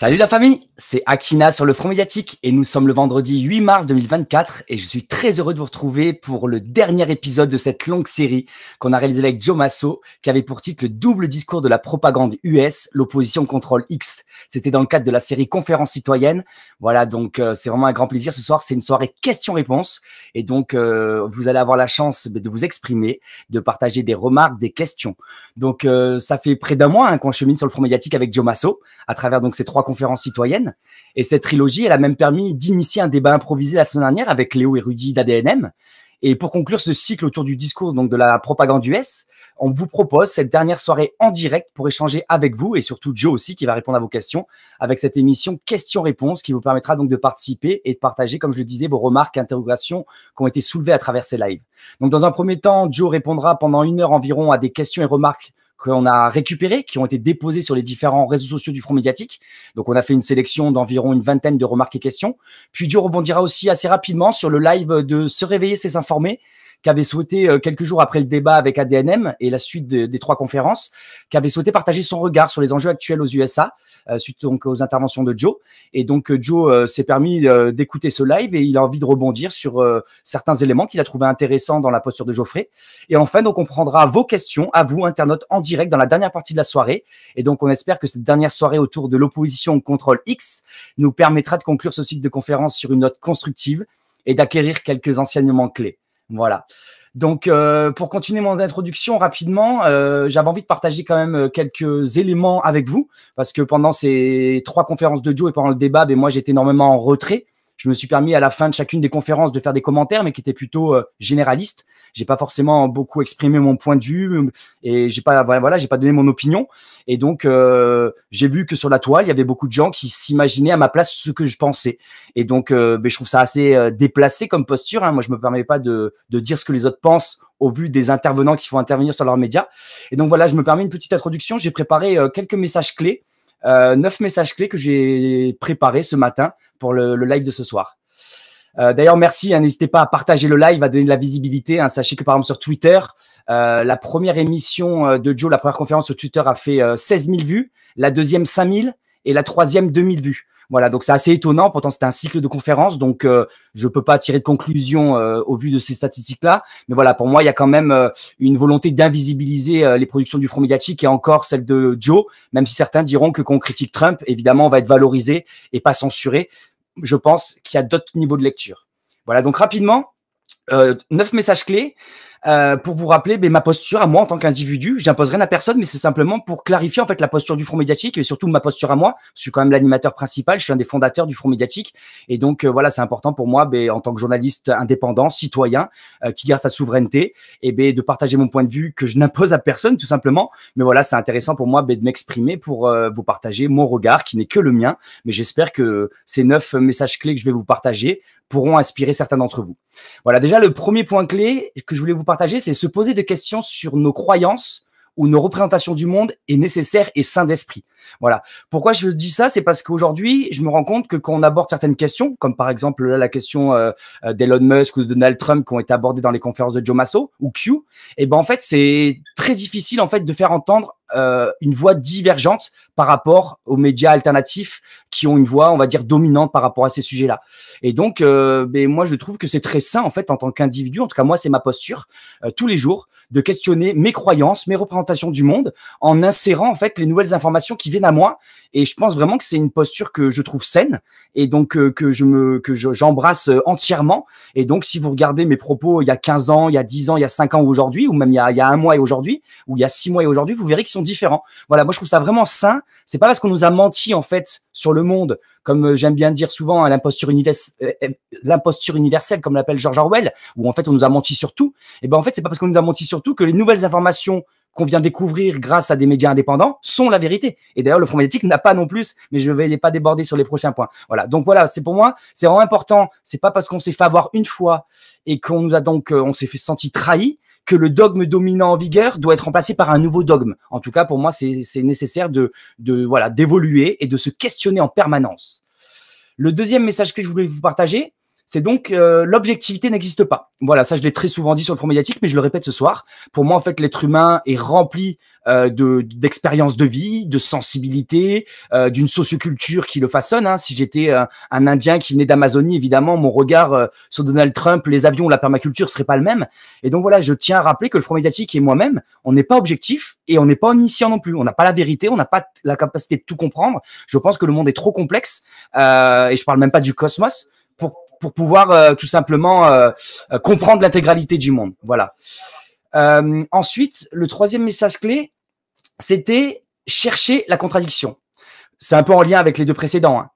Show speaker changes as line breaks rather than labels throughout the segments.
Salut la famille, c'est Akina sur le front médiatique et nous sommes le vendredi 8 mars 2024 et je suis très heureux de vous retrouver pour le dernier épisode de cette longue série qu'on a réalisé avec Joe Masso qui avait pour titre le double discours de la propagande US, l'opposition contrôle X. C'était dans le cadre de la série Conférence citoyenne. Voilà, donc euh, c'est vraiment un grand plaisir. Ce soir, c'est une soirée questions-réponses et donc euh, vous allez avoir la chance de vous exprimer, de partager des remarques, des questions. Donc euh, ça fait près d'un mois hein, qu'on chemine sur le front médiatique avec Joe Masso à travers donc ces trois conférence citoyenne. Et cette trilogie, elle a même permis d'initier un débat improvisé la semaine dernière avec Léo et Rudy d'ADNM. Et pour conclure ce cycle autour du discours donc de la propagande US, on vous propose cette dernière soirée en direct pour échanger avec vous et surtout Joe aussi qui va répondre à vos questions avec cette émission questions-réponses qui vous permettra donc de participer et de partager, comme je le disais, vos remarques, interrogations qui ont été soulevées à travers ces lives. Donc dans un premier temps, Joe répondra pendant une heure environ à des questions et remarques qu'on a récupérés, qui ont été déposés sur les différents réseaux sociaux du Front médiatique. Donc, on a fait une sélection d'environ une vingtaine de remarques et questions. Puis Dieu rebondira aussi assez rapidement sur le live de Se réveiller, s'informer, qu'avait souhaité euh, quelques jours après le débat avec ADNM et la suite des trois conférences, qu'avait souhaité partager son regard sur les enjeux actuels aux USA euh, suite donc aux interventions de Joe. Et donc euh, Joe s'est permis d'écouter ce live et il a envie de rebondir sur certains éléments qu'il a trouvé intéressants dans la posture de Geoffrey. Et enfin donc on prendra vos questions à vous internautes en direct dans la dernière partie de la soirée. Et donc on espère que cette dernière soirée autour de l'opposition au contrôle X nous permettra de conclure ce cycle de conférences sur une note constructive et d'acquérir quelques enseignements clés. Voilà. Donc, euh, pour continuer mon introduction rapidement, euh, j'avais envie de partager quand même euh, quelques éléments avec vous, parce que pendant ces trois conférences de Joe et pendant le débat, ben, moi j'étais énormément en retrait. Je me suis permis à la fin de chacune des conférences de faire des commentaires, mais qui étaient plutôt généralistes. J'ai pas forcément beaucoup exprimé mon point de vue euh, et j'ai pas voilà, j'ai pas donné mon opinion. Et donc euh, j'ai vu que sur la toile il y avait beaucoup de gens qui s'imaginaient à ma place ce que je pensais. Et donc euh, ben, je trouve ça assez déplacé comme posture hein. moi je me permets pas de, de dire ce que les autres pensent au vu des intervenants qui font intervenir sur leurs médias. Et donc voilà je me permets une petite introduction. J'ai préparé quelques messages clés neuf messages clés que j'ai préparés ce matin pour le live de ce soir euh, d'ailleurs, merci. Hein, n'hésitez pas à partager le live, à donner de la visibilité. Hein. Sachez que par exemple sur Twitter, euh, la première émission euh, de Joe, la première conférence sur Twitter a fait 16 000 vues, la deuxième 5 000 et la troisième 2000 vues. Voilà, donc c'est assez étonnant. Pourtant, c'était un cycle de conférences, donc je peux pas tirer de conclusion au vu de ces statistiques-là. Mais voilà, pour moi, il y a quand même une volonté d'invisibiliser les productions du front médiatique et encore celle de Joe, même si certains diront que qu'on critique Trump, évidemment, on va être valorisé et pas censuré je pense qu'il y a d'autres niveaux de lecture. Voilà, donc rapidement, euh, neuf messages clés. Euh, pour vous rappeler mais ma posture à moi en tant qu'individu. J'impose rien à personne, mais c'est simplement pour clarifier en fait la posture du Front médiatique et surtout ma posture à moi. Je suis quand même l'animateur principal, je suis un des fondateurs du Front médiatique et donc euh, voilà, c'est important pour moi, ben, en tant que journaliste indépendant, citoyen, euh, qui garde sa souveraineté, et ben, de partager mon point de vue que je n'impose à personne tout simplement. Mais voilà, c'est intéressant pour moi ben, de m'exprimer pour vous partager mon regard qui n'est que le mien. Mais j'espère que ces neuf messages clés que je vais vous partager pourront inspirer certains d'entre vous. Voilà, déjà le premier point clé que je voulais vous c'est se poser des questions sur nos croyances ou nos représentations du monde est nécessaire et sain d'esprit. Voilà. Pourquoi je dis ça? C'est parce qu'aujourd'hui, je me rends compte que quand on aborde certaines questions, comme par exemple la question euh, euh, d'Elon Musk ou de Donald Trump qui ont été abordées dans les conférences de Joe Masso ou Q, et eh ben en fait c'est très difficile en fait de faire entendre euh, une voix divergente par rapport aux médias alternatifs qui ont une voix, on va dire, dominante par rapport à ces sujets-là. Et donc, euh, ben, moi, je trouve que c'est très sain, en fait, en tant qu'individu, en tout cas, moi, c'est ma posture, euh, tous les jours, de questionner mes croyances, mes représentations du monde, en insérant, en fait, les nouvelles informations qui viennent à moi. Et je pense vraiment que c'est une posture que je trouve saine et donc que je me que j'embrasse entièrement. Et donc, si vous regardez mes propos il y a 15 ans, il y a 10 ans, il y a 5 ans aujourd'hui, ou même il y a, il y a un mois et aujourd'hui, ou il y a 6 mois et aujourd'hui, vous verrez qu'ils sont différents. Voilà, moi je trouve ça vraiment sain. C'est pas parce qu'on nous a menti en fait sur le monde, comme euh, j'aime bien dire souvent, hein, l'imposture euh, euh, l'imposture universelle, comme l'appelle George Orwell, où en fait on nous a menti sur tout. Et ben en fait c'est pas parce qu'on nous a menti sur tout que les nouvelles informations qu'on vient découvrir grâce à des médias indépendants sont la vérité. Et d'ailleurs, le Front médiatique n'a pas non plus, mais je ne vais pas déborder sur les prochains points. Voilà. Donc voilà, c'est pour moi, c'est vraiment important. C'est pas parce qu'on s'est fait avoir une fois et qu'on nous a donc, on s'est fait sentir trahi que le dogme dominant en vigueur doit être remplacé par un nouveau dogme. En tout cas, pour moi, c'est nécessaire de, voilà d'évoluer et de se questionner en permanence. Le deuxième message que je voulais vous partager, c'est donc euh, l'objectivité n'existe pas. Voilà, ça je l'ai très souvent dit sur le front médiatique, mais je le répète ce soir. Pour moi, en fait, l'être humain est rempli de d'expérience de vie, de sensibilité, euh, d'une socioculture qui le façonne. Hein. Si j'étais un, Indien qui venait d'Amazonie, évidemment, mon regard euh, sur Donald Trump, les avions, la permaculture serait pas le même. Et donc voilà, je tiens à rappeler que le Front médiatique et moi-même, on n'est pas objectif et on n'est pas omniscient non plus. On n'a pas la vérité, on n'a pas la capacité de tout comprendre. Je pense que le monde est trop complexe euh, et je parle même pas du cosmos pour pour pouvoir tout simplement comprendre l'intégralité du monde. Voilà. Euh, ensuite, le troisième message clé, c'était chercher la contradiction. C'est un peu en lien avec les deux précédents. Hein.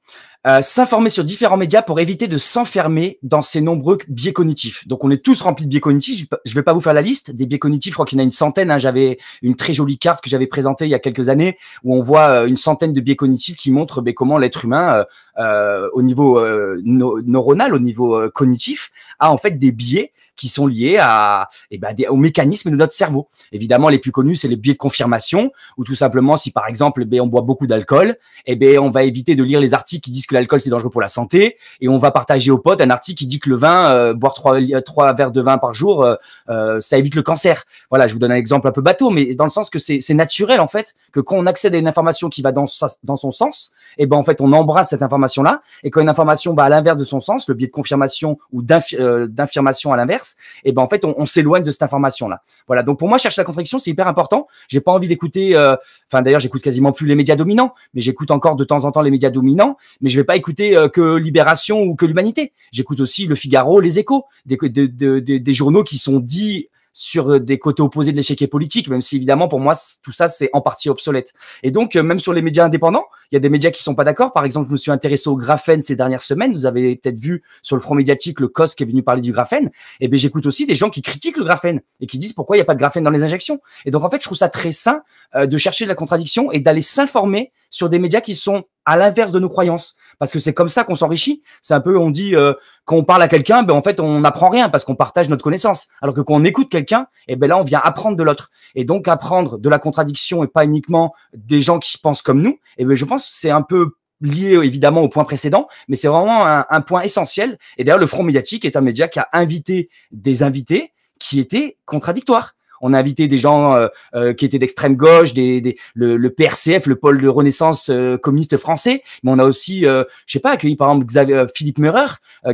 Euh, s'informer sur différents médias pour éviter de s'enfermer dans ces nombreux biais cognitifs. Donc on est tous remplis de biais cognitifs. Je vais pas vous faire la liste des biais cognitifs. Je crois qu'il y en a une centaine. Hein. J'avais une très jolie carte que j'avais présentée il y a quelques années où on voit euh, une centaine de biais cognitifs qui montrent ben, comment l'être humain, au niveau neuronal, au niveau cognitif, a en fait des biais qui sont liés à, eh ben, au mécanisme de notre cerveau. Évidemment, les plus connus, c'est les biais de confirmation, ou tout simplement, si par exemple, eh ben, on boit beaucoup d'alcool, eh ben, on va éviter de lire les articles qui disent que l'alcool c'est dangereux pour la santé, et on va partager aux potes un article qui dit que le vin, euh, boire trois, trois verres de vin par jour, euh, euh, ça évite le cancer. Voilà, je vous donne un exemple un peu bateau, mais dans le sens que c'est naturel en fait que quand on accède à une information qui va dans, dans son sens, eh ben en fait on embrasse cette information là, et quand une information va à l'inverse de son sens, le biais de confirmation ou d'infirmation à l'inverse et ben en fait on, s'éloigne de cette information là. Voilà. Donc pour moi chercher la contradiction c'est hyper important. J'ai pas envie d'écouter. Euh, enfin d'ailleurs j'écoute quasiment plus les médias dominants, mais j'écoute encore de temps en temps les médias dominants. Mais je vais pas écouter euh, que Libération ou que l'Humanité. J'écoute aussi Le Figaro, Les Échos, des journaux qui sont dits sur euh, des côtés opposés de l'échec politique, même si évidemment pour moi tout ça c'est en partie obsolète. Et donc euh, même sur les médias indépendants, il y a des médias qui sont pas d'accord. Par exemple, je me suis intéressé au graphène ces dernières semaines. Vous avez peut-être vu sur le front médiatique le COS qui est venu parler du graphène. Et eh bien j'écoute aussi des gens qui critiquent le graphène et qui disent pourquoi il n'y a pas de graphène dans les injections. Et donc en fait je trouve ça très sain euh, de chercher de la contradiction et d'aller s'informer sur des médias qui sont à l'inverse de nos croyances. Parce que c'est comme ça qu'on s'enrichit. C'est un peu, on dit, euh, quand on parle à quelqu'un, ben en fait, on n'apprend rien parce qu'on partage notre connaissance. Alors que quand on écoute quelqu'un, eh ben là, on vient apprendre de l'autre. Et donc, apprendre de la contradiction et pas uniquement des gens qui pensent comme nous, eh ben, je pense que c'est un peu lié évidemment au point précédent, mais c'est vraiment un, point essentiel. Et d'ailleurs, le Front médiatique est un média qui a invité des invités qui étaient contradictoires. On a invité des gens euh, euh, qui étaient d'extrême gauche, des, le, PRCF, le pôle de renaissance euh, communiste français. Mais on a aussi, je sais pas, accueilli par exemple Xavier, Philippe Meurer,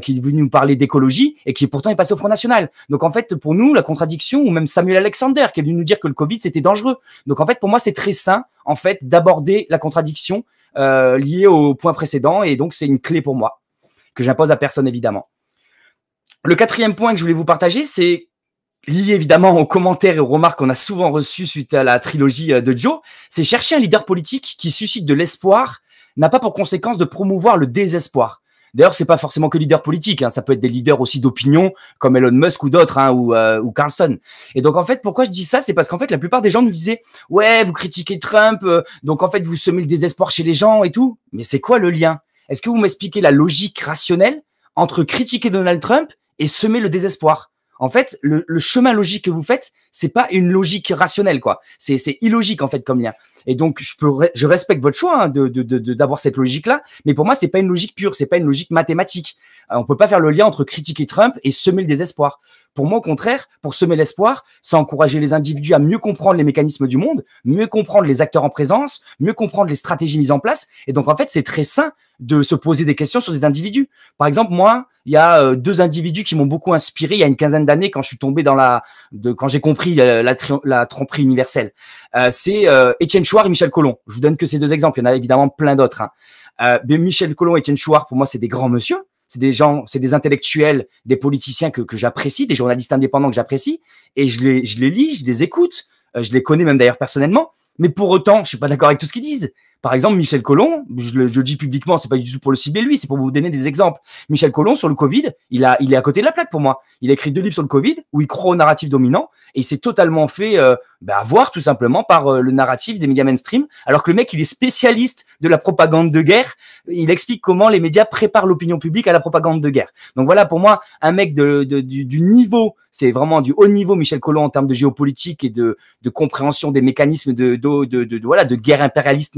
qui est venu nous parler d'écologie et qui pourtant est passé au Front National. Donc en fait, pour nous, la contradiction, ou même Samuel Alexander, qui est venu nous dire que le Covid c'était dangereux. Donc en fait, pour moi, c'est très sain en fait d'aborder la contradiction liée au point précédent. Et donc c'est une clé pour moi que j'impose à personne évidemment. Le quatrième point que je voulais vous partager, c'est lié évidemment aux commentaires et aux remarques qu'on a souvent reçues suite à la trilogie euh, de Joe, c'est chercher un leader politique qui suscite de l'espoir n'a pas pour conséquence de promouvoir le désespoir. D'ailleurs, c'est pas forcément que leader politique, hein, ça peut être des leaders aussi d'opinion comme Elon Musk ou d'autres, hein, ou, euh, ou Carlson. Et donc en fait, pourquoi je dis ça, c'est parce qu'en fait, la plupart des gens nous disaient, ouais, vous critiquez Trump, euh, donc en fait, vous semez le désespoir chez les gens et tout. Mais c'est quoi le lien? Est-ce que vous m'expliquez la logique rationnelle entre critiquer Donald Trump et semer le désespoir? En fait, le, chemin logique que vous faites, c'est pas une logique rationnelle, quoi. C'est, illogique en fait comme lien. Et donc, je peux, je respecte votre choix hein, de, d'avoir cette logique-là, mais pour moi, c'est pas une logique pure, c'est pas une logique mathématique. Euh, on peut pas faire le lien entre critiquer Trump et semer le désespoir. Pour moi, au contraire, pour semer l'espoir, c'est encourager les individus à mieux comprendre les mécanismes du monde, mieux comprendre les acteurs en présence, mieux comprendre les stratégies mises en place. Et donc, en fait, c'est très sain de se poser des questions sur des individus. Par exemple, moi, il y a euh, deux individus qui m'ont beaucoup inspiré il y a une quinzaine d'années quand je suis tombé dans la, de, quand j'ai compris euh, la, la, tromperie universelle. Euh, c'est Étienne Chouard et Michel Collomb. Je vous donne que ces deux exemples. Il y en a évidemment plein d'autres. Hein. mais Michel Collomb et Étienne Chouard, pour moi, c'est des grands monsieur. C'est des gens, c'est des intellectuels, des politiciens que, que j'apprécie, des journalistes indépendants que j'apprécie. Et je les, je les lis, je les écoute. je les connais même d'ailleurs personnellement. Mais pour autant, je suis pas d'accord avec tout ce qu'ils disent. Par exemple, Michel Collomb, je le, dis publiquement, c'est pas du tout pour le cibler lui, c'est pour vous donner des exemples. Michel Collomb sur le Covid, il a, il est à côté de la plaque pour moi. Il a écrit deux livres sur le Covid où il croit au narratif dominant et il s'est totalement fait euh, bah, avoir tout simplement par euh, le narratif des médias mainstream. Alors que le mec, il est spécialiste de la propagande de guerre. Il explique comment les médias préparent l'opinion publique à la propagande de guerre. Donc voilà, pour moi, un mec de, du, niveau, c'est vraiment du haut niveau, Michel Collomb, en termes de géopolitique et de, de compréhension des mécanismes de, de, de, voilà, de guerre impérialiste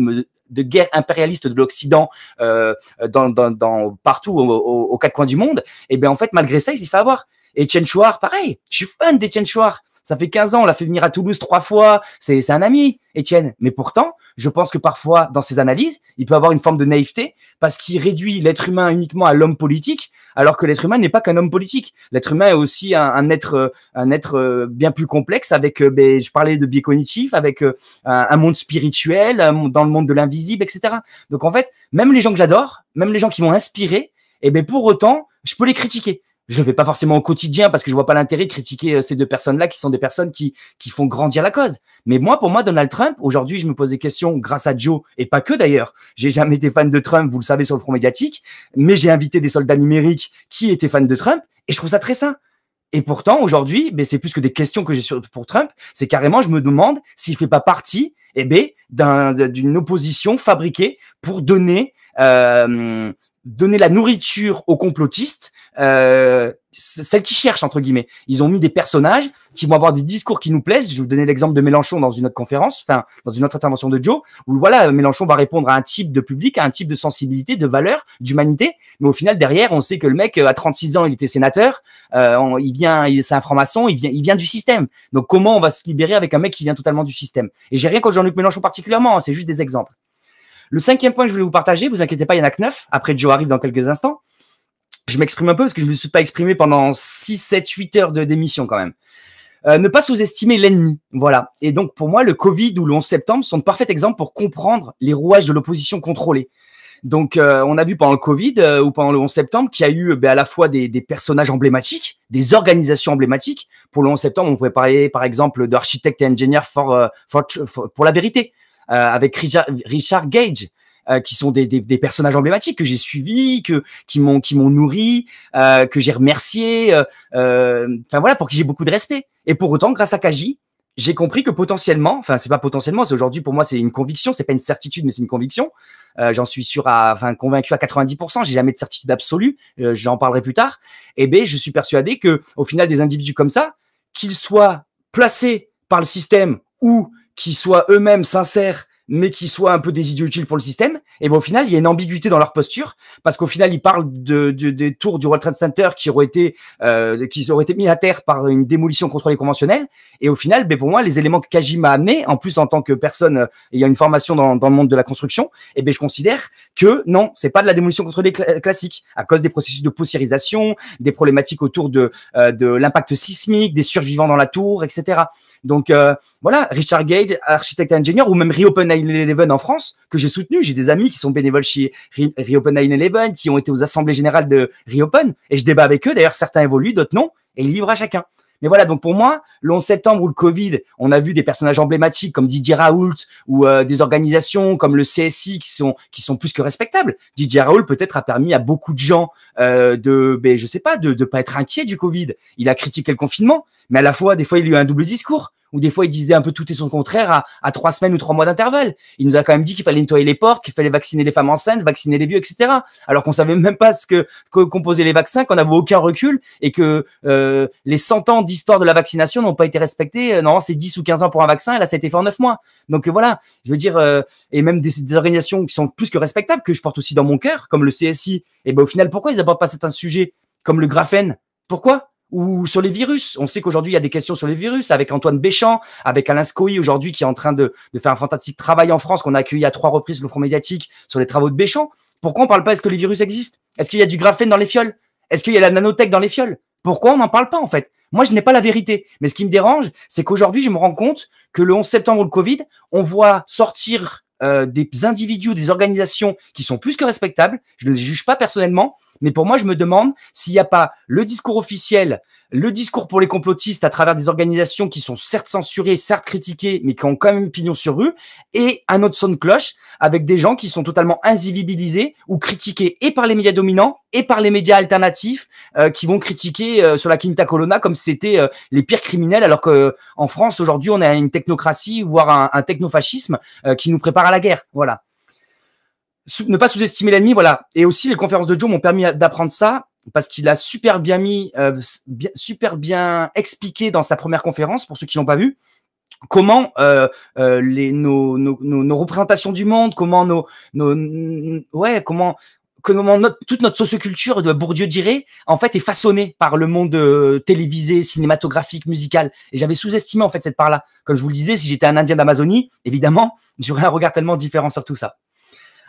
de guerre impérialiste de l'Occident euh, dans, partout aux, quatre coins du monde, et bien en fait malgré ça il s'est fait avoir. Et Chen pareil, je suis fan d'Etienne Chouard. Ça fait 15 ans, on l'a fait venir à Toulouse trois fois. C'est un ami, Étienne. Mais pourtant, je pense que parfois, dans ses analyses, il peut avoir une forme de naïveté parce qu'il réduit l'être humain uniquement à l'homme politique, alors que l'être humain n'est pas qu'un homme politique. L'être humain est aussi un, être, un être euh, bien plus complexe avec, euh, ben, je parlais de biais cognitifs, avec euh, un, monde spirituel, dans le monde de l'invisible, etc. Donc en fait, même les gens que j'adore, même les gens qui m'ont inspiré, et eh ben pour autant, je peux les critiquer je le fais pas forcément au quotidien parce que je vois pas l'intérêt de critiquer euh, ces deux personnes-là qui sont des personnes qui, qui font grandir la cause. Mais moi, pour moi, Donald Trump, aujourd'hui, je me pose des questions grâce à Joe et pas que d'ailleurs. J'ai jamais été fan de Trump, vous le savez, sur le front médiatique, mais j'ai invité des soldats numériques qui étaient fans de Trump et je trouve ça très sain. Et pourtant, aujourd'hui, mais c'est plus que des questions que j'ai pour Trump, c'est carrément, je me demande s'il fait pas partie, eh ben, d'une opposition fabriquée pour donner, euh, donner la nourriture aux complotistes euh, celles qui cherchent entre guillemets. Ils ont mis des personnages qui vont avoir des discours qui nous plaisent. Je vais vous donner l'exemple de Mélenchon dans une autre conférence, enfin dans une autre intervention de Joe, où voilà, Mélenchon va répondre à un type de public, à un type de sensibilité, de valeur, d'humanité. Mais au final, derrière, on sait que le mec, à 36 ans, il était sénateur. Euh, il vient, il, c'est un franc-maçon, il vient, il vient du système. Donc comment on va se libérer avec un mec qui vient totalement du système? Et j'ai rien contre Jean-Luc Mélenchon particulièrement. Hein, c'est juste des exemples. Le cinquième point que je voulais vous partager, vous inquiétez pas, il y en a que neuf. Après, Joe arrive dans quelques instants je m'exprime un peu parce que je me suis pas exprimé pendant 6, 7, 8 heures de démission quand même. Euh, ne pas sous-estimer l'ennemi, voilà. Et donc pour moi, le Covid ou le 11 septembre sont de parfaits exemples pour comprendre les rouages de l'opposition contrôlée. Donc euh, on a vu pendant le Covid euh, ou pendant le 11 septembre qu'il y a eu ben, à la fois des, personnages emblématiques, des organisations emblématiques. Pour le 11 septembre, on pourrait parler par exemple d'architectes et ingénieurs for, pour la vérité, avec Richard Gage, euh, qui sont des, des, des, personnages emblématiques que j'ai suivis, que qui m'ont qui m'ont nourri, euh, que j'ai remercié. Euh, euh, enfin voilà, pour qui j'ai beaucoup de respect. Et pour autant, grâce à Kaji, j'ai compris que potentiellement, enfin c'est pas potentiellement, c'est aujourd'hui pour moi c'est une conviction, c'est pas une certitude mais c'est une conviction. Euh, J'en suis sûr à, enfin convaincu à 90%. J'ai jamais de certitude absolue. J'en parlerai plus tard. Et eh ben je suis persuadé que au final des individus comme ça, qu'ils soient placés par le système ou qu'ils soient eux-mêmes sincères mais qui soient un peu des idiots utiles pour le système. Et ben, au final, il y a une ambiguïté dans leur posture parce qu'au final, ils parlent de, de, des tours du World Trade Center qui auraient été euh, qui auraient été mis à terre par une démolition contrôlée conventionnelle. Et au final, ben pour moi, les éléments que Kaji m'a amené, en plus en tant que personne euh, ayant une formation dans, dans le monde de la construction, et ben je considère que non, c'est pas de la démolition contrôlée classique à cause des processus de poussiérisation, des problématiques autour de euh, de l'impact sismique, des survivants dans la tour, etc. Donc euh, voilà, Richard Gage, architecte et ingénieur, ou même Reopen 9-11 en France, que j'ai soutenu. J'ai des amis qui sont bénévoles chez Reopen 9-11, qui ont été aux assemblées générales de Reopen, et je débat avec eux. D'ailleurs, certains évoluent, d'autres non, et livrent à chacun. Mais voilà, donc pour moi, le 11 septembre ou le Covid, on a vu des personnages emblématiques comme Didier Raoult ou euh, des organisations comme le CSI qui sont qui sont plus que respectables. Didier Raoult peut-être a permis à beaucoup de gens euh, de, ben, je sais pas, de ne pas être inquiets du Covid. Il a critiqué le confinement, mais à la fois, des fois, il y a eu un double discours ou des fois il disait un peu tout et son contraire à, trois semaines ou trois mois d'intervalle. Il nous a quand même dit qu'il fallait nettoyer les portes, qu'il fallait vacciner les femmes enceintes, vacciner les vieux, etc. Alors qu'on savait même pas ce que, composaient les vaccins, qu'on n'avait aucun recul et que euh, les 100 ans d'histoire de la vaccination n'ont pas été respectés. Euh, non, c'est 10 ou 15 ans pour un vaccin, et là ça a été fait en 9 mois. Donc euh, voilà, je veux dire, et même des, organisations qui sont plus que respectables, que je porte aussi dans mon cœur, comme le CSI, et ben au final, pourquoi ils abordent pas certains sujets comme le graphène? Pourquoi? Ou sur les virus. On sait qu'aujourd'hui, il y a des questions sur les virus avec Antoine Béchamp, avec Alain Scoy aujourd'hui qui est en train de, faire un fantastique travail en France qu'on a accueilli à trois reprises le front médiatique sur les travaux de Béchamp. Pourquoi on parle pas Est-ce que les virus existent? Est-ce qu'il y a du graphène dans les fioles? Est-ce qu'il y a la nanotech dans les fioles? Pourquoi on n'en parle pas en fait? Moi, je n'ai pas la vérité. Mais ce qui me dérange, c'est qu'aujourd'hui, je me rends compte que le 11 septembre, le Covid, on voit sortir euh, des individus, des organisations qui sont plus que respectables. Je ne les juge pas personnellement, mais pour moi, je me demande s'il n'y a pas le discours officiel, le discours pour les complotistes à travers des organisations qui sont certes censurées, certes critiquées, mais qui ont quand même pignon sur rue, et un autre son de cloche avec des gens qui sont totalement invisibilisés ou critiqués et par les médias dominants et par les médias alternatifs euh, qui vont critiquer euh, sur la Quinta Colonna comme c'était euh, les pires criminels, alors que en France aujourd'hui on a une technocratie voire un, un technofascisme qui nous prépare à la guerre. Voilà ne pas sous-estimer l'ennemi, voilà. Et aussi, les conférences de Joe m'ont permis d'apprendre ça parce qu'il a super bien mis, euh, super bien expliqué dans sa première conférence, pour ceux qui l'ont pas vu, comment euh, euh, les nos, nos, représentations du monde, comment nos, ouais, comment comment toute notre socioculture de Bourdieu dirait, en fait, est façonnée par le monde télévisé, cinématographique, musical. Et j'avais sous-estimé en fait cette part-là. Comme je vous le disais, si j'étais un Indien d'Amazonie, évidemment, j'aurais un regard tellement différent sur tout ça.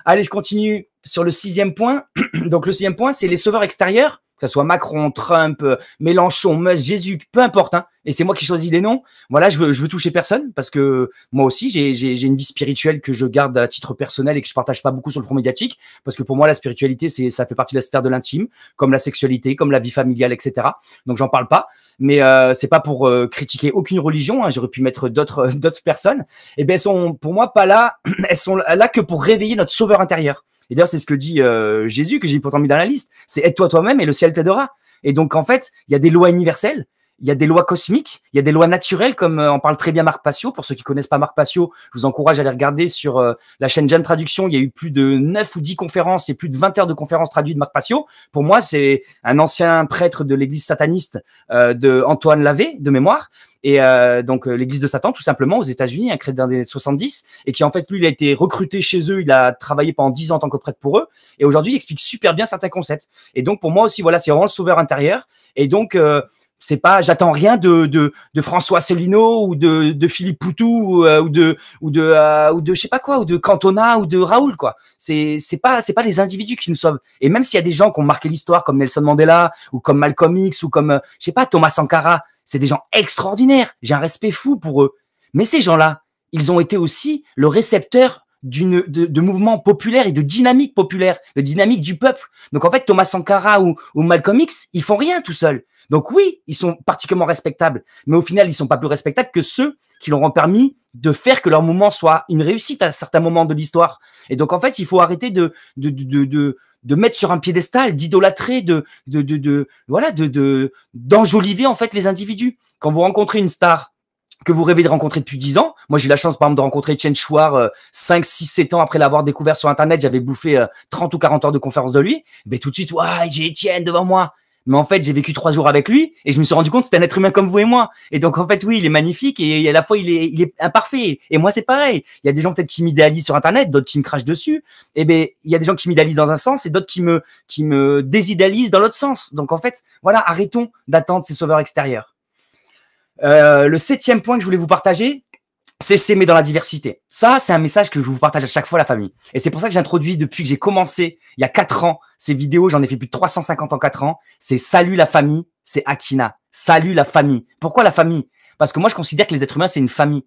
Allez, je continue sur le sixième point. Donc le sixième point, c'est les sauveurs extérieurs que soit Macron, Trump, euh, Mélenchon, Jésus, peu importe. Hein, et c'est moi qui choisis les noms. Voilà, je veux, veux toucher personne parce que moi aussi, j'ai une vie spirituelle que je garde à titre personnel et que je partage pas beaucoup sur le front médiatique parce que pour moi, la spiritualité, c'est ça fait partie de la sphère de l'intime, comme la sexualité, comme la vie familiale, etc. Donc j'en parle pas, mais euh, c'est pas pour euh, critiquer aucune religion. Hein, J'aurais pu mettre d'autres d'autres personnes. Et eh ben elles sont pour moi pas là. Elles sont là que pour réveiller notre sauveur intérieur. Et d'ailleurs, c'est ce que dit euh, Jésus, que j'ai pourtant mis dans la liste. C'est aide-toi toi-même et le ciel t'aidera. Et donc, en fait, il y a des lois universelles, il y a des lois cosmiques, il y a des lois naturelles, comme euh, en parle très bien Marc Passio. Pour ceux qui connaissent pas Marc Passio, je vous encourage à aller regarder sur euh, la chaîne Jeanne Traduction. Il y a eu plus de 9 ou 10 conférences et plus de 20 heures de conférences traduites de Marc Passio. Pour moi, c'est un ancien prêtre de l'église sataniste de Antoine Lavé, de mémoire et euh, donc euh, l'église de Satan tout simplement aux États-Unis, un créé dans les 70 et qui en fait lui il a été recruté chez eux, il a travaillé pendant 10 ans en tant que prêtre pour eux et aujourd'hui il explique super bien certains concepts. Et donc pour moi aussi voilà, c'est vraiment le sauveur intérieur et donc euh, c'est pas j'attends rien de, de, de François Célineau ou de, de Philippe Poutou ou, de ou de ou de je sais pas quoi ou de Cantona ou de Raoul quoi c'est c'est pas c'est pas les individus qui nous sauvent et même s'il y a des gens qui ont marqué l'histoire comme Nelson Mandela ou comme Malcolm X ou comme je sais pas Thomas Sankara c'est des gens extraordinaires. J'ai un respect fou pour eux. Mais ces gens-là, ils ont été aussi le récepteur d'une de, de mouvements populaires et de dynamique populaire, de dynamique du peuple. Donc en fait, Thomas Sankara ou, ou Malcolm X, ils font rien tout seuls. Donc oui, ils sont particulièrement respectables, mais au final, ils sont pas plus respectables que ceux qui leur ont permis de faire que leur mouvement soit une réussite à certains moments de l'histoire. Et donc en fait, il faut arrêter de de, de, de, de mettre sur un piédestal, d'idolâtrer, de, de, de, voilà, de, d'enjoliver en fait les individus. Quand vous rencontrez une star que vous rêvez de rencontrer depuis 10 ans. Moi, j'ai eu la chance, par exemple, de rencontrer Chen Chouard 5, 6, 7 ans après l'avoir découvert sur Internet. J'avais bouffé 30 euh, ou 40 heures de conférence de lui. Mais tout de suite, ouais, j'ai Etienne devant moi. Mais en fait, j'ai vécu trois jours avec lui et je me suis rendu compte que c'était un être humain comme vous et moi. Et donc, en fait, oui, il est magnifique et à la fois, il est, il est imparfait. Et moi, c'est pareil. Il y a des gens peut-être qui m'idéalisent sur Internet, d'autres qui me crachent dessus. Et eh ben, il y a des gens qui m'idéalisent dans un sens et d'autres qui me, qui me désidéalisent dans l'autre sens. Donc, en fait, voilà, arrêtons d'attendre ces sauveurs extérieurs. Euh, le septième point que je voulais vous partager, c'est s'aimer dans la diversité. Ça, c'est un message que je vous partage à chaque fois, la famille. Et c'est pour ça que j'introduis depuis que j'ai commencé, il y a quatre ans, ces vidéos, j'en ai fait plus de 350 en quatre ans. C'est salut la famille, c'est Akina. Salut la famille. Pourquoi la famille? Parce que moi, je considère que les êtres humains, c'est une famille.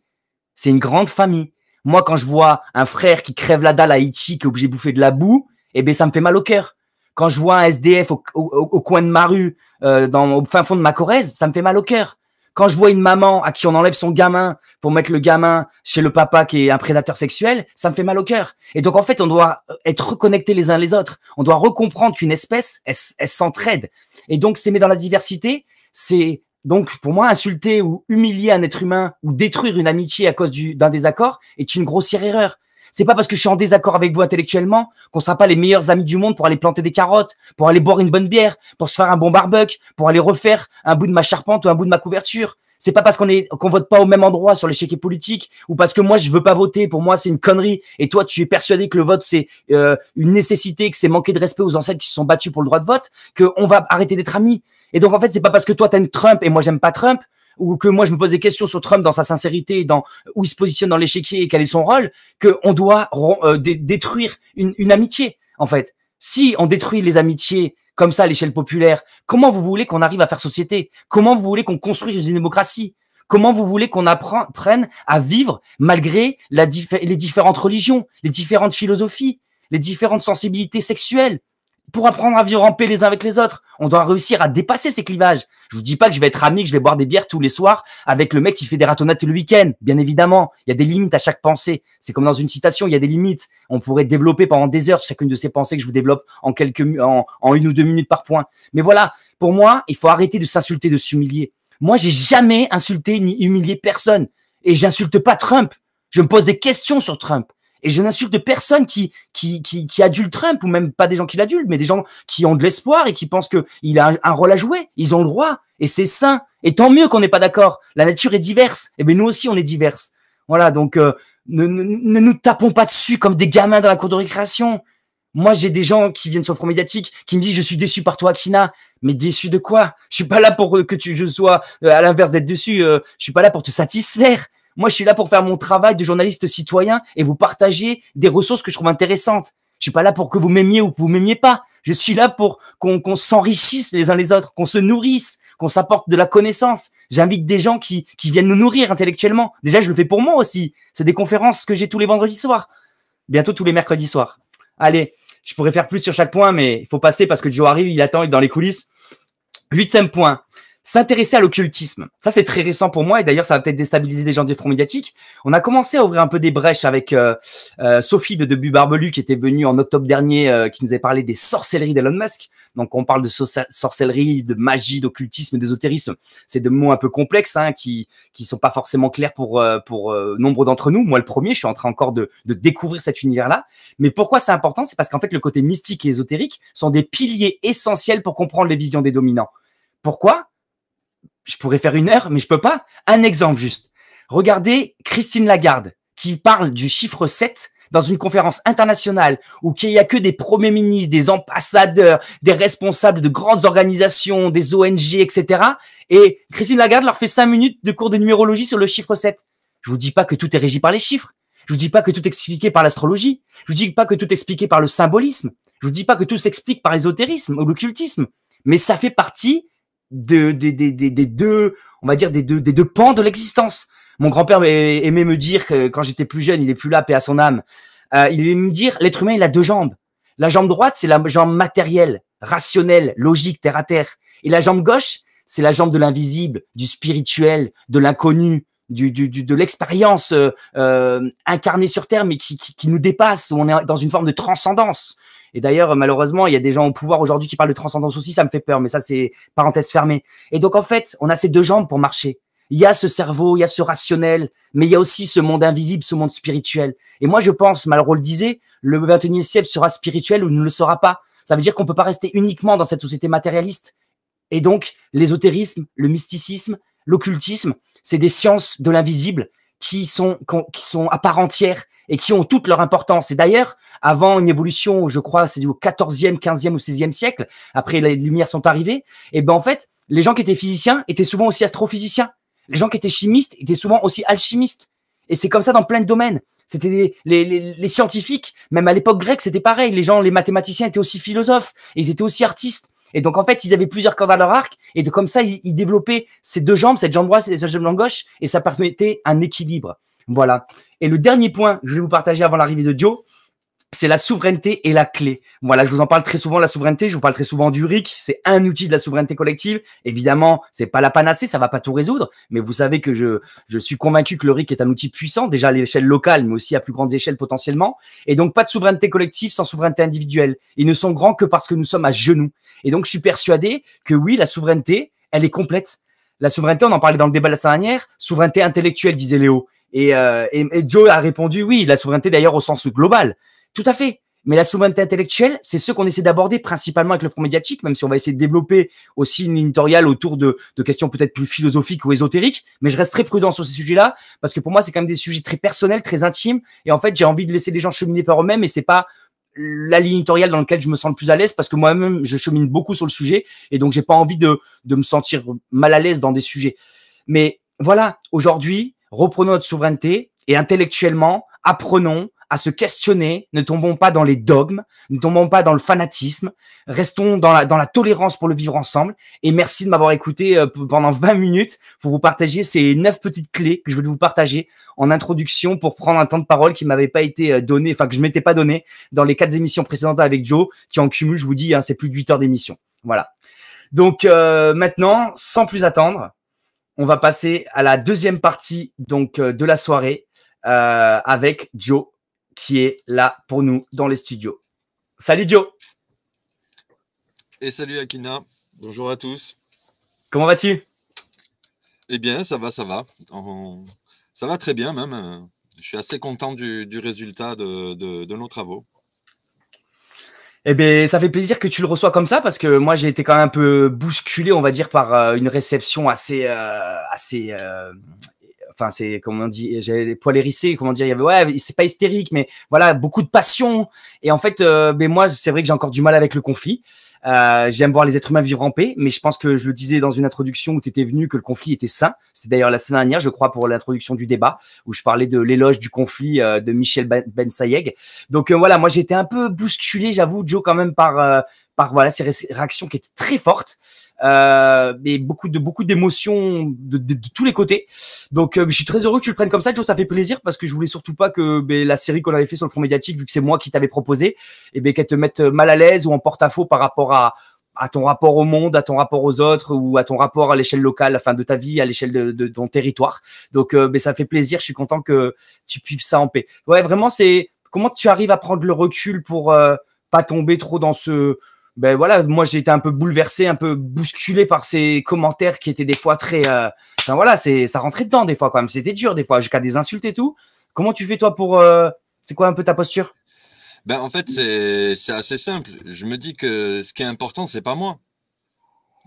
C'est une grande famille. Moi, quand je vois un frère qui crève la dalle à Haïti, qui est obligé de bouffer de la boue, eh ben, ça me fait mal au cœur. Quand je vois un SDF au, coin de ma rue, euh, dans, au fin fond de ma Corrèze, ça me fait mal au cœur. Quand je vois une maman à qui on enlève son gamin pour mettre le gamin chez le papa qui est un prédateur sexuel, ça me fait mal au cœur. Et donc en fait, on doit être reconnectés les uns les autres. On doit recomprendre qu'une espèce, elle, elle s'entraide. Et donc s'aimer dans la diversité, c'est donc pour moi insulter ou humilier un être humain ou détruire une amitié à cause d'un désaccord est une grossière erreur. C'est pas parce que je suis en désaccord avec vous intellectuellement qu'on sera pas les meilleurs amis du monde pour aller planter des carottes, pour aller boire une bonne bière, pour se faire un bon barbecue, pour aller refaire un bout de ma charpente ou un bout de ma couverture. C'est pas parce qu'on est qu'on vote pas au même endroit sur l'échiquier politique ou parce que moi je veux pas voter, pour moi c'est une connerie et toi tu es persuadé que le vote c'est euh, une nécessité, que c'est manquer de respect aux ancêtres qui se sont battus pour le droit de vote, que on va arrêter d'être amis. Et donc en fait c'est pas parce que toi t'aimes Trump et moi j'aime pas Trump ou que moi je me pose des questions sur Trump dans sa sincérité, dans où il se positionne dans l'échiquier et quel est son rôle, qu'on doit euh, détruire une, amitié. En fait, si on détruit les amitiés comme ça à l'échelle populaire, comment vous voulez qu'on arrive à faire société? Comment vous voulez qu'on construise une démocratie? Comment vous voulez qu'on apprenne à vivre malgré les différentes religions, les différentes philosophies, les différentes sensibilités sexuelles? Pour apprendre à vivre en paix les uns avec les autres. On doit réussir à dépasser ces clivages. Je vous dis pas que je vais être ami, que je vais boire des bières tous les soirs avec le mec qui fait des ratonnettes le week-end. Bien évidemment, il y a des limites à chaque pensée. C'est comme dans une citation, il y a des limites. On pourrait développer pendant des heures chacune de ces pensées que je vous développe en quelques, en une ou deux minutes par point. Mais voilà, pour moi, il faut arrêter de s'insulter, de s'humilier. Moi, j'ai jamais insulté ni humilié personne. Et j'insulte pas Trump. Je me pose des questions sur Trump. Et je n'insulte personne qui, qui, qui, qui adulte Trump, ou même pas des gens qui l'adultent, mais des gens qui ont de l'espoir et qui pensent qu'il a un, rôle à jouer. Ils ont le droit. Et c'est sain. Et tant mieux qu'on n'est pas d'accord. La nature est diverse. Et bien nous aussi, on est diverses. Voilà, donc euh, ne, ne, ne, nous tapons pas dessus comme des gamins dans la cour de récréation. Moi, j'ai des gens qui viennent sur le front médiatique qui me disent je suis déçu par toi, Akina. Mais déçu de quoi? Je suis pas là pour que tu je sois euh, à l'inverse d'être déçu. Euh, je suis pas là pour te satisfaire. Moi, je suis là pour faire mon travail de journaliste citoyen et vous partager des ressources que je trouve intéressantes. Je suis pas là pour que vous m'aimiez ou que vous m'aimiez pas. Je suis là pour qu'on s'enrichisse les uns les autres, qu'on se nourrisse, qu'on s'apporte de la connaissance. J'invite des gens qui, qui viennent nous nourrir intellectuellement. Déjà, je le fais pour moi aussi. C'est des conférences que j'ai tous les vendredis soirs. Bientôt tous les mercredis soirs. Allez, je pourrais faire plus sur chaque point, mais il faut passer parce que Joe arrive, il attend, il est dans les coulisses. Huitième point s'intéresser à l'occultisme. Ça, c'est très récent pour moi et d'ailleurs, ça va peut-être déstabiliser des gens du front médiatique. On a commencé à ouvrir un peu des brèches avec euh, euh, Sophie de Debut Barbelu qui était venue en octobre dernier, euh, qui nous avait parlé des sorcelleries d'Elon Musk. Donc, on parle de sorcellerie, de magie, d'occultisme, d'ésotérisme. C'est de mots un peu complexes hein, qui qui sont pas forcément clairs pour pour nombre d'entre nous. Moi, le premier, je suis en train encore de, de découvrir cet univers-là. Mais pourquoi c'est important? C'est parce qu'en fait, le côté mystique et ésotérique sont des piliers essentiels pour comprendre les visions des dominants. Pourquoi? Je pourrais faire une heure, mais je peux pas. Un exemple juste. Regardez Christine Lagarde qui parle du chiffre 7 dans une conférence internationale où il n'y a que des premiers ministres, des ambassadeurs, des responsables de grandes organisations, des ONG, etc. Et Christine Lagarde leur fait cinq minutes de cours de numérologie sur le chiffre 7. Je vous dis pas que tout est régi par les chiffres. Je vous dis pas que tout est expliqué par l'astrologie. Je vous dis pas que tout est expliqué par le symbolisme. Je vous dis pas que tout s'explique par l'ésotérisme ou l'occultisme. Mais ça fait partie de, des, des, des, deux, on va dire des deux, des deux pans de l'existence. Mon grand-père aimait me dire que quand j'étais plus jeune, il est plus là, paix à son âme. Euh, il aimait me dire, l'être humain, il a deux jambes. La jambe droite, c'est la jambe matérielle, rationnelle, logique, terre à terre. Et la jambe gauche, c'est la jambe de l'invisible, du spirituel, de l'inconnu, du, du, du, de l'expérience euh, euh, incarnée sur terre, mais qui, qui, qui, nous dépasse, où on est dans une forme de transcendance. Et d'ailleurs, malheureusement, il y a des gens au pouvoir aujourd'hui qui parlent de transcendance aussi, ça me fait peur, mais ça, c'est parenthèse fermée. Et donc, en fait, on a ces deux jambes pour marcher. Il y a ce cerveau, il y a ce rationnel, mais il y a aussi ce monde invisible, ce monde spirituel. Et moi, je pense, Malraux le disait, le 21e siècle sera spirituel ou ne le sera pas. Ça veut dire qu'on peut pas rester uniquement dans cette société matérialiste. Et donc, l'ésotérisme, le mysticisme, l'occultisme, c'est des sciences de l'invisible qui sont, qui sont à part entière et qui ont toute leur importance. Et d'ailleurs, avant une évolution, je crois, c'est au 14e, 15e ou 16e siècle, après les Lumières sont arrivées, et ben en fait, les gens qui étaient physiciens étaient souvent aussi astrophysiciens. Les gens qui étaient chimistes étaient souvent aussi alchimistes. Et c'est comme ça dans plein de domaines. C'était les, les, les, scientifiques, même à l'époque grecque, c'était pareil. Les gens, les mathématiciens étaient aussi philosophes, et ils étaient aussi artistes. Et donc en fait, ils avaient plusieurs cordes à leur arc, et de comme ça, ils, ils développaient ces deux jambes, cette jambe droite et cette jambe gauche, et ça permettait un équilibre. Voilà. Et le dernier point que je vais vous partager avant l'arrivée de Joe, c'est la souveraineté et la clé. Voilà, je vous en parle très souvent la souveraineté, je vous parle très souvent du RIC, c'est un outil de la souveraineté collective. Évidemment, c'est pas la panacée, ça va pas tout résoudre, mais vous savez que je, je suis convaincu que le RIC est un outil puissant, déjà à l'échelle locale, mais aussi à plus grande échelle potentiellement. Et donc, pas de souveraineté collective sans souveraineté individuelle. Ils ne sont grands que parce que nous sommes à genoux. Et donc, je suis persuadé que oui, la souveraineté, elle est complète. La souveraineté, on en parlait dans le débat de la dernière, souveraineté intellectuelle, disait Léo. Euh, et, Joe a répondu oui, la souveraineté d'ailleurs au sens global. Tout à fait. Mais la souveraineté intellectuelle, c'est ce qu'on essaie d'aborder principalement avec le front médiatique, même si on va essayer de développer aussi une éditoriale autour de, de questions peut-être plus philosophiques ou ésotériques. Mais je reste très prudent sur ces sujets-là parce que pour moi, c'est quand même des sujets très personnels, très intimes. Et en fait, j'ai envie de laisser les gens cheminer par eux-mêmes et c'est pas la ligne éditoriale dans laquelle je me sens le plus à l'aise parce que moi-même, je chemine beaucoup sur le sujet et donc j'ai pas envie de, de me sentir mal à l'aise dans des sujets. Mais voilà, aujourd'hui, reprenons notre souveraineté et intellectuellement, apprenons à se questionner, ne tombons pas dans les dogmes, ne tombons pas dans le fanatisme, restons dans la, dans la tolérance pour le vivre ensemble. Et merci de m'avoir écouté euh, pendant 20 minutes pour vous partager ces neuf petites clés que je voulais vous partager en introduction pour prendre un temps de parole qui m'avait pas été euh, donné, enfin que je m'étais pas donné dans les quatre émissions précédentes avec Joe, qui en cumul, je vous dis, hein, c'est plus de 8 heures d'émission. Voilà. Donc euh, maintenant, sans plus attendre, on va passer à la deuxième partie donc euh, de la soirée euh, avec Joe qui est là pour nous dans les studios. Salut Joe.
Et salut Akina. Bonjour à tous.
Comment vas-tu?
Eh bien, ça va, ça va. Ça va très bien même. Je suis assez content du, résultat de nos travaux.
Eh bien, ça fait plaisir que tu le reçois comme ça parce que moi, j'ai été quand même un peu bousculé, on va dire, par euh, une réception assez, euh, assez, euh, Enfin, c'est comme on dit, j'avais les poils hérissés. Comment dire Il y avait ouais, c'est pas hystérique, mais voilà, beaucoup de passion. Et en fait, mais moi, c'est vrai que j'ai encore du mal avec le conflit. Euh, J'aime voir les êtres humains vivre en paix, mais je pense que je le disais dans une introduction où tu étais venu que le conflit était sain. C'est d'ailleurs la semaine dernière, je crois, pour l'introduction du débat, où je parlais de l'éloge du conflit euh, de Michel Ben, ben Sayeg. Donc euh, voilà, moi j'étais un peu bousculé, j'avoue, Joe, quand même par euh, par voilà ces réactions qui étaient très fortes euh, mais beaucoup de beaucoup d'émotions de, de, de, tous les côtés. Donc, euh, je suis très heureux que tu le prennes comme ça, Joe. Ça fait plaisir parce que je voulais surtout pas que ben, la série qu'on avait fait sur le front médiatique, vu que c'est moi qui t'avais proposé, et eh ben qu'elle te mette mal à l'aise ou en porte-à-faux par rapport à à ton rapport au monde, à ton rapport aux autres ou à ton rapport à l'échelle locale, enfin de ta vie, à l'échelle de, de, ton territoire. Donc, euh, ben, ça fait plaisir. Je suis content que tu puisses ça en paix. Ouais, vraiment, c'est comment tu arrives à prendre le recul pour euh, pas tomber trop dans ce ben voilà, moi j'ai été un peu bouleversé, un peu bousculé par ces commentaires qui étaient des fois très, euh, voilà, c'est ça rentrait dedans des fois quand même, c'était dur des fois, jusqu'à des insultes et tout. Comment tu fais toi pour, euh, c'est quoi un peu ta posture?
Ben en fait c'est c'est assez simple. Je me dis que ce qui est important c'est pas moi.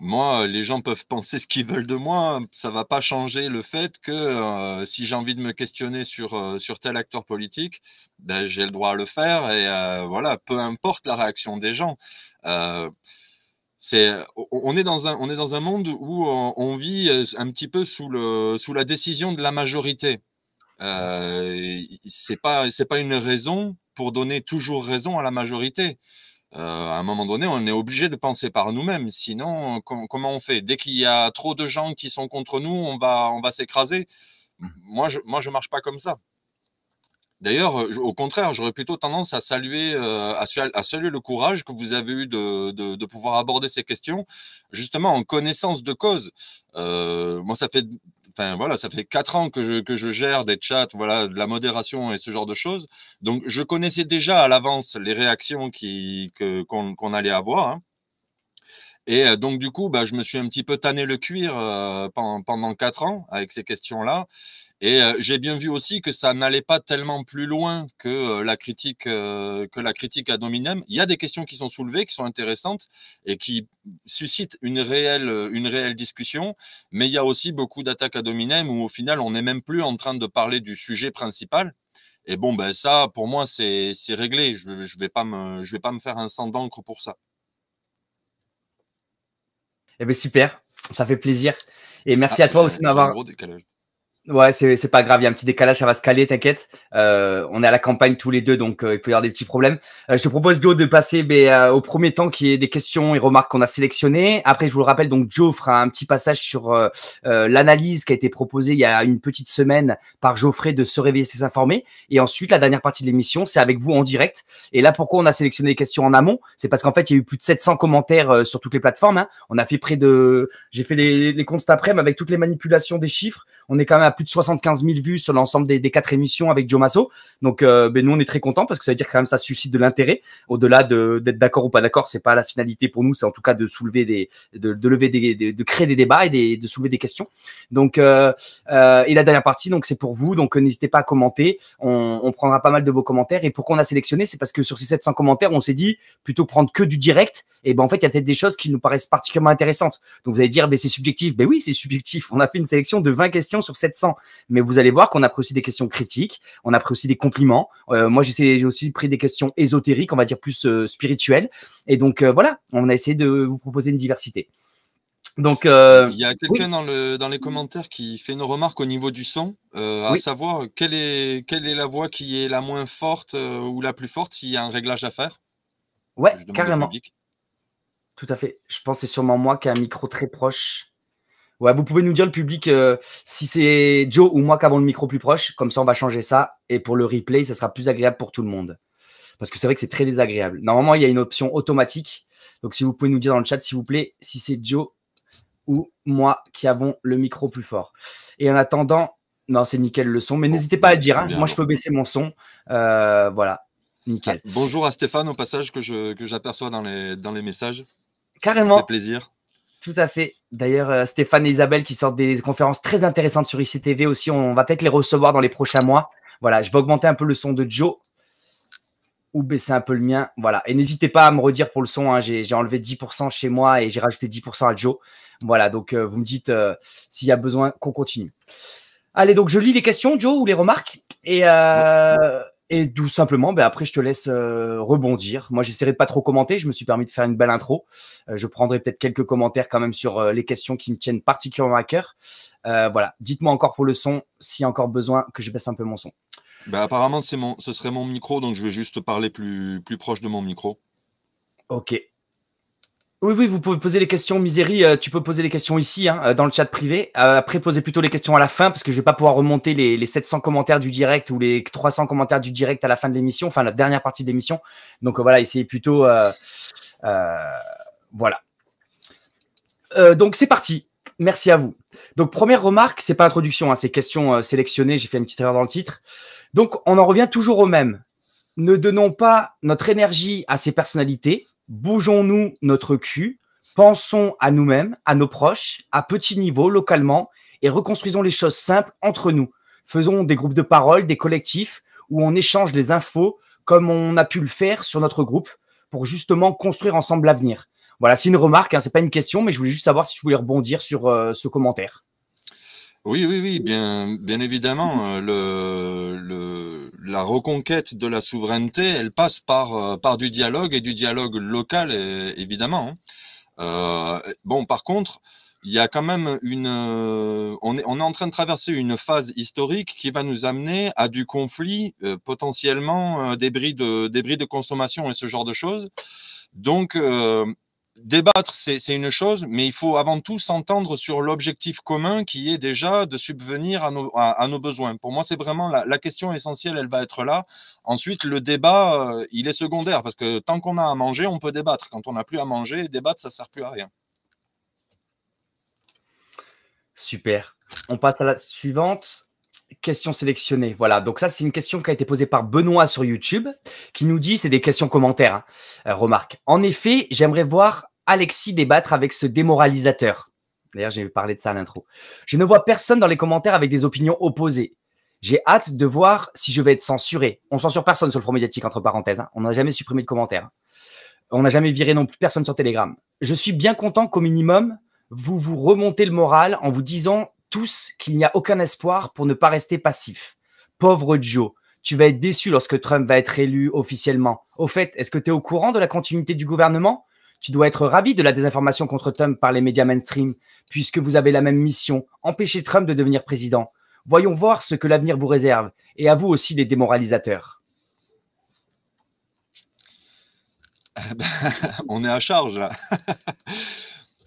Moi, les gens peuvent penser ce qu'ils veulent de moi, ça va pas changer le fait que euh, si j'ai envie de me questionner sur, sur tel acteur politique, ben, j'ai le droit à le faire et voilà, peu importe la réaction des gens. Euh, on est dans un, on est dans un monde où on, vit euh, un petit peu sous le, sous la décision de la majorité. Euh, c'est pas, pas une raison pour donner toujours raison à la majorité. Euh, à un moment donné, on est obligé de penser par nous-mêmes. Sinon, comment on fait? Dès qu'il y a trop de gens qui sont contre nous, on va, on va s'écraser. Mmh. Moi, je, moi, je marche pas comme ça. D'ailleurs, euh, au contraire, j'aurais plutôt tendance à saluer, euh, à, saluer le courage que vous avez eu de, de, pouvoir aborder ces questions, justement en connaissance de cause. Euh, moi, ça fait, voilà, ça fait quatre ans que je, que je gère des chats, voilà, de la modération et ce genre de choses. Donc, je connaissais déjà à l'avance les réactions qui qu'on allait avoir. Hein. Et donc, du coup, bah, je me suis un petit peu tanné le cuir pendant, pendant quatre ans avec ces questions-là. Et j'ai bien vu aussi que ça n'allait pas tellement plus loin que la critique que la critique à Dominem. Il y a des questions qui sont soulevées, qui sont intéressantes et qui suscitent une réelle une réelle discussion, mais il y a aussi beaucoup d'attaques à Dominem où au final on n'est même plus en train de parler du sujet principal. Et bon ben ça pour moi c'est réglé. Je je vais pas me je vais pas me faire un sang d'encre pour ça.
Eh bien super, ça fait plaisir. Et merci ah, à toi aussi d'avoir. Ouais, c'est pas grave, il y a un petit décalage, ça va se caler, t'inquiète. Euh, on est à la campagne tous les deux, donc euh, il peut y avoir des petits problèmes. Euh, je te propose, Joe, de passer ben, au premier temps qui est des questions et remarques qu'on a sélectionnées. Après, je vous le rappelle, donc Joe fera un petit passage sur l'analyse qui a été proposée il y a une petite semaine par Geoffrey de Se réveiller, s'informer. Et ensuite, la dernière partie de l'émission, c'est avec vous en direct. Et là, pourquoi on a sélectionné les questions en amont? C'est parce qu'en fait, il y a eu plus de 700 commentaires sur toutes les plateformes. Hein. On a fait près de... J'ai fait les, les comptes cet après-midi avec toutes les manipulations des chiffres. On est quand même à plus de 75 000 vues sur l'ensemble des, quatre émissions avec Joe Masso. Donc, euh, ben, nous, on est très contents parce que ça veut dire quand même ça suscite de l'intérêt. Au-delà d'être d'accord ou pas d'accord, c'est pas la finalité pour nous, c'est en tout cas de soulever des, de, de lever des, de, créer des débats et des, de soulever des questions. Donc, euh, euh, et la dernière partie, donc c'est pour vous. Donc, n'hésitez pas à commenter. On, on, prendra pas mal de vos commentaires. Et pourquoi on a sélectionné, c'est parce que sur ces 700 commentaires, on s'est dit plutôt prendre que du direct. Et ben en fait, il y a peut-être des choses qui nous paraissent particulièrement intéressantes. Donc, vous allez dire, ben c'est subjectif. Ben oui, c'est subjectif. On a fait une sélection de 20 questions sur 700. Mais vous allez voir qu'on a pris aussi des questions critiques, on a pris aussi des compliments. Euh, moi, j'ai aussi pris des questions ésotériques, on va dire plus euh, spirituelles. Et donc, euh, voilà, on a essayé de vous proposer une diversité.
Donc, il y a quelqu'un dans, le, dans les commentaires qui fait une remarque au niveau du son, à savoir quelle est, quelle est la voix qui est la moins forte ou la plus forte s'il y a un réglage à faire?
Ouais, carrément. Tout à fait. Je pense que c'est sûrement moi qui ai un micro très proche. Ouais, vous pouvez nous dire le public euh, si c'est Joe ou moi qui avons le micro plus proche. Comme ça, on va changer ça. Et pour le replay, ça sera plus agréable pour tout le monde. Parce que c'est vrai que c'est très désagréable. Normalement, il y a une option automatique. Donc, si vous pouvez nous dire dans le chat, s'il vous plaît, si c'est Joe ou moi qui avons le micro plus fort. Et en attendant, non, c'est nickel le son. Mais n'hésitez pas à le dire. Hein. Moi, je peux baisser mon son. Euh, voilà, nickel.
Ah, bonjour à Stéphane au passage que j'aperçois dans les, dans les messages.
Carrément. Ça
fait plaisir.
Tout à fait. D'ailleurs, euh, Stéphane et Isabelle qui sortent des conférences très intéressantes sur ICTV aussi. On va peut-être les recevoir dans les prochains mois. Voilà, je vais augmenter un peu le son de Joe ou baisser un peu le mien. Voilà. Et n'hésitez pas à me redire pour le son. Hein. J'ai enlevé 10% chez moi et j'ai rajouté 10% à Joe. Voilà. Donc, euh, vous me dites euh, s'il y a besoin qu'on continue. Allez, donc je lis les questions, Joe, ou les remarques. Et, et tout simplement, ben après, je te laisse euh, rebondir. Moi, j'essaierai de pas trop commenter. Je me suis permis de faire une belle intro. Euh, je prendrai peut-être quelques commentaires quand même sur les questions qui me tiennent particulièrement à cœur. voilà. Dites-moi encore pour le son, s'il y a encore besoin que je baisse un peu mon son.
Ben, apparemment, c'est mon, ce serait mon micro, donc je vais juste parler plus, plus proche de mon micro.
Ok. Oui, oui, vous pouvez poser les questions, Misérie. Euh, tu peux poser les questions ici, hein, euh, dans le chat privé. Euh, après, posez plutôt les questions à la fin, parce que je vais pas pouvoir remonter les, les, 700 commentaires du direct ou les 300 commentaires du direct à la fin de l'émission, enfin la dernière partie de l'émission. Donc voilà, essayez plutôt. voilà. donc c'est parti. Merci à vous. Donc première remarque, c'est pas introduction, hein, c'est questions sélectionnées. J'ai fait une petite erreur dans le titre. Donc on en revient toujours au même. Ne donnons pas notre énergie à ces personnalités bougeons-nous notre cul, pensons à nous-mêmes, à nos proches, à petit niveau, localement, et reconstruisons les choses simples entre nous. Faisons des groupes de parole, des collectifs, où on échange les infos, comme on a pu le faire sur notre groupe, pour justement construire ensemble l'avenir. Voilà, c'est une remarque, hein, c'est pas une question, mais je voulais juste savoir si tu voulais rebondir sur euh, ce commentaire.
Oui, oui, oui, bien, bien évidemment. Euh, la reconquête de la souveraineté, elle passe par, euh, par du dialogue et du dialogue local, évidemment. Hein. Euh, bon, par contre, il y a quand même une. On est, on est en train de traverser une phase historique qui va nous amener à du conflit, potentiellement des bris, de, des bris de consommation et ce genre de choses. Donc, débattre, c'est une chose, mais il faut avant tout s'entendre sur l'objectif commun qui est déjà de subvenir à nos, besoins. Pour moi, c'est vraiment la, question essentielle, elle va être là. Ensuite, le débat, euh, il est secondaire, parce que tant qu'on a à manger, on peut débattre. Quand on n'a plus à manger, débattre, ça ne sert plus à rien.
Super. On passe à la suivante. Question sélectionnée. Voilà. Donc ça, c'est une question qui a été posée par Benoît sur YouTube, qui nous dit, c'est des questions commentaires. Hein. Euh, remarque. En effet, j'aimerais voir Alexis débattre avec ce démoralisateur. D'ailleurs, j'ai parlé de ça à l'intro. Je ne vois personne dans les commentaires avec des opinions opposées. J'ai hâte de voir si je vais être censuré. On censure personne sur le front médiatique, entre parenthèses. Hein. On n'a jamais supprimé de commentaires. On n'a jamais viré non plus personne sur Telegram. Je suis bien content qu'au minimum, vous vous remontez le moral en vous disant tous qu'il n'y a aucun espoir pour ne pas rester passif. Pauvre Joe, tu vas être déçu lorsque Trump va être élu officiellement. Au fait, est-ce que tu es au courant de la continuité du gouvernement? Tu dois être ravi de la désinformation contre Trump par les médias mainstream, puisque vous avez la même mission, empêcher Trump de devenir président. Voyons voir ce que l'avenir vous réserve, et à vous aussi les démoralisateurs.
On est à charge là.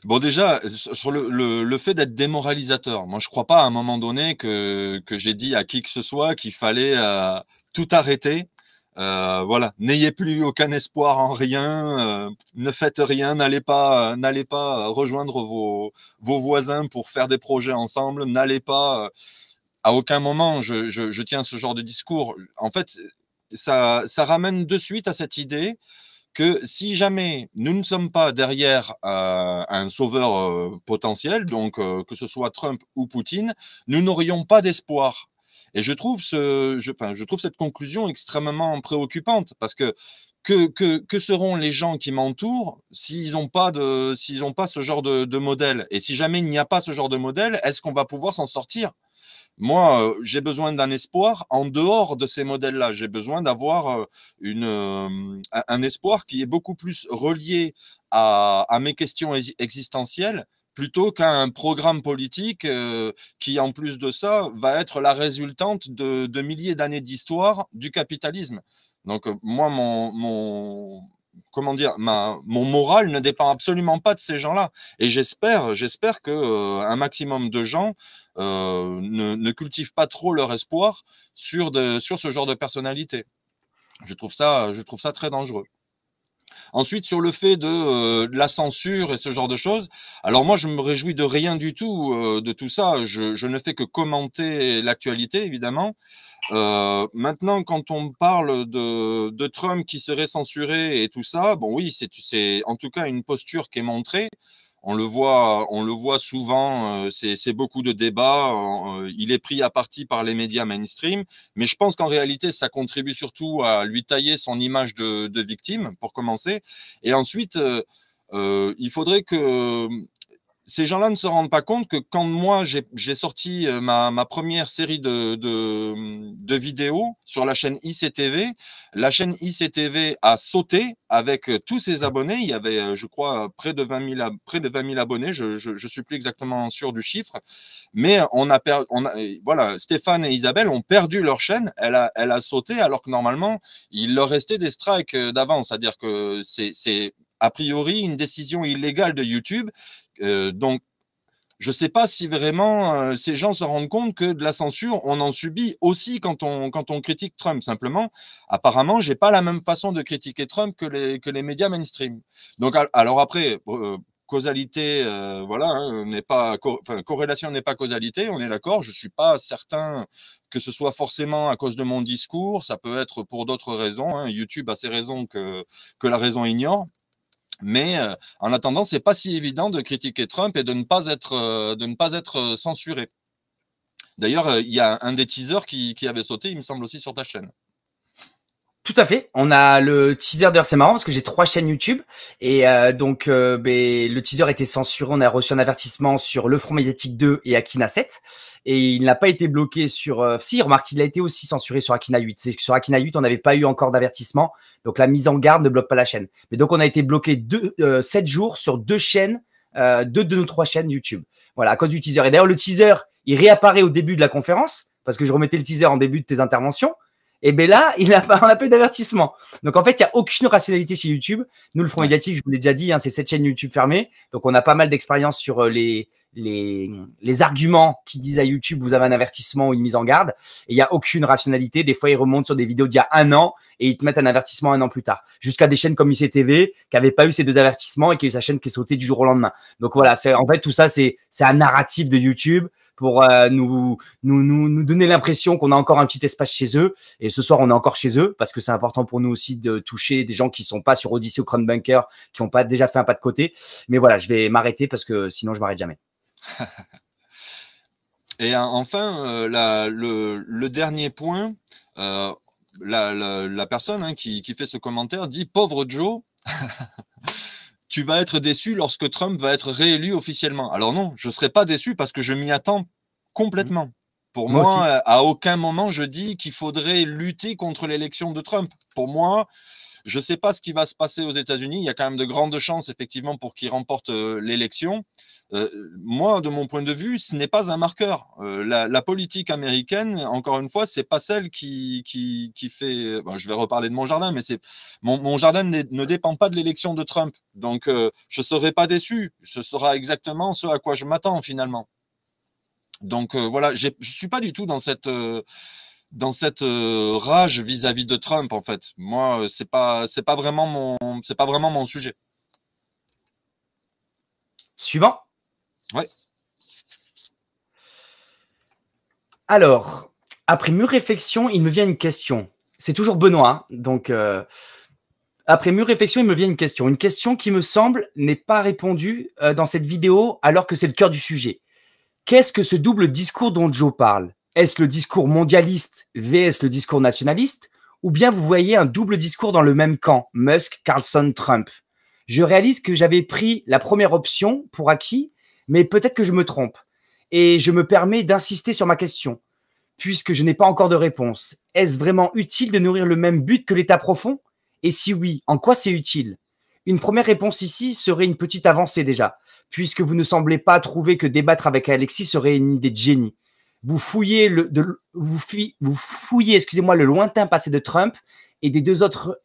Bon, déjà, sur le, fait d'être démoralisateur, moi je ne crois pas à un moment donné que, j'ai dit à qui que ce soit qu'il fallait euh, tout arrêter euh, voilà, n'ayez plus aucun espoir en rien, euh, ne faites rien, n'allez pas, n'allez pas rejoindre vos, voisins pour faire des projets ensemble, n'allez pas. à aucun moment, je, tiens ce genre de discours. En fait, ça, ça ramène de suite à cette idée que si jamais nous ne sommes pas derrière euh, un sauveur potentiel, donc que ce soit Trump ou Poutine, nous n'aurions pas d'espoir. Et je trouve, cette conclusion extrêmement préoccupante parce que que, seront les gens qui m'entourent s'ils n'ont pas, s'ils ont pas ce genre de, modèle? Et si jamais il n'y a pas ce genre de modèle, est-ce qu'on va pouvoir s'en sortir? Moi, euh, j'ai besoin d'un espoir en dehors de ces modèles-là. J'ai besoin d'avoir euh, une, euh, un espoir qui est beaucoup plus relié à mes questions existentielles plutôt qu'un programme politique euh, qui, en plus de ça, va être la résultante de, milliers d'années d'histoire du capitalisme. Donc, euh, moi, mon, comment dire, mon moral ne dépend absolument pas de ces gens-là. Et j'espère, j'espère que euh, un maximum de gens ne, ne, cultivent pas trop leur espoir sur, sur ce genre de personnalité. Je trouve ça, je trouve ça très dangereux. Ensuite, sur le fait de, euh, la censure et ce genre de choses, alors moi, je me réjouis de rien du tout euh, de tout ça. Je, ne fais que commenter l'actualité, évidemment. Euh, maintenant, quand on parle de, de, Trump qui serait censuré et tout ça, bon oui, c'est en tout cas une posture qui est montrée. On le voit, on le voit souvent, euh, c'est beaucoup de débats. Euh, il est pris à partie par les médias mainstream, mais je pense qu'en réalité, ça contribue surtout à lui tailler son image de, victime, pour commencer. Et ensuite, euh, il faudrait que ces gens-là ne se rendent pas compte que quand moi j'ai sorti euh, ma, première série de, vidéos sur la chaîne ICTV, la chaîne ICTV a sauté avec euh, tous ses abonnés. Il y avait, euh, je crois, près de 20 000, près de 20 000 abonnés. Je ne suis plus exactement sûr du chiffre. Mais on a, perdu, voilà, Stéphane et Isabelle ont perdu leur chaîne. Elle a, elle a sauté alors que normalement, il leur restait des strikes d'avance. C'est-à-dire que c'est a priori une décision illégale de YouTube. Euh, donc, je ne sais pas si vraiment euh, ces gens se rendent compte que de la censure, on en subit aussi quand on, quand on critique Trump. Simplement, apparemment, je n'ai pas la même façon de critiquer Trump que les, que les médias mainstream. Donc, alors après, euh, causalité, voilà, hein, pas, corrélation n'est pas causalité, on est d'accord. Je ne suis pas certain que ce soit forcément à cause de mon discours, ça peut être pour d'autres raisons. Hein. YouTube a ses raisons que, que la raison ignore. Mais euh, en attendant, c'est pas si évident de critiquer Trump et de ne pas être, euh, de ne pas être euh, censuré. D'ailleurs, il y a un des teasers qui, qui, avait sauté, il me semble aussi sur ta chaîne.
Tout à fait. On a le teaser d'ailleurs, c'est marrant parce que j'ai trois chaînes YouTube et donc ben, le teaser était censuré. On a reçu un avertissement sur Le Front Médiatique 2 et Akina 7 et il n'a pas été bloqué sur. si, remarque, il a été aussi censuré sur Akina 8. C'est sur Akina 8, on n'avait pas eu encore d'avertissement. Donc la mise en garde ne bloque pas la chaîne. Mais donc on a été bloqué deux, euh, 7 jours sur deux chaînes, euh, deux de nos trois chaînes YouTube. Voilà, à cause du teaser. Et d'ailleurs, le teaser, il réapparaît au début de la conférence, parce que je remettais le teaser en début de tes interventions. Et ben là, il a, on a pas eu d'avertissement. Donc en fait, il y a aucune rationalité chez YouTube. Nous, le Front médiatique, je vous l'ai déjà dit, hein, c'est cette chaîne YouTube fermée. Donc on a pas mal d'expérience sur euh, les, les, les arguments qui disent à YouTube, vous avez un avertissement ou une mise en garde. Et il y a aucune rationalité. Des fois, ils remontent sur des vidéos d'il y a un an et ils te mettent un avertissement un an plus tard. Jusqu'à des chaînes comme ICTV qui n'avaient pas eu ces deux avertissements et qui a eu sa chaîne qui est sautée du jour au lendemain. Donc voilà, c'est en fait tout ça, c'est c'est un narratif de YouTube pour euh, nous, nous, nous, donner l'impression qu'on a encore un petit espace chez eux. Et ce soir, on est encore chez eux parce que c'est important pour nous aussi de toucher des gens qui sont pas sur Odyssey ou Crown Bunker, qui n'ont pas déjà fait un pas de côté. Mais voilà, je vais m'arrêter parce que sinon, je m'arrête jamais.
Et enfin, euh, le, dernier point, euh, la, personne hein, qui, qui, fait ce commentaire dit Pauvre Joe, tu vas être déçu lorsque Trump va être réélu officiellement. Alors non, je ne serai pas déçu parce que je m'y attends complètement. Pour moi, à aucun moment je dis qu'il faudrait lutter contre l'élection de Trump. Pour moi, je ne sais pas ce qui va se passer aux États-Unis. Il y a quand même de grandes chances, effectivement, pour qu'il remporte euh, l'élection. Euh, moi, de mon point de vue, ce n'est pas un marqueur. Euh, la, politique américaine, encore une fois, c'est pas celle qui, qui, fait. je vais reparler de mon jardin, mais c'est mon, jardin ne dépend pas de l'élection de Trump. Donc, je ne serai pas déçu. Ce sera exactement ce à quoi je m'attends finalement. Donc voilà, je ne suis pas du tout dans cette dans cette euh, rage vis-à-vis de Trump en fait. Moi, euh, c'est pas c'est pas vraiment mon c'est pas vraiment mon sujet.
Suivant.
Ouais.
Alors, après mûre réflexion, il me vient une question. C'est toujours Benoît, hein. donc euh, après mûre réflexion, il me vient une question. Une question qui me semble n'est pas répondue dans cette vidéo alors que c'est le cœur du sujet. Qu'est-ce que ce double discours dont Joe parle? Est-ce le discours mondialiste vs le discours nationaliste? Ou bien vous voyez un double discours dans le même camp, Musk, Carlson, Trump? Je réalise que j'avais pris la première option pour acquis, mais peut-être que je me trompe. Et je me permets d'insister sur ma question, puisque je n'ai pas encore de réponse. Est-ce vraiment utile de nourrir le même but que l'État profond? Et si oui, en quoi c'est utile? Une première réponse ici serait une petite avancée déjà, puisque vous ne semblez pas trouver que débattre avec Alexis serait une idée de génie vous fouillez le, fouillez, excusez-moi, le lointain passé de Trump et des deux autres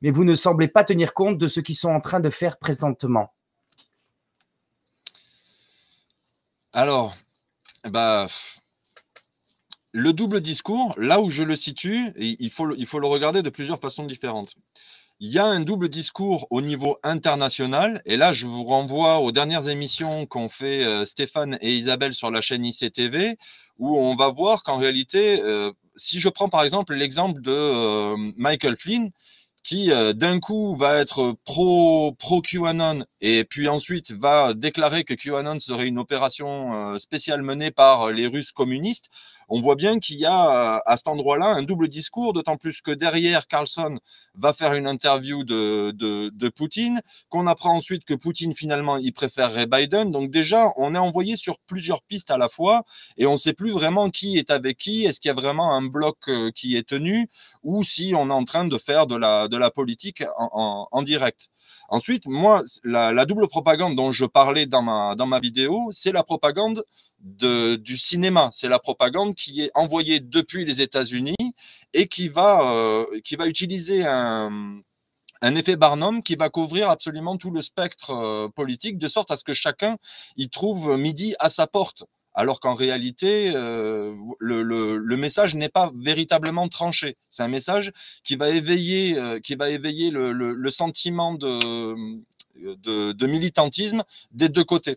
mais vous ne semblez pas tenir compte de ce qu'ils sont en train de faire présentement.
Alors, bah, le double discours, là où je le situe, il faut le regarder de plusieurs façons différentes il y a un double discours au niveau international. Et là, je vous renvoie aux dernières émissions qu'ont fait euh, Stéphane et Isabelle sur la chaîne ICTV, où on va voir qu'en réalité, euh, si je prends par exemple l'exemple de euh, Michael Flynn, qui euh, d'un coup va être pro pro QAnon et puis ensuite va déclarer que QAnon serait une opération euh, spéciale menée par les Russes communistes, on voit bien qu'il y a à cet endroit-là un double discours, d'autant plus que derrière Carlson va faire une interview de, de, de Poutine, qu'on apprend ensuite que Poutine finalement il préférerait Biden. Donc déjà on est envoyé sur plusieurs pistes à la fois et on ne sait plus vraiment qui est avec qui. Est-ce qu'il y a vraiment un bloc qui est tenu ou si on est en train de faire de la de la politique en, direct. Ensuite, moi, la, double propagande dont je parlais dans ma, dans ma vidéo, c'est la propagande de, du cinéma. C'est la propagande qui est envoyée depuis les États-Unis et qui va, euh, qui va utiliser un, un effet Barnum qui va couvrir absolument tout le spectre euh, politique, de sorte à ce que chacun y trouve midi à sa porte alors qu'en réalité, euh, le, message n'est pas véritablement tranché. C'est un message qui va éveiller, euh, le, sentiment de, de, militantisme des deux côtés.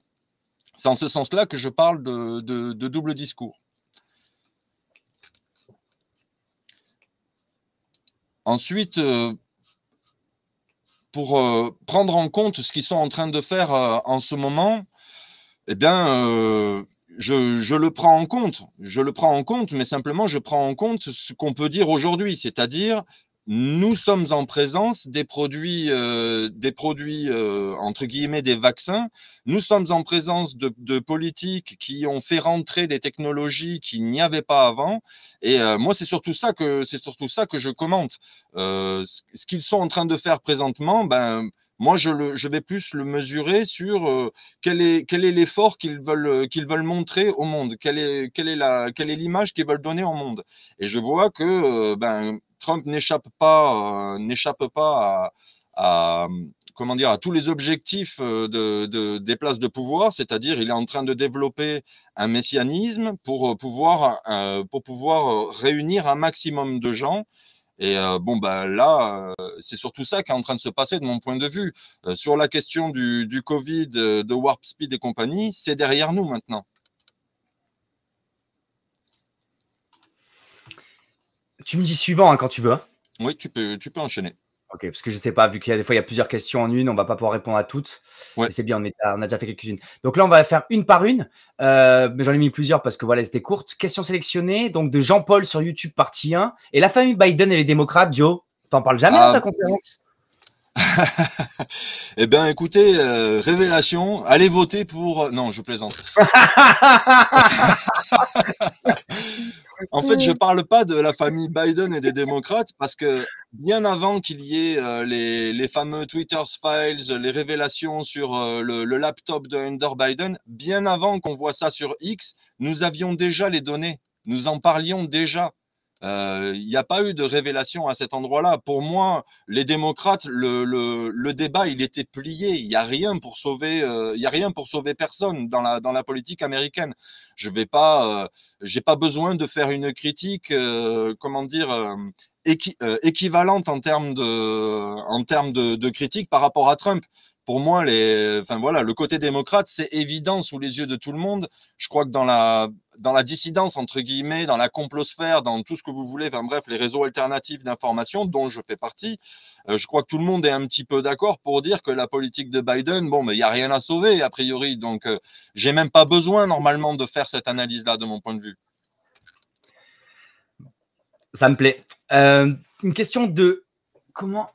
C'est en ce sens-là que je parle de, double discours. Ensuite, euh, pour prendre en compte ce qu'ils sont en train de faire en ce moment, eh bien, je, le prends en compte, je le prends en compte, mais simplement je prends en compte ce qu'on peut dire aujourd'hui, c'est-à-dire nous sommes en présence des produits, euh, des produits euh, entre guillemets des vaccins. Nous sommes en présence de, politiques qui ont fait rentrer des technologies qu'il n'y avait pas avant. Et euh, moi, c'est surtout ça que c'est surtout ça que je commente. ce qu'ils sont en train de faire présentement, ben moi, je, vais plus le mesurer sur euh, quel est l'effort qu'ils veulent euh, montrer au monde, quelle est l'image qu'ils veulent donner au monde. Et je vois que euh, ben Trump n'échappe pas à, tous les objectifs de, de des places de pouvoir, c'est-à-dire il est en train de développer un messianisme pour pouvoir réunir un maximum de gens et bon, bah, là, c'est surtout ça qui est en train de se passer de mon point de vue. sur la question du, du Covid, de Warp Speed et compagnie, c'est derrière nous maintenant.
Tu me dis suivant hein, quand tu veux. Hein.
Oui, tu peux, tu peux enchaîner.
Ok, parce que je sais pas, vu qu'il y a des fois il y a plusieurs questions en une, on va pas pouvoir répondre à toutes. Ouais. C'est bien, on, on, a déjà fait quelques-unes. Donc là, on va faire une par une. Euh, mais j'en ai mis plusieurs parce que voilà, c'était courte. Question sélectionnée, donc de Jean-Paul sur YouTube, partie 1. Et la famille Biden et les démocrates, Joe, t'en parles jamais dans ta ah. conférence?
eh bien, écoutez, euh, révélation, allez voter pour. Non, je plaisante. En fait, je parle pas de la famille Biden et des démocrates parce que bien avant qu'il y ait euh, les, les, fameux Twitter Files, les révélations sur euh, le, le, laptop de Hunter Biden, bien avant qu'on voit ça sur X, nous avions déjà les données. Nous en parlions déjà. Euh, il n'y a pas eu de révélation à cet endroit-là. Pour moi, les démocrates, le, débat, il était plié. Il n'y a rien pour sauver, euh, y a rien pour sauver personne dans la politique américaine. Je vais pas, euh, j'ai pas besoin de faire une critique, comment dire. équivalente en termes de en termes de critique par rapport à Trump pour moi, le côté démocrate, c'est évident sous les yeux de tout le monde. Je crois que dans la, dissidence entre guillemets, dans la complosphère, dans tout ce que vous voulez, enfin bref, les réseaux alternatifs d'information dont je fais partie, euh, je crois que tout le monde est un petit peu d'accord pour dire que la politique de Biden, bon, mais il y a rien à sauver a priori. Donc, euh, j'ai même pas besoin normalement de faire cette analyse-là de mon point de vue.
Ça me plaît. Euh, une question de comment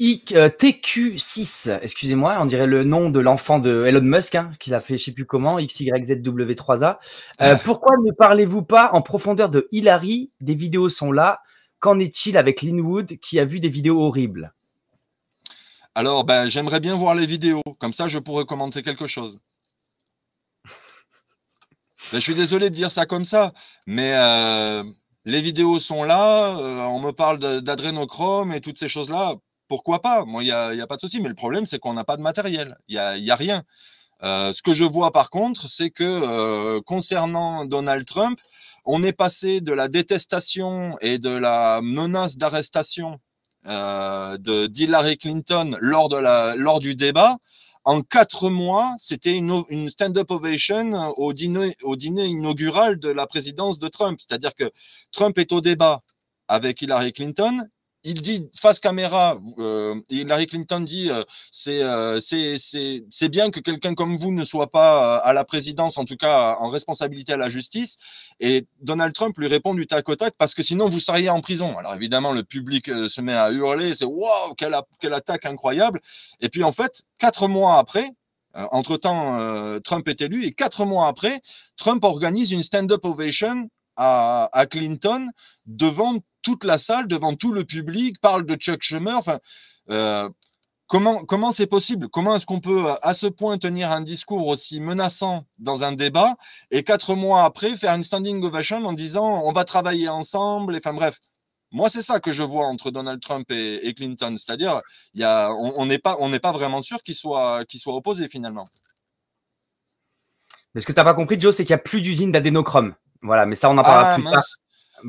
TQ6, excusez-moi, on dirait le nom de l'enfant de Elon Musk, hein, qu'il a fait je sais plus comment, XYZW3A. Euh, pourquoi ne parlez-vous pas en profondeur de Hillary? Des vidéos sont là. Qu'en est-il avec Linwood qui a vu des vidéos horribles?
Alors, ben, j'aimerais bien voir les vidéos, comme ça je pourrais commenter quelque chose. Ben, je suis désolé de dire ça comme ça, mais euh, les vidéos sont là, on me parle d'adrénochrome et toutes ces choses-là pourquoi pas? Moi, il n'y a, pas de souci. Mais le problème, c'est qu'on n'a pas de matériel. Il n'y a, rien. Euh, ce que je vois par contre, c'est que euh, concernant Donald Trump, on est passé de la détestation et de la menace d'arrestation euh, de d'Hillary Clinton lors, de la, lors du débat. En quatre mois, c'était une, une stand-up ovation au dîner, au dîner inaugural de la présidence de Trump. C'est-à-dire que Trump est au débat avec Hillary Clinton il dit face caméra, euh, Hillary Clinton dit euh, euh, c'est bien que quelqu'un comme vous ne soit pas à la présidence, en tout cas en responsabilité à la justice. Et Donald Trump lui répond du tac au tac parce que sinon vous seriez en prison. Alors évidemment, le public se met à hurler, c'est waouh, quelle, quelle attaque incroyable. Et puis en fait, quatre mois après, entre-temps, Trump est élu et quatre mois après, Trump organise une stand-up ovation à, Clinton devant toute la salle, devant tout le public, parle de Chuck Schumer. Enfin, euh, comment comment c'est possible? Comment est-ce qu'on peut à ce point tenir un discours aussi menaçant dans un débat et quatre mois après faire une standing ovation en disant on va travailler ensemble Enfin bref. Moi, c'est ça que je vois entre Donald Trump et, Clinton. C'est-à-dire, on n'est pas, on pas vraiment sûr qu'ils soient, qu opposés finalement.
Mais ce que tu n'as pas compris, Joe, c'est qu'il n'y a plus d'usine d'adénochrome. Voilà, mais ça, on en parlera ah, plus tard.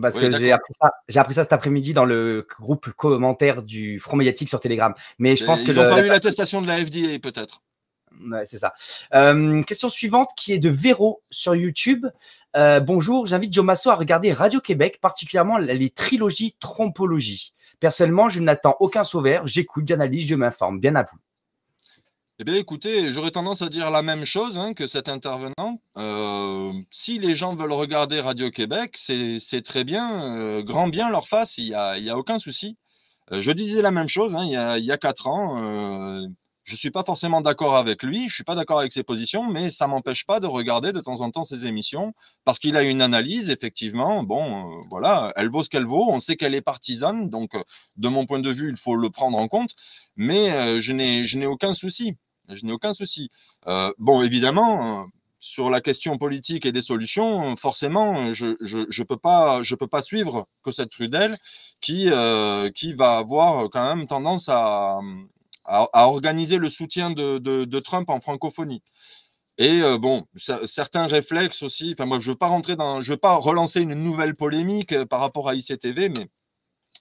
Parce que j'ai appris ça, j'ai appris ça cet après-midi dans le groupe commentaire du Front médiatique sur Telegram. Mais je pense
que
ils
n'ont pas eu l'attestation de la FDA peut-être.
Ouais, c'est ça. Euh, question suivante qui est de Véro sur YouTube. Euh, bonjour, j'invite Joe Masso à regarder Radio Québec, particulièrement les trilogies Trompologie. Personnellement, je n'attends aucun sauveur. J'écoute, j'analyse, je m'informe. Bien à vous.
Eh bien, écoutez, j'aurais tendance à dire la même chose hein, que cet intervenant. Euh, si les gens veulent regarder Radio-Québec, c'est très bien, euh, grand bien leur face, il n'y a, a, aucun souci. Euh, je disais la même chose hein, il, y a, il, y a, quatre ans. je ne suis pas forcément d'accord avec lui, je ne suis pas d'accord avec ses positions, mais ça ne m'empêche pas de regarder de temps en temps ses émissions, parce qu'il a une analyse, effectivement. Bon, voilà, elle vaut ce qu'elle vaut. On sait qu'elle est partisane, donc de mon point de vue, il faut le prendre en compte, mais je n'ai aucun souci. Je n'ai aucun souci. Euh, bon, évidemment, euh, sur la question politique et des solutions, forcément, je ne peux, pas, suivre que cette Trudel qui, euh, qui va avoir quand même tendance à, organiser le soutien de, Trump en francophonie. Et bon, certains réflexes aussi. Enfin, moi, je veux pas rentrer dans, je veux pas relancer une nouvelle polémique par rapport à ICTV,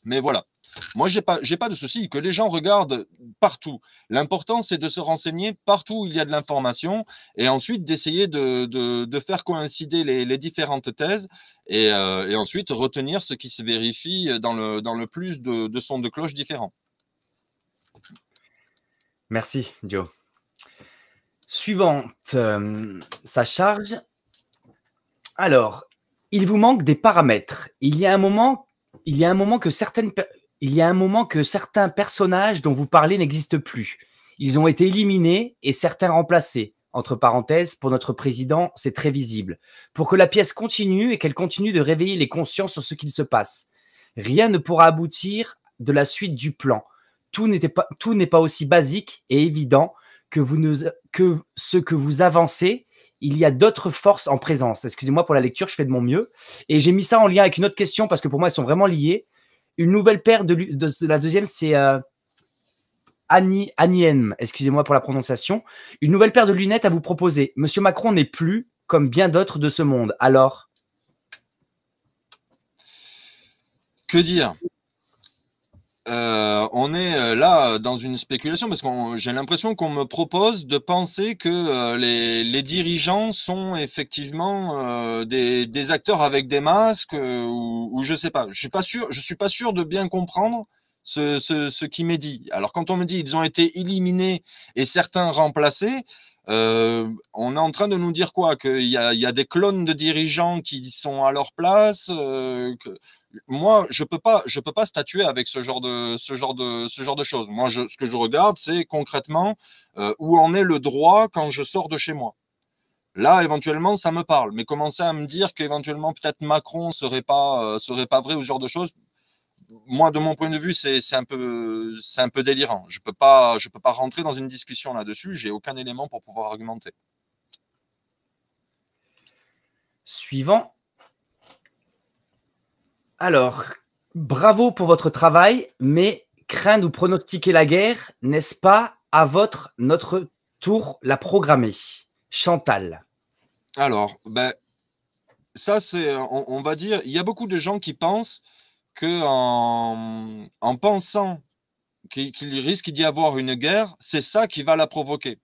mais voilà. Moi, je n'ai pas, pas de souci, que les gens regardent partout. L'important, c'est de se renseigner partout où il y a de l'information et ensuite d'essayer de, de, faire coïncider les, différentes thèses et, euh, et, ensuite retenir ce qui se vérifie dans le, dans le plus de, de sons de cloche différents.
Merci, Joe. Suivante, euh, charge. Alors, il vous manque des paramètres. Il y a un moment, il y a un moment que certaines, il y a un moment que certains personnages dont vous parlez n'existent plus. Ils ont été éliminés et certains remplacés. Entre parenthèses, pour notre président, c'est très visible. Pour que la pièce continue et qu'elle continue de réveiller les consciences sur ce qu'il se passe. Rien ne pourra aboutir de la suite du plan. Tout n'est pas, aussi basique et évident que, que ce que vous avancez. Il y a d'autres forces en présence. Excusez-moi pour la lecture, je fais de mon mieux. Et j'ai mis ça en lien avec une autre question parce que pour moi, elles sont vraiment liées. Une nouvelle paire de, la deuxième, c'est euh, Annie, M. Excusez-moi pour la prononciation. Une nouvelle paire de lunettes à vous proposer. Monsieur Macron n'est plus comme bien d'autres de ce monde. Alors?
Que dire? Euh, on est euh, là dans une spéculation parce que j'ai l'impression qu'on me propose de penser que les, dirigeants sont effectivement des, acteurs avec des masques ou, ou, je sais pas. Je suis pas sûr. Je suis pas sûr de bien comprendre ce, ce qui m'est dit. Alors quand on me dit ils ont été éliminés et certains remplacés, euh, on est en train de nous dire quoi? Qu'il y, a des clones de dirigeants qui sont à leur place. Euh. Moi, je peux peux pas statuer avec ce genre de, ce genre de, ce genre de choses. Moi, je, ce que je regarde, c'est concrètement euh, où en est le droit quand je sors de chez moi. Là, éventuellement, ça me parle. Mais commencer à me dire qu'éventuellement, peut-être Macron serait pas, serait pas vrai ou ce genre de choses, moi, de mon point de vue, c'est un, peu, un peu délirant. Je ne peux, pas, peux pas rentrer dans une discussion là-dessus. J'ai aucun élément pour pouvoir argumenter.
Suivant. Alors, bravo pour votre travail, mais craindre ou pronostiquer la guerre, n'est-ce pas à votre, notre tour la programmer? Chantal.
Alors, ben, ça, c'est, on, va dire, il y a beaucoup de gens qui pensent que en, pensant qu'il risque d'y avoir une guerre, c'est ça qui va la provoquer.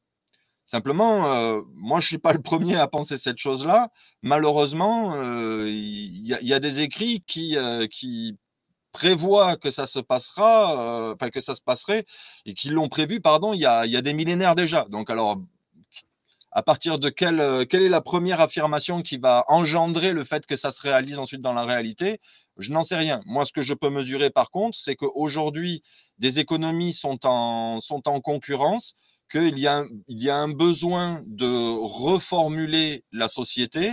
Simplement, euh, moi, je ne suis pas le premier à penser cette chose-là. Malheureusement, euh, il y, a des écrits qui, euh, qui, prévoient que ça se passera, que ça se passerait, et qui l'ont prévu, pardon, il y, a, y a des millénaires déjà. Donc alors, à partir de quelle, quelle est la première affirmation qui va engendrer le fait que ça se réalise ensuite dans la réalité? Je n'en sais rien. Moi, ce que je peux mesurer par contre, c'est qu'aujourd'hui, des économies sont en, sont en concurrence, qu'il y, a, il y a un besoin de reformuler la société.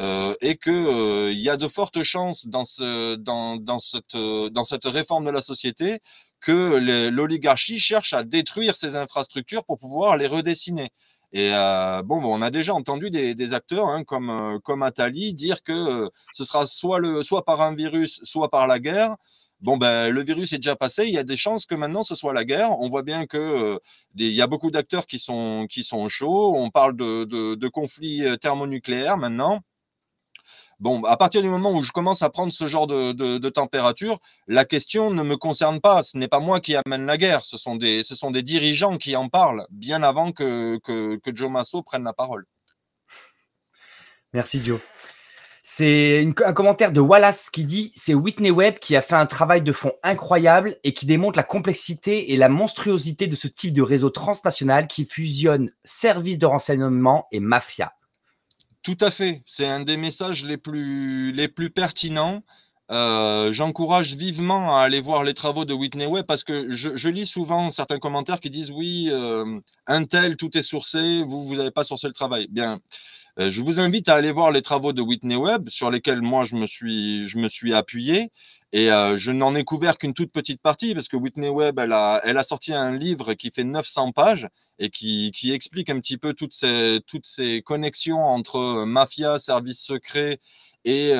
Euh, et qu'il euh, y a de fortes chances dans, ce, dans, dans, cette, dans cette réforme de la société que l'oligarchie cherche à détruire ces infrastructures pour pouvoir les redessiner. Et euh, bon, on a déjà entendu des, acteurs hein, comme, euh, comme Attali dire que euh, ce sera soit, le, soit par un virus, soit par la guerre. Bon, ben, le virus est déjà passé. Il y a des chances que maintenant ce soit la guerre. On voit bien que il y a beaucoup d'acteurs qui sont, qui sont chauds. On parle de, de, de conflits thermonucléaires maintenant. Bon, à partir du moment où je commence à prendre ce genre de, température, la question ne me concerne pas. Ce n'est pas moi qui amène la guerre. Ce sont des, dirigeants qui en parlent bien avant que, que, Joe Masso prenne la parole.
Merci Joe. C'est un commentaire de Wallace qui dit c'est Whitney Webb qui a fait un travail de fond incroyable et qui démontre la complexité et la monstruosité de ce type de réseau transnational qui fusionne services de renseignement et mafia.
Tout à fait. C'est un des messages les plus, les plus pertinents. Euh, j'encourage vivement à aller voir les travaux de Whitney Webb parce que je, lis souvent certains commentaires qui disent oui, euh, un tel, tout est sourcé, vous, vous n'avez pas sourcé le travail. Bien, euh, je vous invite à aller voir les travaux de Whitney Webb sur lesquels moi je me suis, je me suis appuyé et je n'en ai couvert qu'une toute petite partie parce que Whitney Webb, elle a, sorti un livre qui fait 900 pages et qui, explique un petit peu toutes ces, toutes ces connexions entre mafia, services secrets et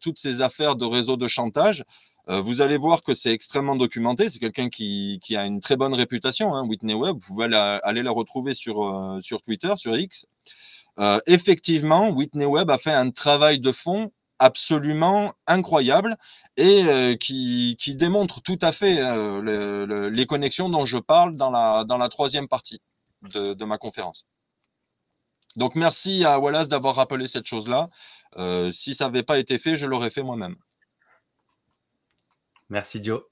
toutes ces affaires de réseau de chantage. vous allez voir que c'est extrêmement documenté. C'est quelqu'un qui, qui, a une très bonne réputation, hein, Whitney Webb. Vous pouvez aller la retrouver sur, sur Twitter, sur X. effectivement, Whitney Webb a fait un travail de fond absolument incroyable et euh, qui, démontre tout à fait euh, les connexions dont je parle dans la, dans la troisième partie de, ma conférence. Donc merci à Wallace d'avoir rappelé cette chose-là. Euh, si ça n'avait pas été fait, je l'aurais fait moi-même.
Merci Joe.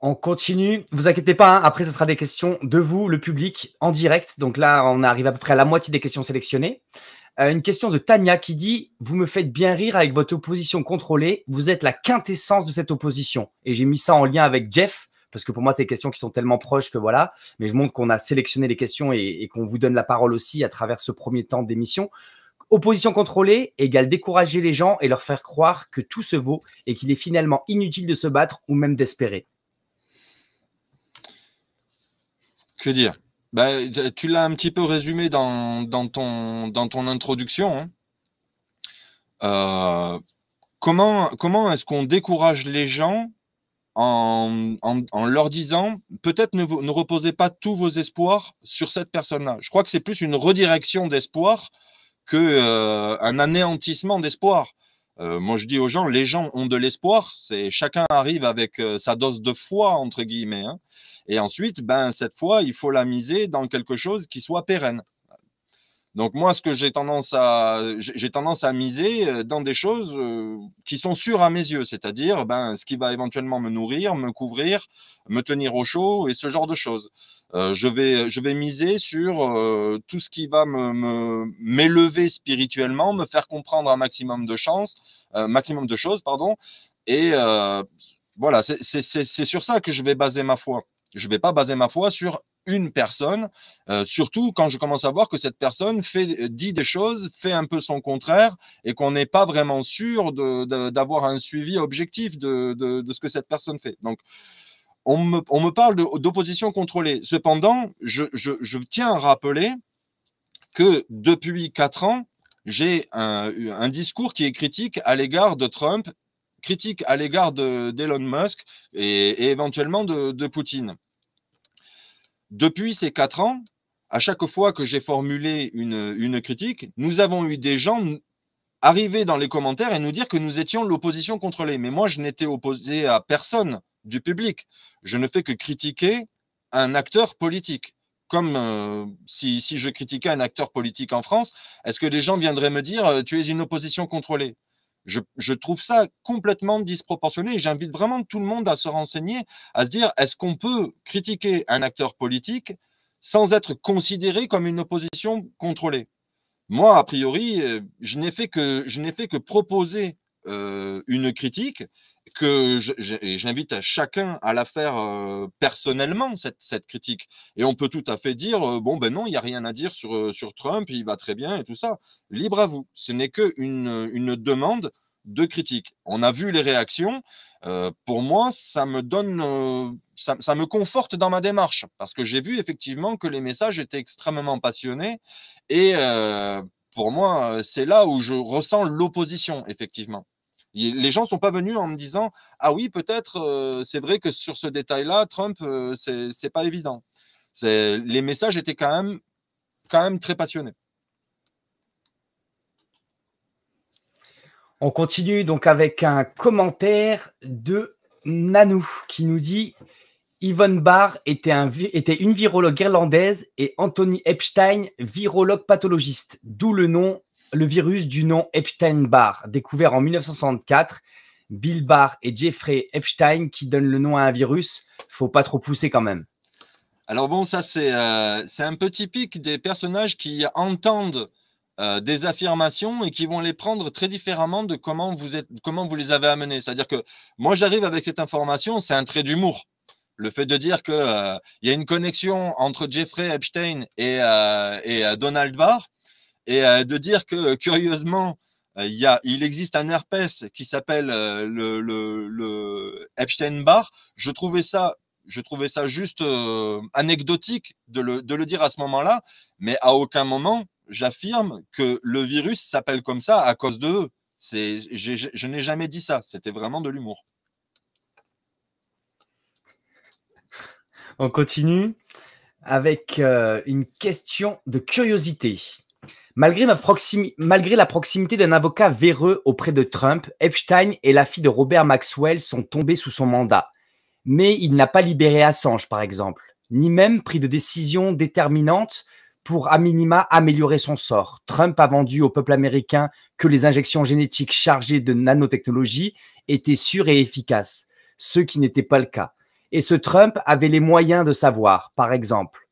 On continue. Vous inquiétez pas, hein. après ce sera des questions de vous, le public, en direct. Donc là, on arrive à peu près à la moitié des questions sélectionnées. Euh, une question de Tania qui dit Vous me faites bien rire avec votre opposition contrôlée. Vous êtes la quintessence de cette opposition. Et j'ai mis ça en lien avec Jeff, parce que pour moi, c'est des questions qui sont tellement proches que voilà. Mais je montre qu'on a sélectionné les questions et, qu'on vous donne la parole aussi à travers ce premier temps d'émission. Opposition contrôlée égale décourager les gens et leur faire croire que tout se vaut et qu'il est finalement inutile de se battre ou même d'espérer.
Que dire? Bah, tu l'as un petit peu résumé dans, ton, dans ton introduction. Hein. Euh, comment comment est-ce qu'on décourage les gens en, leur disant peut-être ne, ne, reposez pas tous vos espoirs sur cette personne-là Je crois que c'est plus une redirection d'espoir qu'un euh, anéantissement d'espoir. Euh, moi, je dis aux gens, les gens ont de l'espoir. C'est chacun arrive avec sa dose de foi entre guillemets. Hein. Et ensuite, ben, cette fois, il faut la miser dans quelque chose qui soit pérenne. Donc moi, ce que j'ai tendance à, j'ai tendance à miser euh, dans des choses euh, qui sont sûres à mes yeux, c'est-à-dire ben, ce qui va éventuellement me nourrir, me couvrir, me tenir au chaud et ce genre de choses. Euh, je, vais, je vais miser sur tout ce qui va me, m'élever spirituellement, me faire comprendre un maximum de maximum de choses, pardon. Et voilà, c'est sur ça que je vais baser ma foi. Je ne vais pas baser ma foi sur une personne, euh, surtout quand je commence à voir que cette personne fait, dit des choses, fait un peu son contraire et qu'on n'est pas vraiment sûr d'avoir un suivi objectif de, ce que cette personne fait. Donc, on me, parle d'opposition contrôlée. Cependant, je, tiens à rappeler que depuis quatre ans, j'ai un, discours qui est critique à l'égard de Trump, critique à l'égard d'Elon Musk et, éventuellement de Poutine. Depuis ces quatre ans, à chaque fois que j'ai formulé une, critique, nous avons eu des gens arriver dans les commentaires et nous dire que nous étions l'opposition contrôlée. Mais moi, je n'étais opposé à personne du public. Je ne fais que critiquer un acteur politique. Comme euh, si, je critiquais un acteur politique en France, est-ce que les gens viendraient me dire euh, tu es une opposition contrôlée? Je, trouve ça complètement disproportionné. J'invite vraiment tout le monde à se renseigner, à se dire est-ce qu'on peut critiquer un acteur politique sans être considéré comme une opposition contrôlée? Moi, a priori, euh, je n'ai fait que je n'ai fait que proposer une critique que j'invite chacun à la faire personnellement, cette, critique. Et on peut tout à fait dire, bon, ben non, il n'y a rien à dire sur, sur Trump, il va très bien et tout ça. Libre à vous. Ce n'est qu'une une demande de critique. On a vu les réactions. pour moi, ça me donne, ça, me conforte dans ma démarche parce que j'ai vu effectivement que les messages étaient extrêmement passionnés et pour moi, c'est là où je ressens l'opposition, effectivement. Les gens ne sont pas venus en me disant Ah oui, peut-être, euh, c'est vrai que sur ce détail-là, Trump, euh, ce c'est pas évident. Les messages étaient quand même, très passionnés.
On continue donc avec un commentaire de Nanou qui nous dit Yvonne Barr était, était une virologue irlandaise et Anthony Epstein, virologue pathologiste, d'où le nom le virus du nom Epstein-Barr, découvert en 1964. Bill Barr et Jeffrey Epstein qui donnent le nom à un virus. Faut pas trop pousser quand même.
Alors bon, ça c'est euh, un peu typique des personnages qui entendent euh, des affirmations et qui vont les prendre très différemment de comment vous, êtes, comment vous les avez amenées. C'est-à-dire que moi j'arrive avec cette information, c'est un trait d'humour. Le fait de dire qu'il euh, y a une connexion entre Jeffrey Epstein et, et Donald Barr, et euh, de dire que curieusement, euh, il, existe un herpès qui s'appelle euh, le, Epstein-Barr. Je trouvais ça je trouvais ça juste anecdotique de le, de le, dire à ce moment-là, mais à aucun moment j'affirme que le virus s'appelle comme ça à cause d'eux. C'est, je n'ai jamais dit ça. C'était vraiment de l'humour.
On continue avec une question de curiosité. Malgré, la proximité d'un avocat véreux auprès de Trump, Epstein et la fille de Robert Maxwell sont tombés sous son mandat. Mais il n'a pas libéré Assange, par exemple, ni même pris de décisions déterminantes pour, à minima, améliorer son sort. Trump a vendu au peuple américain que les injections génétiques chargées de nanotechnologie étaient sûres et efficaces, ce qui n'était pas le cas. Et ce Trump avait les moyens de savoir, par exemple.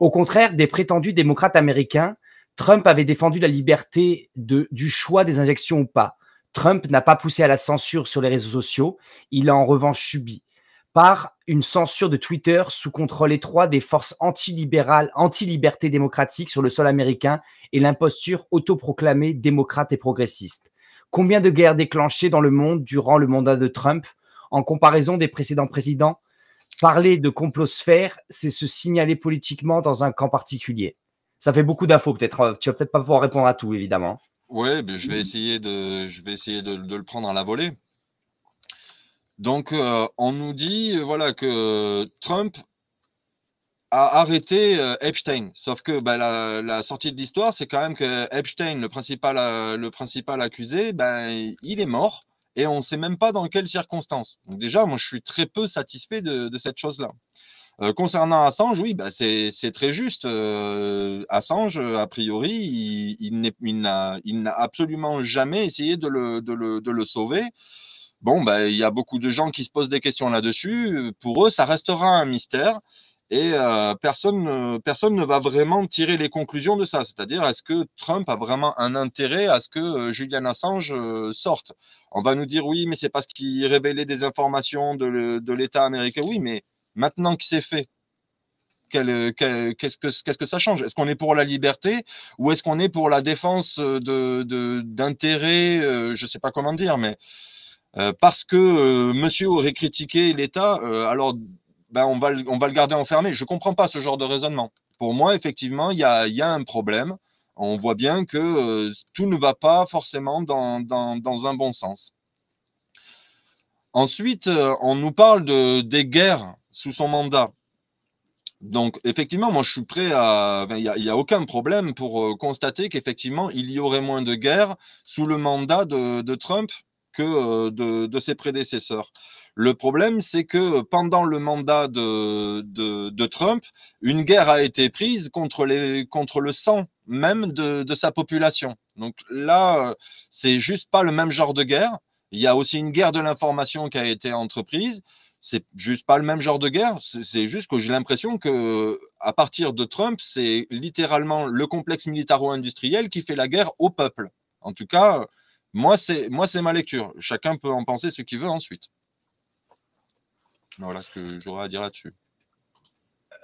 Au contraire des prétendus démocrates américains, Trump avait défendu la liberté du choix des injections ou pas. Trump n'a pas poussé à la censure sur les réseaux sociaux, il a en revanche subi par une censure de Twitter sous contrôle étroit des forces anti-libérales, anti-liberté démocratique sur le sol américain et l'imposture autoproclamée démocrate et progressiste. Combien de guerres déclenchées dans le monde durant le mandat de Trump? En comparaison des précédents présidents Parler de complosphère, c'est se signaler politiquement dans un camp particulier. Ça fait beaucoup d'infos, peut-être. Euh, tu vas peut-être pas pouvoir répondre à tout, évidemment.
Oui, ben, je vais essayer, de, je vais essayer de, le prendre à la volée. Donc, euh, on nous dit voilà, que Trump a arrêté euh, Epstein. Sauf que ben, la, sortie de l'histoire, c'est quand même que Epstein, le principal, le principal accusé, ben, il est mort et on ne sait même pas dans quelles circonstances. Donc déjà, moi, je suis très peu satisfait de cette chose-là. Euh, concernant Assange, oui, bah, c'est très juste. Euh, Assange, a priori, il, n'a absolument jamais essayé de le, sauver. Bon, bah, il y a beaucoup de gens qui se posent des questions là-dessus. Pour eux, ça restera un mystère et euh, personne, ne va vraiment tirer les conclusions de ça. C'est-à-dire, est-ce que Trump a vraiment un intérêt à ce que Julian Assange sorte? On va nous dire oui, mais c'est parce qu'il révélait des informations de l'État américain. Oui, mais Maintenant que c'est fait, qu'est-ce que, ça change? Est-ce qu'on est pour la liberté ou est-ce qu'on est pour la défense d'intérêts, de, je ne sais pas comment dire, mais euh, parce que euh, monsieur aurait critiqué l'État, euh, alors ben, on, va, le garder enfermé. Je ne comprends pas ce genre de raisonnement. Pour moi, effectivement, il y a, un problème. On voit bien que tout ne va pas forcément dans, un bon sens. Ensuite, on nous parle de, des guerres sous son mandat. Donc, effectivement, moi, je suis prêt à. Il n'y a, aucun problème pour euh, constater qu'effectivement, il y aurait moins de guerres sous le mandat de, Trump que euh, de, ses prédécesseurs. Le problème, c'est que pendant le mandat de, de, Trump, une guerre a été prise contre, les, contre le sang même de, sa population. Donc là, c'est juste pas le même genre de guerre. Il y a aussi une guerre de l'information qui a été entreprise. C'est juste pas le même genre de guerre. C'est juste que j'ai l'impression que à partir de Trump, c'est littéralement le complexe militaro-industriel qui fait la guerre au peuple. En tout cas, moi, c'est moi, c'est ma lecture. Chacun peut en penser ce qu'il veut ensuite. Voilà ce que j'aurais à dire là-dessus.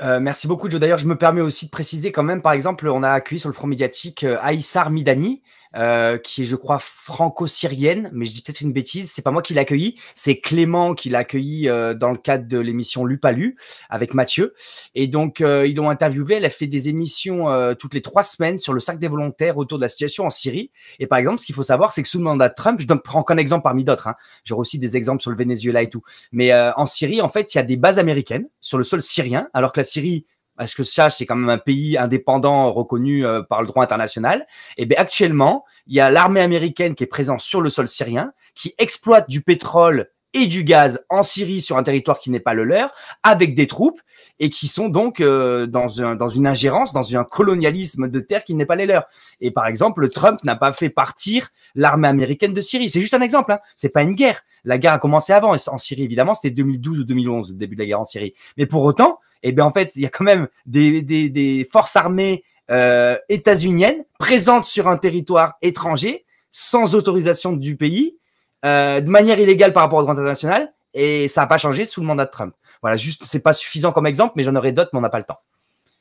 Euh, merci beaucoup, Joe. D'ailleurs, je me permets aussi de préciser quand même, par exemple, on a accueilli sur le front médiatique euh, Aïssar Midani, euh, qui est, je crois, franco-syrienne, mais je dis peut-être une bêtise. C'est pas moi qui l'ai accueilli, c'est Clément qui l'a accueilli euh, dans le cadre de l'émission Lupalu avec Mathieu. Et donc, euh, ils l'ont interviewé. Elle a fait des émissions toutes les trois semaines sur le sac des volontaires autour de la situation en Syrie. Et par exemple, ce qu'il faut savoir, c'est que sous le mandat de Trump, je ne prends qu'un exemple parmi d'autres. Hein, J'aurai aussi des exemples sur le Venezuela et tout. Mais en Syrie, en fait, il y a des bases américaines sur le sol syrien, alors que la Syrie parce que ça, c'est quand même un pays indépendant reconnu euh, par le droit international. Et bien actuellement, il y a l'armée américaine qui est présente sur le sol syrien, qui exploite du pétrole et du gaz en Syrie sur un territoire qui n'est pas le leur, avec des troupes et qui sont donc euh, dans une ingérence, dans un colonialisme de terre qui n'est pas les leurs. Et par exemple, Trump n'a pas fait partir l'armée américaine de Syrie. C'est juste un exemple. Hein. C'est pas une guerre. La guerre a commencé avant en Syrie, évidemment. C'était 2012 ou 2011 le début de la guerre en Syrie. Mais pour autant, eh bien en fait, il y a quand même des, des, des forces armées euh, états-uniennes présentes sur un territoire étranger sans autorisation du pays, euh, de manière illégale par rapport au droit international, et ça n'a pas changé sous le mandat de Trump. Voilà, juste, c'est pas suffisant comme exemple, mais j'en aurais d'autres, mais on n'a pas le temps.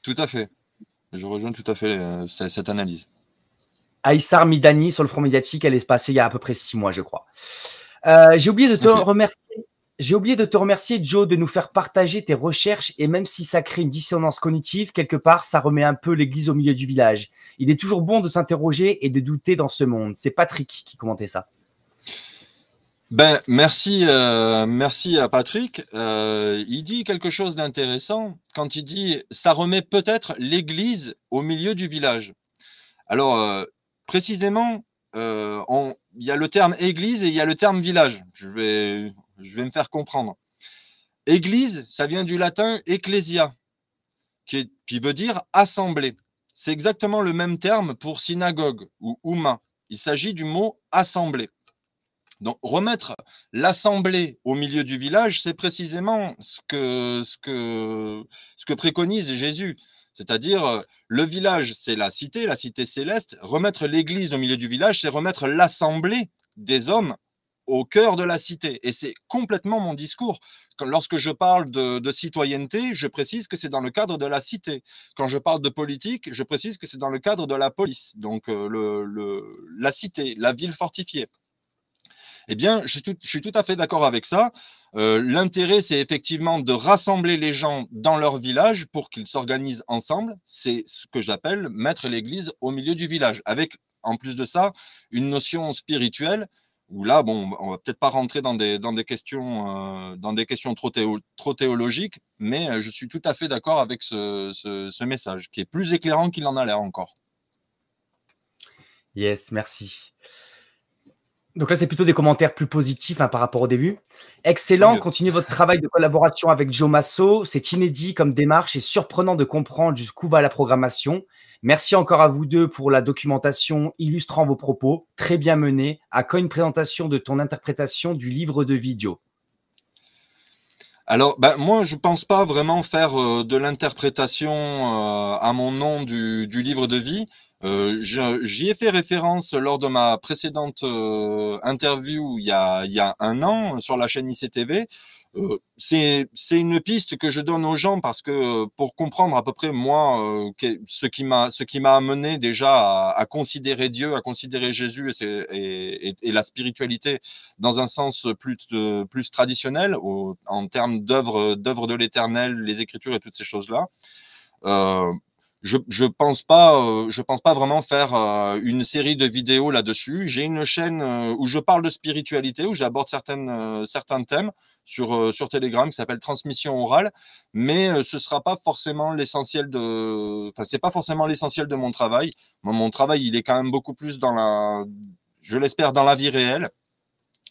Tout à fait. Je rejoins tout à fait euh, cette analyse.
Aïssar Midani sur le front médiatique, elle est passée il y a à peu près six mois, je crois. Euh, j'ai oublié de te remercier j'ai oublié de te remercier, Joe, de nous faire partager tes recherches et même si ça crée une dissonance cognitive, quelque part, ça remet un peu l'église au milieu du village. Il est toujours bon de s'interroger et de douter dans ce monde. C'est Patrick qui commentait ça.
Ben, merci, euh, merci à Patrick. Euh, il dit quelque chose d'intéressant quand il dit ça remet peut-être l'église au milieu du village. Alors, euh, précisément, il y a le terme église et il y a le terme village. Je vais je vais me faire comprendre. Église, ça vient du latin ecclesia, qui, veut dire assemblée. C'est exactement le même terme pour synagogue ou ouma. Il s'agit du mot assemblée. Donc, remettre l'assemblée au milieu du village, c'est précisément ce que, préconise Jésus. C'est-à-dire, le village, c'est la cité, la cité céleste. Remettre l'église au milieu du village, c'est remettre l'assemblée des hommes au cœur de la cité. Et c'est complètement mon discours. Lorsque je parle de, citoyenneté, je précise que c'est dans le cadre de la cité. Quand je parle de politique, je précise que c'est dans le cadre de la police, donc euh, la cité, la ville fortifiée. Eh bien, je suis tout, à fait d'accord avec ça. Euh, l'intérêt, c'est effectivement de rassembler les gens dans leur village pour qu'ils s'organisent ensemble. C'est ce que j'appelle mettre l'église au milieu du village, avec, en plus de ça, une notion spirituelle où là, bon, on va peut-être pas rentrer dans des, dans des questions, euh, dans des questions trop, trop théologiques, mais euh, je suis tout à fait d'accord avec ce, ce, message, qui est plus éclairant qu'il en a l'air encore.
Yes, merci. Donc là, c'est plutôt des commentaires plus positifs hein, par rapport au début. Excellent, continuez votre travail de collaboration avec Joe Masso. C'est inédit comme démarche et surprenant de comprendre jusqu'où va la programmation. Merci encore à vous deux pour la documentation illustrant vos propos, très bien menée. À quoi une présentation de ton interprétation du livre de vidéo?
Alors, ben, moi, je ne pense pas vraiment faire euh, de l'interprétation euh, à mon nom du, livre de vie. Euh, j'y ai fait référence lors de ma précédente interview il y, a, il y, a, un an sur la chaîne ICTV. Euh, c'est une piste que je donne aux gens parce que pour comprendre à peu près moi euh, ce qui m'a amené déjà à, considérer Dieu, à considérer Jésus et, la spiritualité dans un sens plus plus traditionnel en termes d'œuvre de l'Éternel, les Écritures et toutes ces choses là. Euh, je je pense pas euh, je pense pas vraiment faire euh, une série de vidéos là-dessus. J'ai une chaîne euh, où je parle de spiritualité, où j'aborde certaines certains thèmes sur sur Telegram qui s'appelle Transmission orale, mais ce sera pas forcément l'essentiel de enfin c'est pas forcément l'essentiel de mon travail. mon travail, il est quand même beaucoup plus dans la je l'espère dans la vie réelle.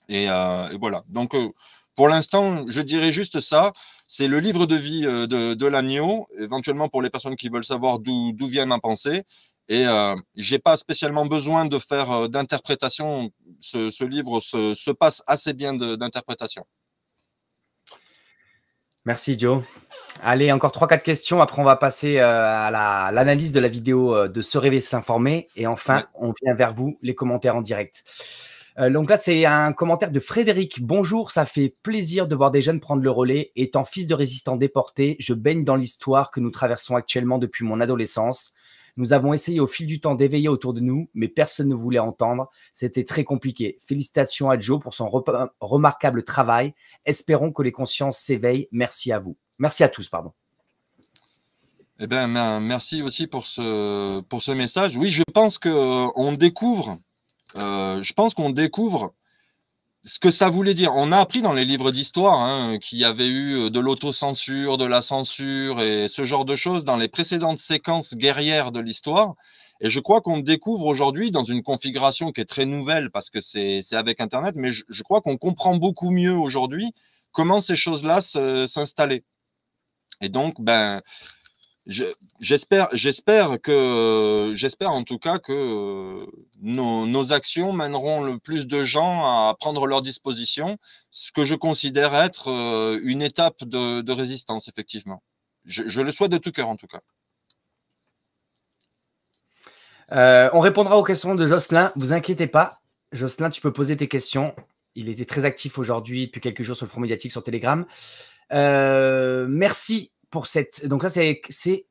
Et, et voilà. Donc pour l'instant, je dirais juste ça. C'est le livre de vie euh, de, l'agneau, éventuellement pour les personnes qui veulent savoir d'où vient ma pensée. Et euh, j'ai pas spécialement besoin de faire euh, d'interprétation. Ce, livre se, passe assez bien d'interprétation.
Merci Joe. Allez, encore 3-4 questions. Après, on va passer euh, à l'analyse de la vidéo de Se rêver, s'informer. Et enfin, on vient vers vous, les commentaires en direct. Donc là, c'est un commentaire de Frédéric. Bonjour, ça fait plaisir de voir des jeunes prendre le relais. Étant fils de résistants déportés, je baigne dans l'histoire que nous traversons actuellement depuis mon adolescence. Nous avons essayé au fil du temps d'éveiller autour de nous, mais personne ne voulait entendre. C'était très compliqué. Félicitations à Joe pour son remarquable travail. Espérons que les consciences s'éveillent. Merci à vous. Merci à tous, pardon.
Eh bien, merci aussi pour ce, pour ce message. Oui, je pense qu'on découvre, euh, je pense qu'on découvre ce que ça voulait dire. On a appris dans les livres d'histoire hein, qu'il y avait eu euh, de l'autocensure, de la censure et ce genre de choses dans les précédentes séquences guerrières de l'histoire. Et je crois qu'on découvre aujourd'hui dans une configuration qui est très nouvelle parce que c'est avec Internet, mais je, je crois qu'on comprend beaucoup mieux aujourd'hui comment ces choses-là s'installaient. Et donc, ben, J'espère, j'espère que, j'espère en tout cas que euh, nos, actions mèneront le plus de gens à prendre leur disposition, ce que je considère être euh, une étape de, résistance, effectivement. Je, le souhaite de tout cœur, en tout cas.
Euh, on répondra aux questions de Jocelyn. Vous inquiétez pas, Jocelyn, tu peux poser tes questions. Il était très actif aujourd'hui depuis quelques jours sur le front médiatique sur Telegram. merci pour cette. Donc là, c'est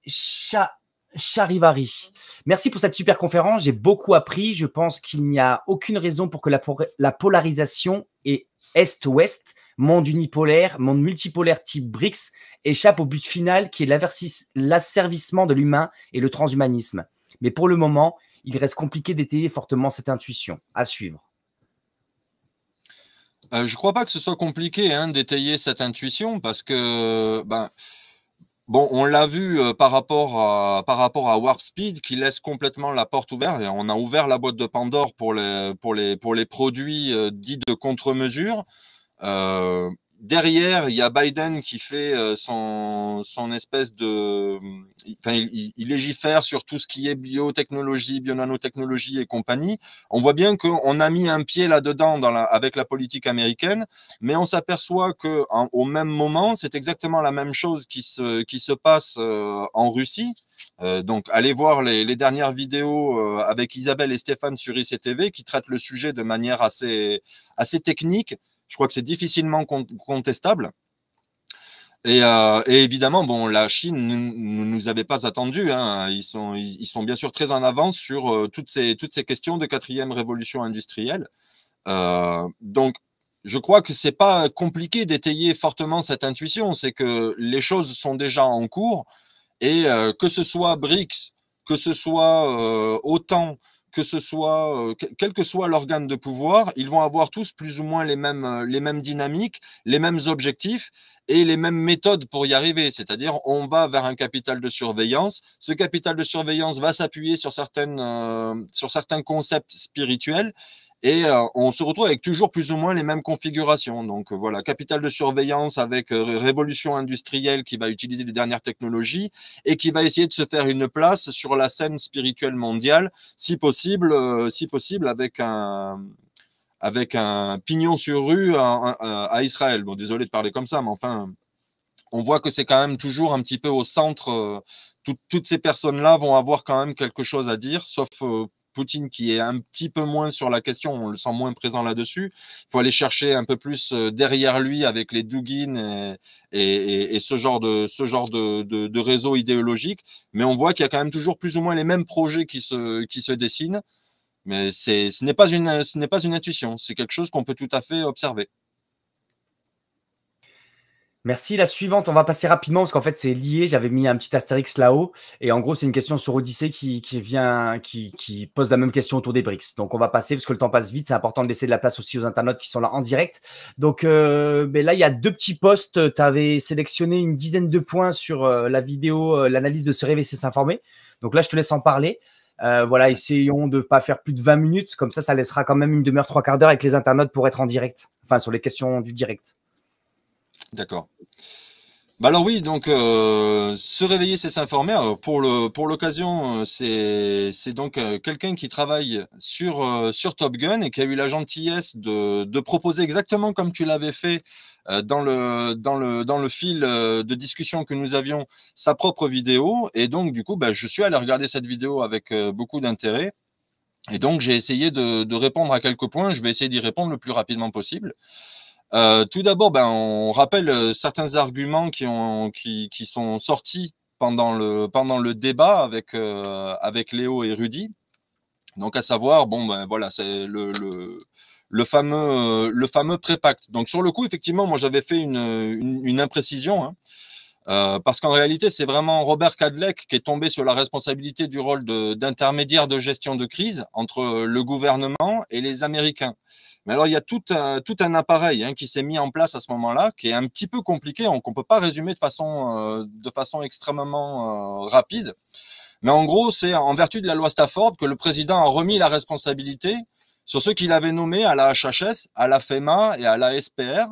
Charivari. Merci pour cette super conférence. J'ai beaucoup appris. Je pense qu'il n'y a aucune raison pour que la, la polarisation et Est-Ouest, monde unipolaire, monde multipolaire type BRICS, échappe au but final qui est l'asservissement de l'humain et le transhumanisme. Mais pour le moment, il reste compliqué d'étayer fortement cette intuition. À suivre.
Euh, je ne crois pas que ce soit compliqué hein, d'étayer cette intuition parce que ben, Bon, on l'a vu euh, par, rapport à, par rapport à Warp Speed qui laisse complètement la porte ouverte. on a ouvert la boîte de Pandore pour les, pour les, pour les produits euh, dits de contre-mesure. Euh, derrière, il y a Biden qui fait euh, son, son espèce de. Enfin, il, légifère sur tout ce qui est biotechnologie, bionanotechnologie et compagnie. On voit bien qu'on a mis un pied là-dedans avec la politique américaine, mais on s'aperçoit qu'au même moment, c'est exactement la même chose qui se, qui se passe euh, en Russie. Euh, donc, allez voir les, les dernières vidéos avec Isabelle et Stéphane sur ICTV qui traitent le sujet de manière assez, assez technique je crois que c'est difficilement contestable. Euh, et, évidemment, bon, la Chine ne nous avait pas attendu. Hein. Ils, sont, ils, sont bien sûr très en avance sur euh, toutes, ces, toutes ces questions de quatrième révolution industrielle. Euh, donc, je crois que c'est pas compliqué d'étayer fortement cette intuition. C'est que les choses sont déjà en cours et que ce soit BRICS, que ce soit OTAN, que ce soit, euh, quel que soit l'organe de pouvoir, ils vont avoir tous plus ou moins les mêmes, euh, les mêmes dynamiques, les mêmes objectifs et les mêmes méthodes pour y arriver. C'est-à-dire, on va vers un capital de surveillance. Ce capital de surveillance va s'appuyer sur, certaines, euh, sur certains concepts spirituels et euh, on se retrouve avec toujours plus ou moins les mêmes configurations. Donc euh, voilà, capital de surveillance avec euh, révolution industrielle qui va utiliser les dernières technologies et qui va essayer de se faire une place sur la scène spirituelle mondiale, si possible, si possible avec un avec un pignon sur rue à, Israël. Bon, désolé de parler comme ça, mais enfin, on voit que c'est quand même toujours un petit peu au centre. toutes ces personnes-là vont avoir quand même quelque chose à dire, sauf Poutine qui est un petit peu moins sur la question, on le sent moins présent là-dessus. Il faut aller chercher un peu plus euh, derrière lui avec les Dugin et, ce genre, de, ce genre de, réseau idéologique. Mais on voit qu'il y a quand même toujours plus ou moins les mêmes projets qui se, qui se dessinent. Mais ce n'est pas, une, pas une intuition, c'est quelque chose qu'on peut tout à fait observer.
Merci. La suivante, on va passer rapidement parce qu'en fait, c'est lié. J'avais mis un petit astérix là-haut. Et en gros, c'est une question sur Odyssée qui, vient, qui, pose la même question autour des BRICS. Donc, on va passer parce que le temps passe vite. C'est important de laisser de la place aussi aux internautes qui sont là en direct. Donc, euh, là, il y a deux petits posts. Tu avais sélectionné une dizaine de points sur euh, la vidéo, euh, l'analyse de ce rêve et s'informer. Donc là, je te laisse en parler. voilà, essayons de ne pas faire plus de 20 minutes. Comme ça, ça laissera quand même une demi-heure, trois quarts d'heure avec les internautes pour être en direct. Enfin, sur les questions du direct.
D'accord. bah alors oui, donc euh, se réveiller, c'est s'informer. Pour le pour l'occasion, euh, c'est donc euh, quelqu'un qui travaille sur Top Gun et qui a eu la gentillesse de proposer exactement comme tu l'avais fait dans le fil de discussion que nous avions sa propre vidéo et donc du coup, bah, je suis allé regarder cette vidéo avec beaucoup d'intérêt. Et donc j'ai essayé de répondre à quelques points. Je vais essayer d'y répondre le plus rapidement possible. Euh, tout d'abord, ben, on rappelle euh, certains arguments qui, ont, qui, qui sont sortis pendant le, débat avec, euh, avec Léo et Rudy. Donc, à savoir, bon, ben voilà, c'est le, fameux, le pré-pacte. Donc, sur le coup, effectivement, moi, j'avais fait une, imprécision. Hein. Parce qu'en réalité, c'est vraiment Robert Kadlec qui est tombé sur la responsabilité du rôle d'intermédiaire de, gestion de crise entre le gouvernement et les Américains. Mais alors, il y a tout un, appareil hein, qui s'est mis en place à ce moment-là, qui est un petit peu compliqué, qu'on ne peut pas résumer de façon, euh, de façon extrêmement euh, rapide. Mais en gros, c'est en vertu de la loi Stafford que le président a remis la responsabilité sur ceux qu'il avait nommés à la HHS, à la FEMA et à la SPR,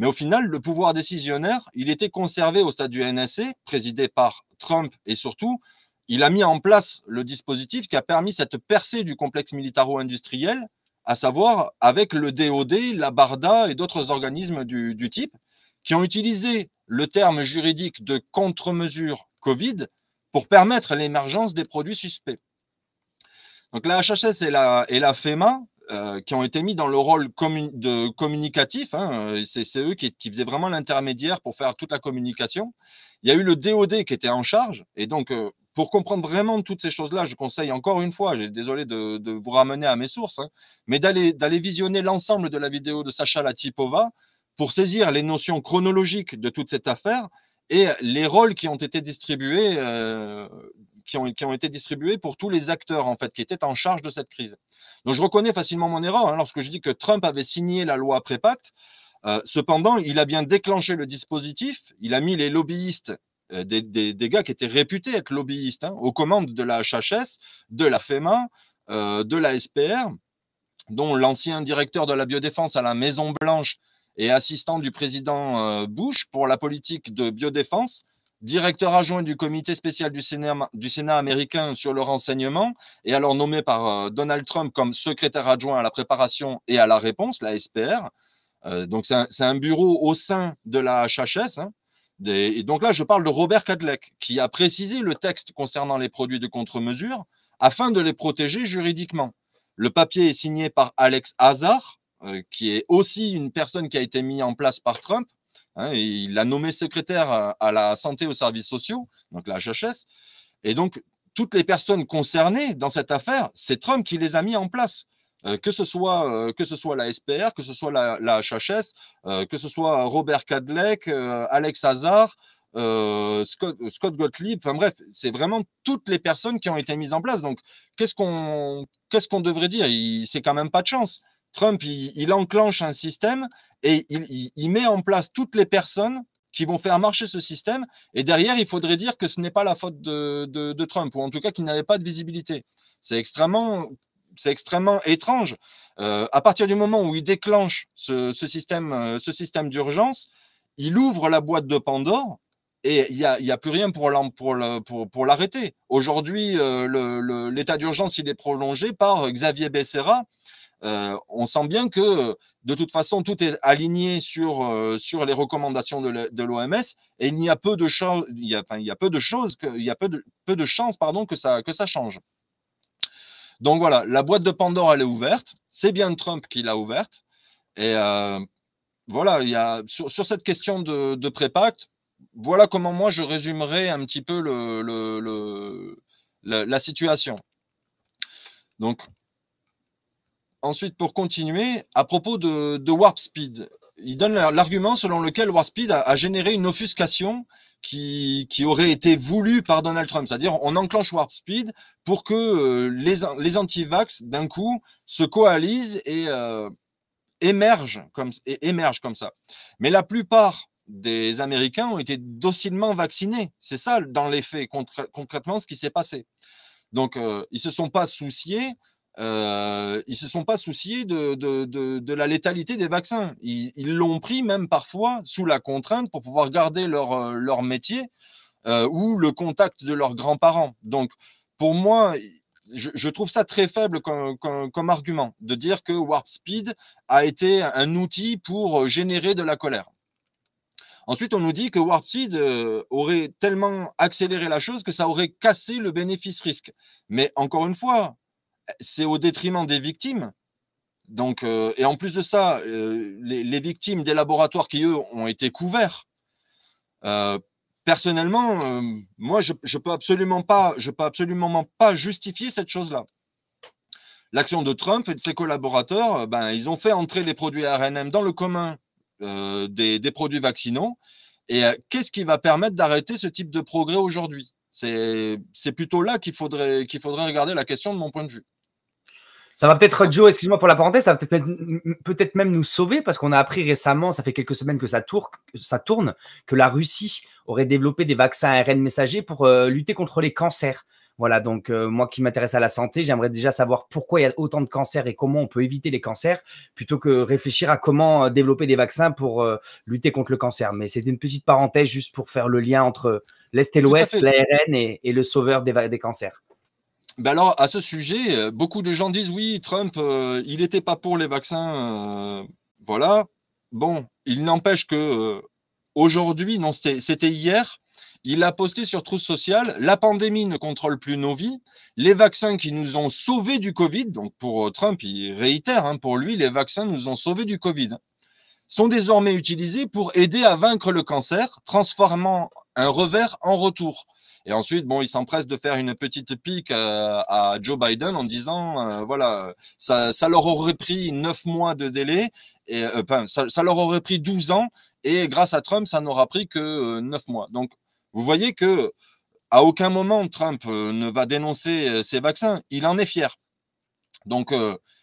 mais au final, le pouvoir décisionnaire, il était conservé au stade du NSC, présidé par Trump, et surtout, il a mis en place le dispositif qui a permis cette percée du complexe militaro-industriel, à savoir avec le DOD, la BARDA et d'autres organismes du, type, qui ont utilisé le terme juridique de contre-mesure Covid pour permettre l'émergence des produits suspects. Donc la HHS et la, FEMA euh, qui ont été mis dans le rôle de communicatif. Hein, euh, c'est eux qui, faisaient vraiment l'intermédiaire pour faire toute la communication. Il y a eu le DOD qui était en charge. Et donc, euh, pour comprendre vraiment toutes ces choses-là, je conseille encore une fois, désolé de, vous ramener à mes sources, hein, mais d'aller visionner l'ensemble de la vidéo de Sacha Latipova pour saisir les notions chronologiques de toute cette affaire et les rôles qui ont été distribués euh, qui ont, été distribués pour tous les acteurs en fait qui étaient en charge de cette crise. Donc je reconnais facilement mon erreur hein, lorsque je dis que Trump avait signé la loi pré-pacte. Euh, cependant, il a bien déclenché le dispositif. Il a mis les lobbyistes, des, des, gars qui étaient réputés être lobbyistes, hein, aux commandes de la HHS, de la FEMA, euh, de la SPR, dont l'ancien directeur de la biodéfense à la Maison Blanche et assistant du président euh, Bush pour la politique de biodéfense, directeur adjoint du comité spécial du Sénat, américain sur le renseignement, et alors nommé par euh, Donald Trump comme secrétaire adjoint à la préparation et à la réponse, la SPR. Euh, donc c'est un, un, bureau au sein de la HHS. Hein. Et donc là, je parle de Robert Kadlec, qui a précisé le texte concernant les produits de contre-mesure afin de les protéger juridiquement. Le papier est signé par Alex Hazard, euh, qui est aussi une personne qui a été mise en place par Trump, Hein, il l'a nommé secrétaire à, la santé aux services sociaux, donc la HHS. Et donc, toutes les personnes concernées dans cette affaire, c'est Trump qui les a mis en place. Que, ce soit, que ce soit la SPR, que ce soit la, HHS, que ce soit Robert Kadlec, Alex Hazard, Scott, Gottlieb, enfin bref, c'est vraiment toutes les personnes qui ont été mises en place. Donc, qu'est-ce qu'on qu'est-ce qu'on devrait dire? C'est quand même pas de chance. Trump, il, enclenche un système et il, met en place toutes les personnes qui vont faire marcher ce système. Et derrière, il faudrait dire que ce n'est pas la faute de, de, Trump, ou en tout cas qu'il n'avait pas de visibilité. C'est extrêmement, c'est extrêmement étrange. Euh, à partir du moment où il déclenche ce, système, euh, ce système d'urgence, il ouvre la boîte de Pandore. Et il n'y a, plus rien pour, l'arrêter. Aujourd'hui, euh, l'état d'urgence, il est prolongé par Xavier Becerra, on sent bien que de toute façon, tout est aligné sur, les recommandations de l'OMS et il y a peu de chances pardon, que ça change. Donc voilà, la boîte de Pandore, elle est ouverte. C'est bien Trump qui l'a ouverte. Et euh, voilà, il y a, sur, cette question de, pré-pacte, voilà comment moi je résumerai un petit peu la, situation. Donc, ensuite, pour continuer, à propos de, de Warp Speed, il donne l'argument selon lequel Warp Speed a, a généré une offuscation qui, aurait été voulue par Donald Trump. C'est-à-dire, on enclenche Warp Speed pour que euh, les, les anti-vax, d'un coup, se coalisent et euh, émergent, comme, et émergent comme ça. Mais la plupart des Américains ont été docilement vaccinés. C'est ça, dans les faits, concrètement, ce qui s'est passé. Donc, euh, ils ne se sont pas souciés euh, ils ne se sont pas souciés de, la létalité des vaccins. Ils l'ont pris même parfois sous la contrainte pour pouvoir garder leur, euh, métier euh, ou le contact de leurs grands-parents. Donc, pour moi, je, trouve ça très faible comme, argument de dire que Warp Speed a été un outil pour générer de la colère. Ensuite, on nous dit que Warp Speed aurait tellement accéléré la chose que ça aurait cassé le bénéfice-risque. Mais encore une fois, c'est au détriment des victimes. Donc, euh, et en plus de ça, euh, les, victimes des laboratoires qui, eux, ont été couverts. Euh, personnellement, moi, je ne peux, absolument pas, je peux absolument pas justifier cette chose-là. L'action de Trump et de ses collaborateurs, ben, ils ont fait entrer les produits ARNM dans le commun des, produits vaccinaux. Et qu'est-ce qui va permettre d'arrêter ce type de progrès aujourd'hui? C'est plutôt là qu'il faudrait, qu'il faudrait regarder la question de mon point de vue.
Ça va peut-être, Joe, excuse-moi pour la parenthèse, ça va peut-être peut même nous sauver parce qu'on a appris récemment, ça fait quelques semaines que ça, tourne, que la Russie aurait développé des vaccins ARN messagers pour euh, lutter contre les cancers. Voilà, donc euh, moi qui m'intéresse à la santé, j'aimerais déjà savoir pourquoi il y a autant de cancers et comment on peut éviter les cancers, plutôt que réfléchir à comment euh, développer des vaccins pour lutter contre le cancer. Mais c'était une petite parenthèse juste pour faire le lien entre l'Est et l'Ouest, l'ARN et, et, le sauveur des cancers.
Ben alors, à ce sujet, euh, beaucoup de gens disent oui, Trump, euh, il n'était pas pour les vaccins. Euh, voilà. Bon, il n'empêche que aujourd'hui, non, c'était hier, il a posté sur Trousse Sociale La pandémie ne contrôle plus nos vies. Les vaccins qui nous ont sauvés du Covid, donc pour Trump, il réitère, hein, pour lui, les vaccins nous ont sauvés du Covid, sont désormais utilisés pour aider à vaincre le cancer, transformant un revers en retour. Et ensuite, bon, il s'empresse de faire une petite pique euh, à Joe Biden en disant, euh, voilà, ça, leur aurait pris neuf mois de délai, et euh, ça, leur aurait pris 12 ans, et grâce à Trump, ça n'aura pris que neuf mois. Donc, vous voyez que à aucun moment Trump ne va dénoncer ces vaccins. Il en est fier. Donc,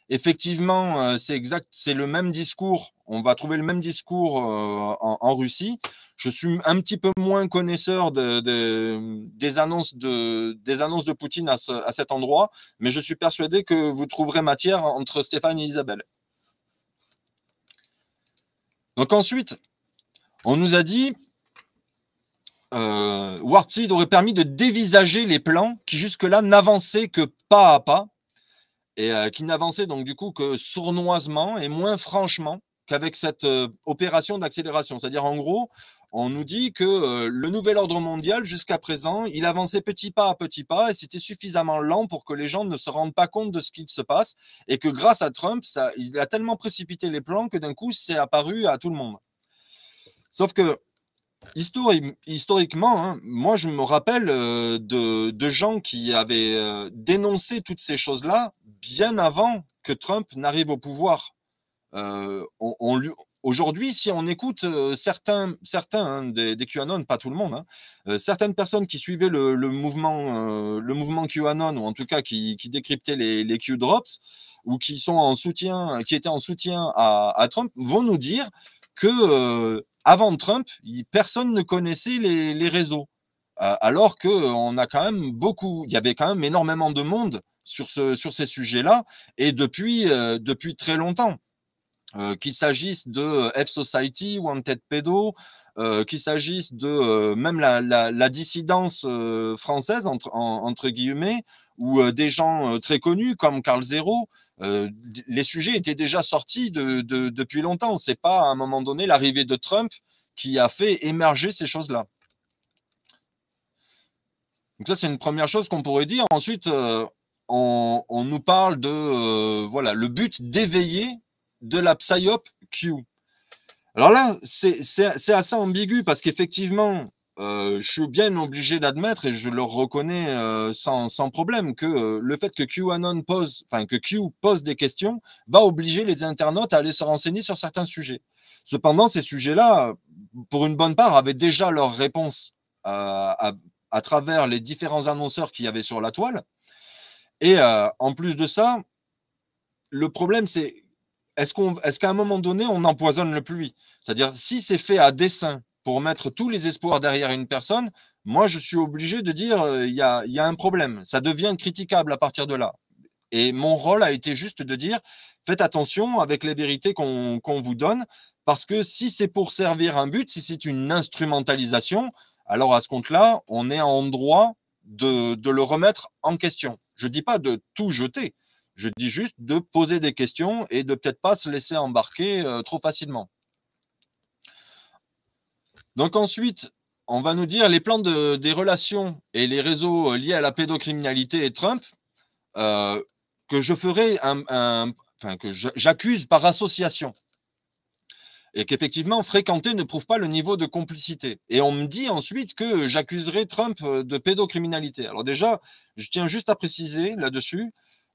effectivement, euh, c'est exact, c'est le même discours. On va trouver le même discours euh, en, Russie. Je suis un petit peu moins connaisseur des, annonces de, des annonces de Poutine à, cet endroit, mais je suis persuadé que vous trouverez matière entre Stéphane et Isabelle. Donc ensuite, on nous a dit euh, aurait permis de dévisager les plans qui jusque-là n'avançaient que pas à pas et euh, qui n'avançait donc du coup que sournoisement et moins franchement qu'avec cette euh, opération d'accélération. C'est-à-dire en gros, on nous dit que euh, le nouvel ordre mondial, jusqu'à présent, il avançait petit pas à petit pas et c'était suffisamment lent pour que les gens ne se rendent pas compte de ce qui se passe et que grâce à Trump, il a tellement précipité les plans que d'un coup, c'est apparu à tout le monde. Sauf que historiquement, hein, moi je me rappelle euh, de, gens qui avaient euh, dénoncé toutes ces choses-là bien avant que Trump n'arrive au pouvoir. Euh, aujourd'hui, si on écoute certains, certains hein, des, QAnon, pas tout le monde, hein, certaines personnes qui suivaient le, mouvement, le mouvement QAnon ou en tout cas qui, décryptaient les, Q-drops ou qui sont en soutien, qui étaient en soutien à Trump, vont nous dire que avant Trump, personne ne connaissait les, réseaux. Euh, alors qu'on a quand même beaucoup, il y avait quand même énormément de monde sur, ce, sur ces sujets-là, et depuis, euh, très longtemps. Euh, qu'il s'agisse de F-Society, Wanted Pedo, qu'il s'agisse de même la, dissidence française, entre guillemets, ou des gens très connus comme Carl Zero, les sujets étaient déjà sortis de, depuis longtemps. Ce n'est pas à un moment donné l'arrivée de Trump qui a fait émerger ces choses-là. Donc ça, c'est une première chose qu'on pourrait dire. Ensuite, on, nous parle de voilà le but d'éveiller de la psyop Q. Alors là, c'est assez ambigu parce qu'effectivement, euh, je suis bien obligé d'admettre, et je le reconnais euh, sans, problème, que euh, le fait que QAnon pose, enfin que Q pose des questions, va obliger les internautes à aller se renseigner sur certains sujets. Cependant, ces sujets-là, pour une bonne part, avaient déjà leur réponse à, travers les différents annonceurs qu'il y avait sur la toile. Et en plus de ça, le problème, c'est est-ce qu'à un moment donné, on empoisonne le pluie? C'est-à-dire, si c'est fait à dessein pour mettre tous les espoirs derrière une personne, moi, je suis obligé de dire, euh, il y, a, un problème. Ça devient critiquable à partir de là. Et mon rôle a été juste de dire, faites attention avec les vérités qu'on vous donne, parce que si c'est pour servir un but, si c'est une instrumentalisation, alors à ce compte-là, on est en droit de, le remettre en question. Je ne dis pas de tout jeter, je dis juste de poser des questions et de peut-être pas se laisser embarquer euh, trop facilement. Donc ensuite, on va nous dire les plans des relations et les réseaux liés à la pédocriminalité et Trump euh, que je ferai un, que j'accuse par association et qu'effectivement fréquenter ne prouve pas le niveau de complicité. Et on me dit ensuite que j'accuserai Trump de pédocriminalité. Alors déjà, je tiens juste à préciser là-dessus,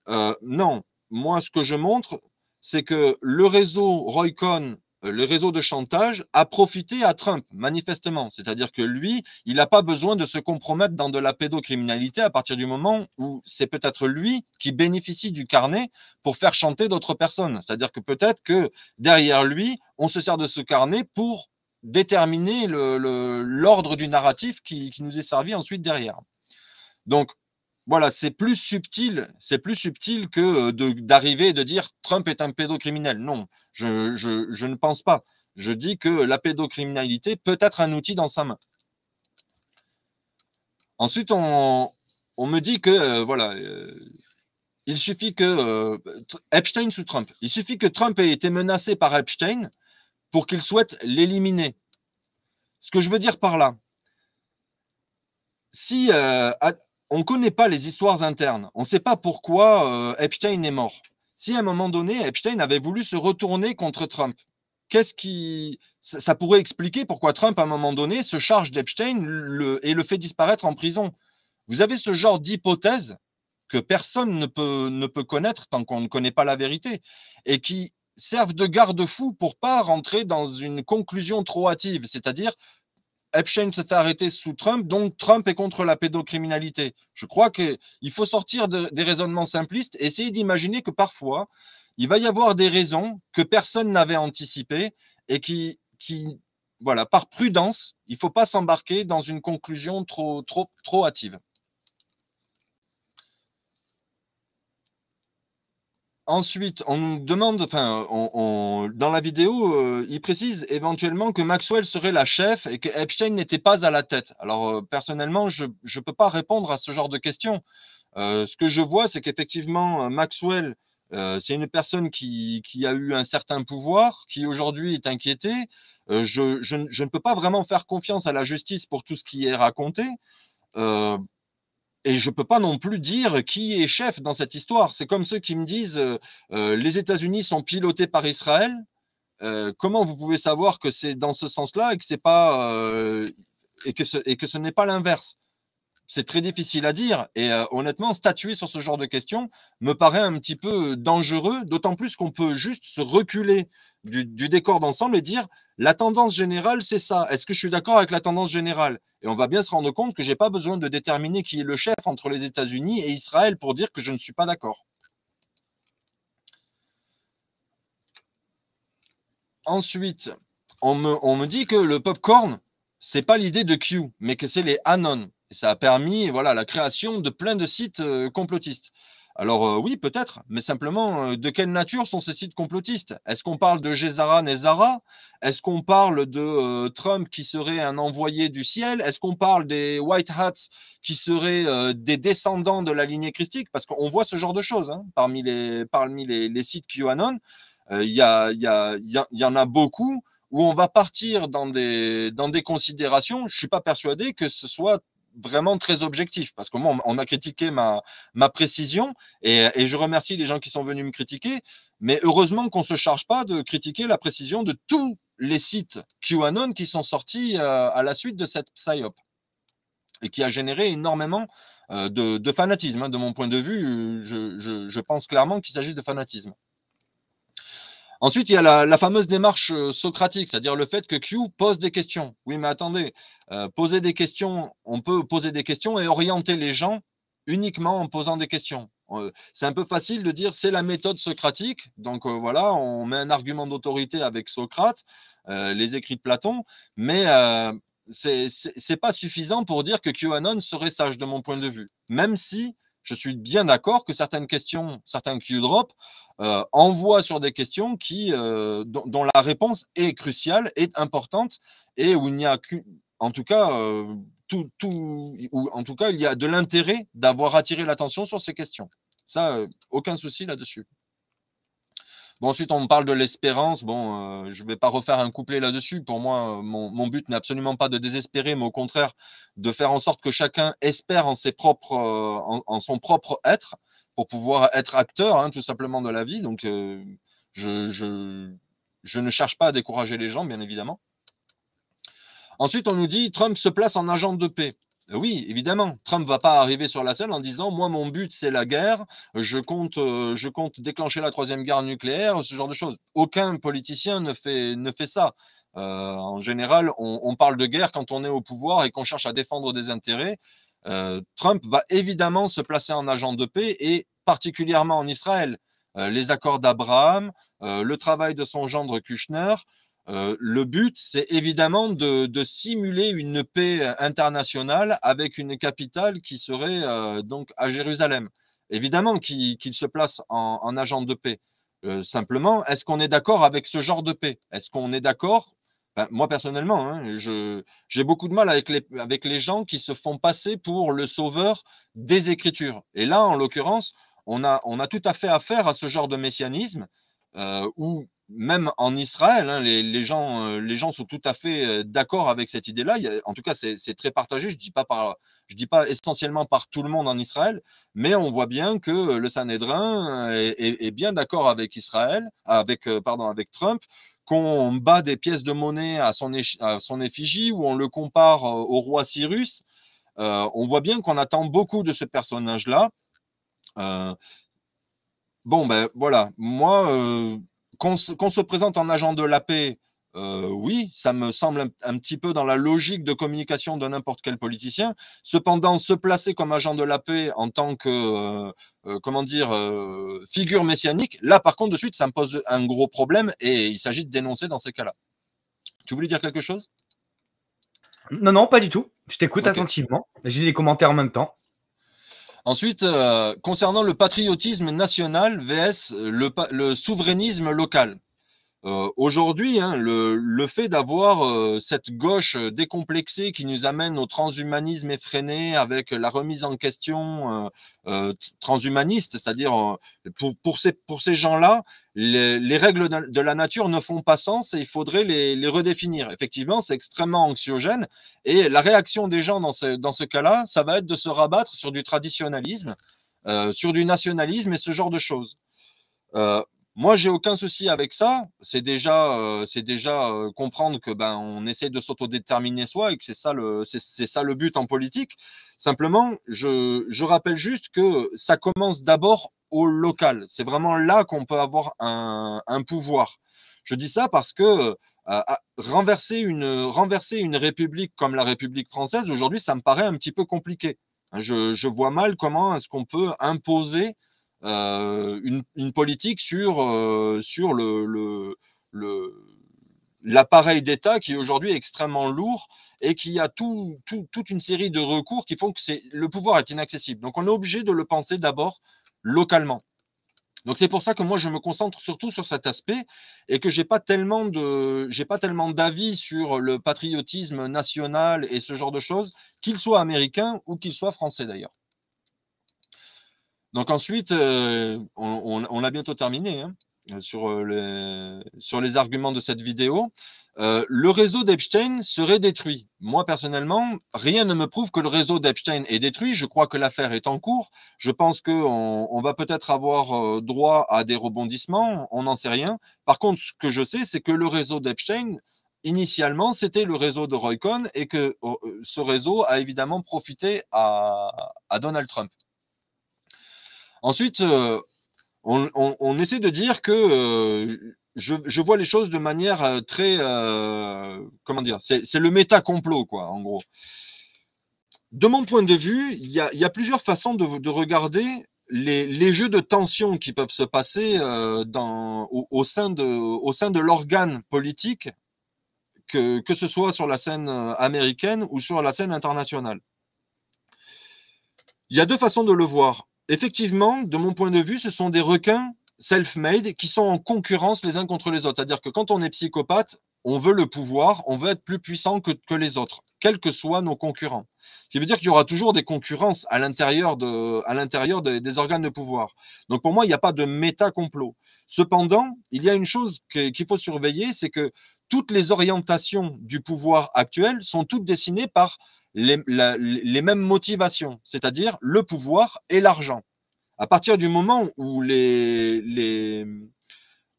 euh, non, moi ce que je montre, c'est que le réseau Roycon euh, le réseau de chantage a profité à Trump, manifestement. C'est-à-dire que lui, il n'a pas besoin de se compromettre dans de la pédocriminalité à partir du moment où c'est peut-être lui qui bénéficie du carnet pour faire chanter d'autres personnes. C'est-à-dire que peut-être que derrière lui, on se sert de ce carnet pour déterminer l'ordre du narratif qui, qui nous est servi ensuite derrière. Donc, voilà, c'est plus subtil, c'est plus subtil que d'arriver et de dire Trump est un pédocriminel. Non, je, ne pense pas. Je dis que la pédocriminalité peut être un outil dans sa main. Ensuite, on, me dit que voilà, il suffit que Epstein sous Trump, il suffit que Trump ait été menacé par Epstein pour qu'il souhaite l'éliminer. Ce que je veux dire par là, si on ne connaît pas les histoires internes. On ne sait pas pourquoi euh, Epstein est mort. Si à un moment donné, Epstein avait voulu se retourner contre Trump, qu'est-ce qui. Ça, pourrait expliquer pourquoi Trump, à un moment donné, se charge d'Epstein et le fait disparaître en prison? Vous avez ce genre d'hypothèse que personne ne peut, ne peut connaître tant qu'on ne connaît pas la vérité et qui servent de garde-fou pour pas rentrer dans une conclusion trop hâtive, c'est-à-dire Epstein se fait arrêter sous Trump, donc Trump est contre la pédocriminalité. Je crois qu'il faut sortir des raisonnements simplistes, essayer d'imaginer que parfois, il va y avoir des raisons que personne n'avait anticipées et qui, qui, voilà, par prudence, il ne faut pas s'embarquer dans une conclusion trop, trop, trop hâtive. Ensuite, on nous demande, enfin, dans la vidéo, euh, il précise éventuellement que Maxwell serait la chef et que Epstein n'était pas à la tête. Alors, euh, personnellement, je ne peux pas répondre à ce genre de questions. Euh, ce que je vois, c'est qu'effectivement, Maxwell, c'est une personne qui, a eu un certain pouvoir, qui aujourd'hui est inquiété. Je, je, ne peux pas vraiment faire confiance à la justice pour tout ce qui est raconté. Et je ne peux pas non plus dire qui est chef dans cette histoire. C'est comme ceux qui me disent euh, euh, les États-Unis sont pilotés par Israël. Euh, comment vous pouvez savoir que c'est dans ce sens-là et que pas et que ce, et que ce n'est pas l'inverse? C'est très difficile à dire. Et euh, honnêtement, statuer sur ce genre de questions me paraît un petit peu dangereux, d'autant plus qu'on peut juste se reculer du, décor d'ensemble et dire la tendance générale, c'est ça. Est-ce que je suis d'accord avec la tendance générale? Et on va bien se rendre compte que je n'ai pas besoin de déterminer qui est le chef entre les États-Unis et Israël pour dire que je ne suis pas d'accord. Ensuite, on me, on me dit que le popcorn, c'est pas l'idée de Q, mais que c'est les Anon. Et ça a permis voilà, la création de plein de sites euh, complotistes. Alors euh, oui, peut-être, mais simplement, euh, de quelle nature sont ces sites complotistes? Est-ce qu'on parle de Gézara Nezara? Est-ce qu'on parle de Trump qui serait un envoyé du ciel? Est-ce qu'on parle des White Hats qui seraient des descendants de la lignée christique? Parce qu'on voit ce genre de choses hein, parmi, les, parmi les, sites QAnon. Il y, y en a beaucoup où on va partir dans des, dans des considérations. Je ne suis pas persuadé que ce soit vraiment très objectif parce que moi, on a critiqué ma, ma précision et, je remercie les gens qui sont venus me critiquer. Mais heureusement qu'on ne se charge pas de critiquer la précision de tous les sites QAnon qui sont sortis euh, à la suite de cette PSYOP et qui a généré énormément euh, de, de, fanatisme. Hein. De mon point de vue, je, je pense clairement qu'il s'agit de fanatisme. Ensuite, il y a la, fameuse démarche euh, socratique, c'est-à-dire le fait que Q pose des questions. Oui, mais attendez, euh, poser des questions, on peut poser des questions et orienter les gens uniquement en posant des questions. Euh, c'est un peu facile de dire c'est la méthode socratique. Donc voilà, on met un argument d'autorité avec Socrate, les écrits de Platon, mais ce n'est pas suffisant pour dire que QAnon serait sage de mon point de vue. Même si Je suis bien d'accord que certaines questions, certains Q-drop euh, envoient sur des questions qui, euh, dont, la réponse est cruciale, est importante, et où il n'y a en tout cas, euh, tout, tout, ou en tout cas, il y a de l'intérêt d'avoir attiré l'attention sur ces questions. Ça, aucun souci là-dessus ensuite, on me parle de l'espérance. Bon, euh, je ne vais pas refaire un couplet là-dessus. Pour moi, mon, but n'est absolument pas de désespérer, mais au contraire, de faire en sorte que chacun espère en, euh, son propre être pour pouvoir être acteur, hein, tout simplement, de la vie. Donc, euh, je, je, ne cherche pas à décourager les gens, bien évidemment. Ensuite, on nous dit Trump se place en agent de paix. Euh, oui, évidemment, Trump ne va pas arriver sur la scène en disant Moi, mon but, c'est la guerre, je compte, euh, je compte déclencher la troisième guerre nucléaire, ce genre de choses. Aucun politicien ne fait, ne fait ça. Euh, en général, on, parle de guerre quand on est au pouvoir et qu'on cherche à défendre des intérêts. Trump va évidemment se placer en agent de paix et particulièrement en Israël. les accords d'Abraham, le travail de son gendre Kushner, euh, le but, c'est évidemment de, simuler une paix internationale avec une capitale qui serait euh, donc à Jérusalem. Évidemment qu'il se place en, agent de paix. Euh, simplement, est-ce qu'on est d'accord avec ce genre de paix? Est-ce qu'on est, d'accord? Ben, Moi, personnellement, hein, j'ai beaucoup de mal avec les, avec les gens qui se font passer pour le sauveur des Écritures. Et là, en l'occurrence, on a, on a tout à fait affaire à ce genre de messianisme où même en Israël, hein, les, gens, euh, les gens sont tout à fait euh, d'accord avec cette idée-là. En tout cas, c'est très partagé. Je ne dis, pas dis pas essentiellement par tout le monde en Israël, mais on voit bien que le Sanhédrin euh, est, bien d'accord avec Israël, avec, pardon, avec Trump, qu'on bat des pièces de monnaie à son, son effigie ou on le compare au roi Cyrus. on voit bien qu'on attend beaucoup de ce personnage-là. bon, ben voilà, moi qu'on se, présente en agent de la paix, euh, oui, ça me semble un, petit peu dans la logique de communication de n'importe quel politicien. Cependant, se placer comme agent de la paix en tant que, euh, euh, comment dire, figure messianique, là, par contre, de suite, ça me pose un gros problème et il s'agit de dénoncer dans ces cas-là. Tu voulais dire quelque chose?
Non, non, pas du tout. Je t'écoute attentivement. J'ai les commentaires en même temps.
Ensuite, euh, concernant le patriotisme national vs le souverainisme local. Euh, aujourd'hui, hein, le, fait d'avoir euh, cette gauche décomplexée qui nous amène au transhumanisme effréné avec la remise en question euh, transhumaniste, c'est-à-dire pour, ces, gens-là, les, règles de la nature ne font pas sens et il faudrait les, redéfinir. Effectivement, c'est extrêmement anxiogène et la réaction des gens dans ce cas-là, ça va être de se rabattre sur du traditionnalisme, sur du nationalisme et ce genre de choses. Moi, j'ai aucun souci avec ça. C'est déjà, euh, déjà euh, comprendre que ben on essaie de s'autodéterminer soi et que c'est ça le, c'est, ça le but en politique. Simplement, je, je rappelle juste que ça commence d'abord au local. C'est vraiment là qu'on peut avoir un, un, pouvoir. Je dis ça parce que euh, renverser une, renverser une république comme la République française aujourd'hui, ça me paraît un petit peu compliqué. Je, je vois mal comment est-ce qu'on peut imposer euh, une, politique sur, euh, sur le, l'appareil d'État qui aujourd'hui est extrêmement lourd et qui a tout, toute une série de recours qui font que le pouvoir est inaccessible. Donc on est obligé de le penser d'abord localement. Donc c'est pour ça que moi je me concentre surtout sur cet aspect et que j'ai pas tellement de j'ai pas tellement d'avis sur le patriotisme national et ce genre de choses, qu'il soit américain ou qu'il soit français d'ailleurs. Donc ensuite, euh, on, a bientôt terminé hein, sur, euh, les, sur les arguments de cette vidéo. Euh, le réseau d'Epstein serait détruit. Moi, personnellement, rien ne me prouve que le réseau d'Epstein est détruit. Je crois que l'affaire est en cours. Je pense qu'on on va peut-être avoir droit à des rebondissements. On n'en sait rien. Par contre, ce que je sais, c'est que le réseau d'Epstein, initialement, c'était le réseau de Roycon et que ce réseau a évidemment profité à Donald Trump. Ensuite, euh, on, essaie de dire que euh, je, vois les choses de manière euh, très, comment dire, c'est le méta-complot, quoi, en gros. De mon point de vue, il y a, plusieurs façons de, regarder les, jeux de tension qui peuvent se passer au, sein de, l'organe politique, que, que ce soit sur la scène américaine ou sur la scène internationale. Il y a deux façons de le voir effectivement, de mon point de vue, ce sont des requins self-made qui sont en concurrence les uns contre les autres. C'est-à-dire que quand on est psychopathe, on veut le pouvoir, on veut être plus puissant que, les autres, quels que soient nos concurrents. Ce qui veut dire qu'il y aura toujours des concurrences à l'intérieur, des, organes de pouvoir. Donc pour moi, il n'y a pas de méta-complot. Cependant, il y a une chose qu'il faut surveiller, c'est que toutes les orientations du pouvoir actuel sont toutes dessinées par les, les mêmes motivations, c'est-à-dire le pouvoir et l'argent. À partir du moment où les, les,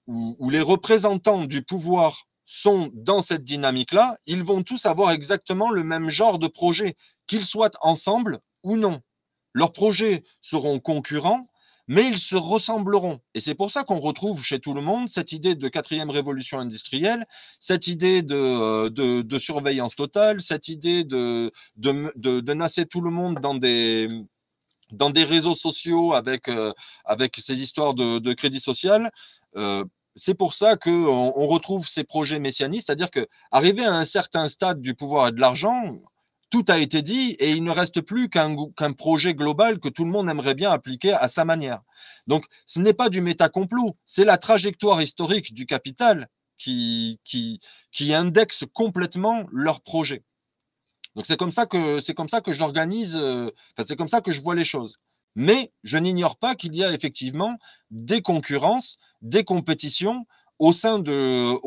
où les représentants du pouvoir sont dans cette dynamique-là, ils vont tous avoir exactement le même genre de projet, qu'ils soient ensemble ou non. Leurs projets seront concurrents, mais ils se ressembleront. Et c'est pour ça qu'on retrouve chez tout le monde cette idée de quatrième révolution industrielle, cette idée de, euh, surveillance totale, cette idée de, de, nasser tout le monde dans des, réseaux sociaux avec, euh, avec ces histoires de, crédit social. Euh, c'est pour ça qu'on on retrouve ces projets messianistes, c'est-à-dire qu'arriver à un certain stade du pouvoir et de l'argent, tout a été dit et il ne reste plus qu'un projet global que tout le monde aimerait bien appliquer à sa manière. Donc, ce n'est pas du métacomplot, c'est la trajectoire historique du capital qui, qui, qui indexe complètement leur projet. Donc, c'est comme ça que, c'est comme ça que j'organise, euh, c'est comme ça que je vois les choses. Mais je n'ignore pas qu'il y a effectivement des concurrences, des compétitions au sein euh,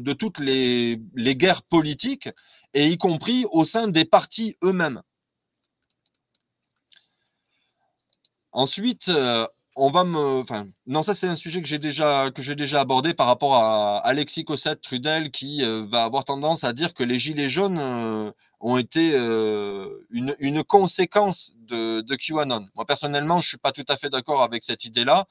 de toutes les, les guerres politiques, et y compris au sein des partis eux-mêmes. Ensuite, euh, on va me. Enfin, non, ça c'est un sujet que j'ai déjà abordé par rapport à Alexis Cossette Trudel qui euh, va avoir tendance à dire que les gilets jaunes euh, ont été euh, une, conséquence de, QAnon. Moi personnellement, je suis pas tout à fait d'accord avec cette idée-là.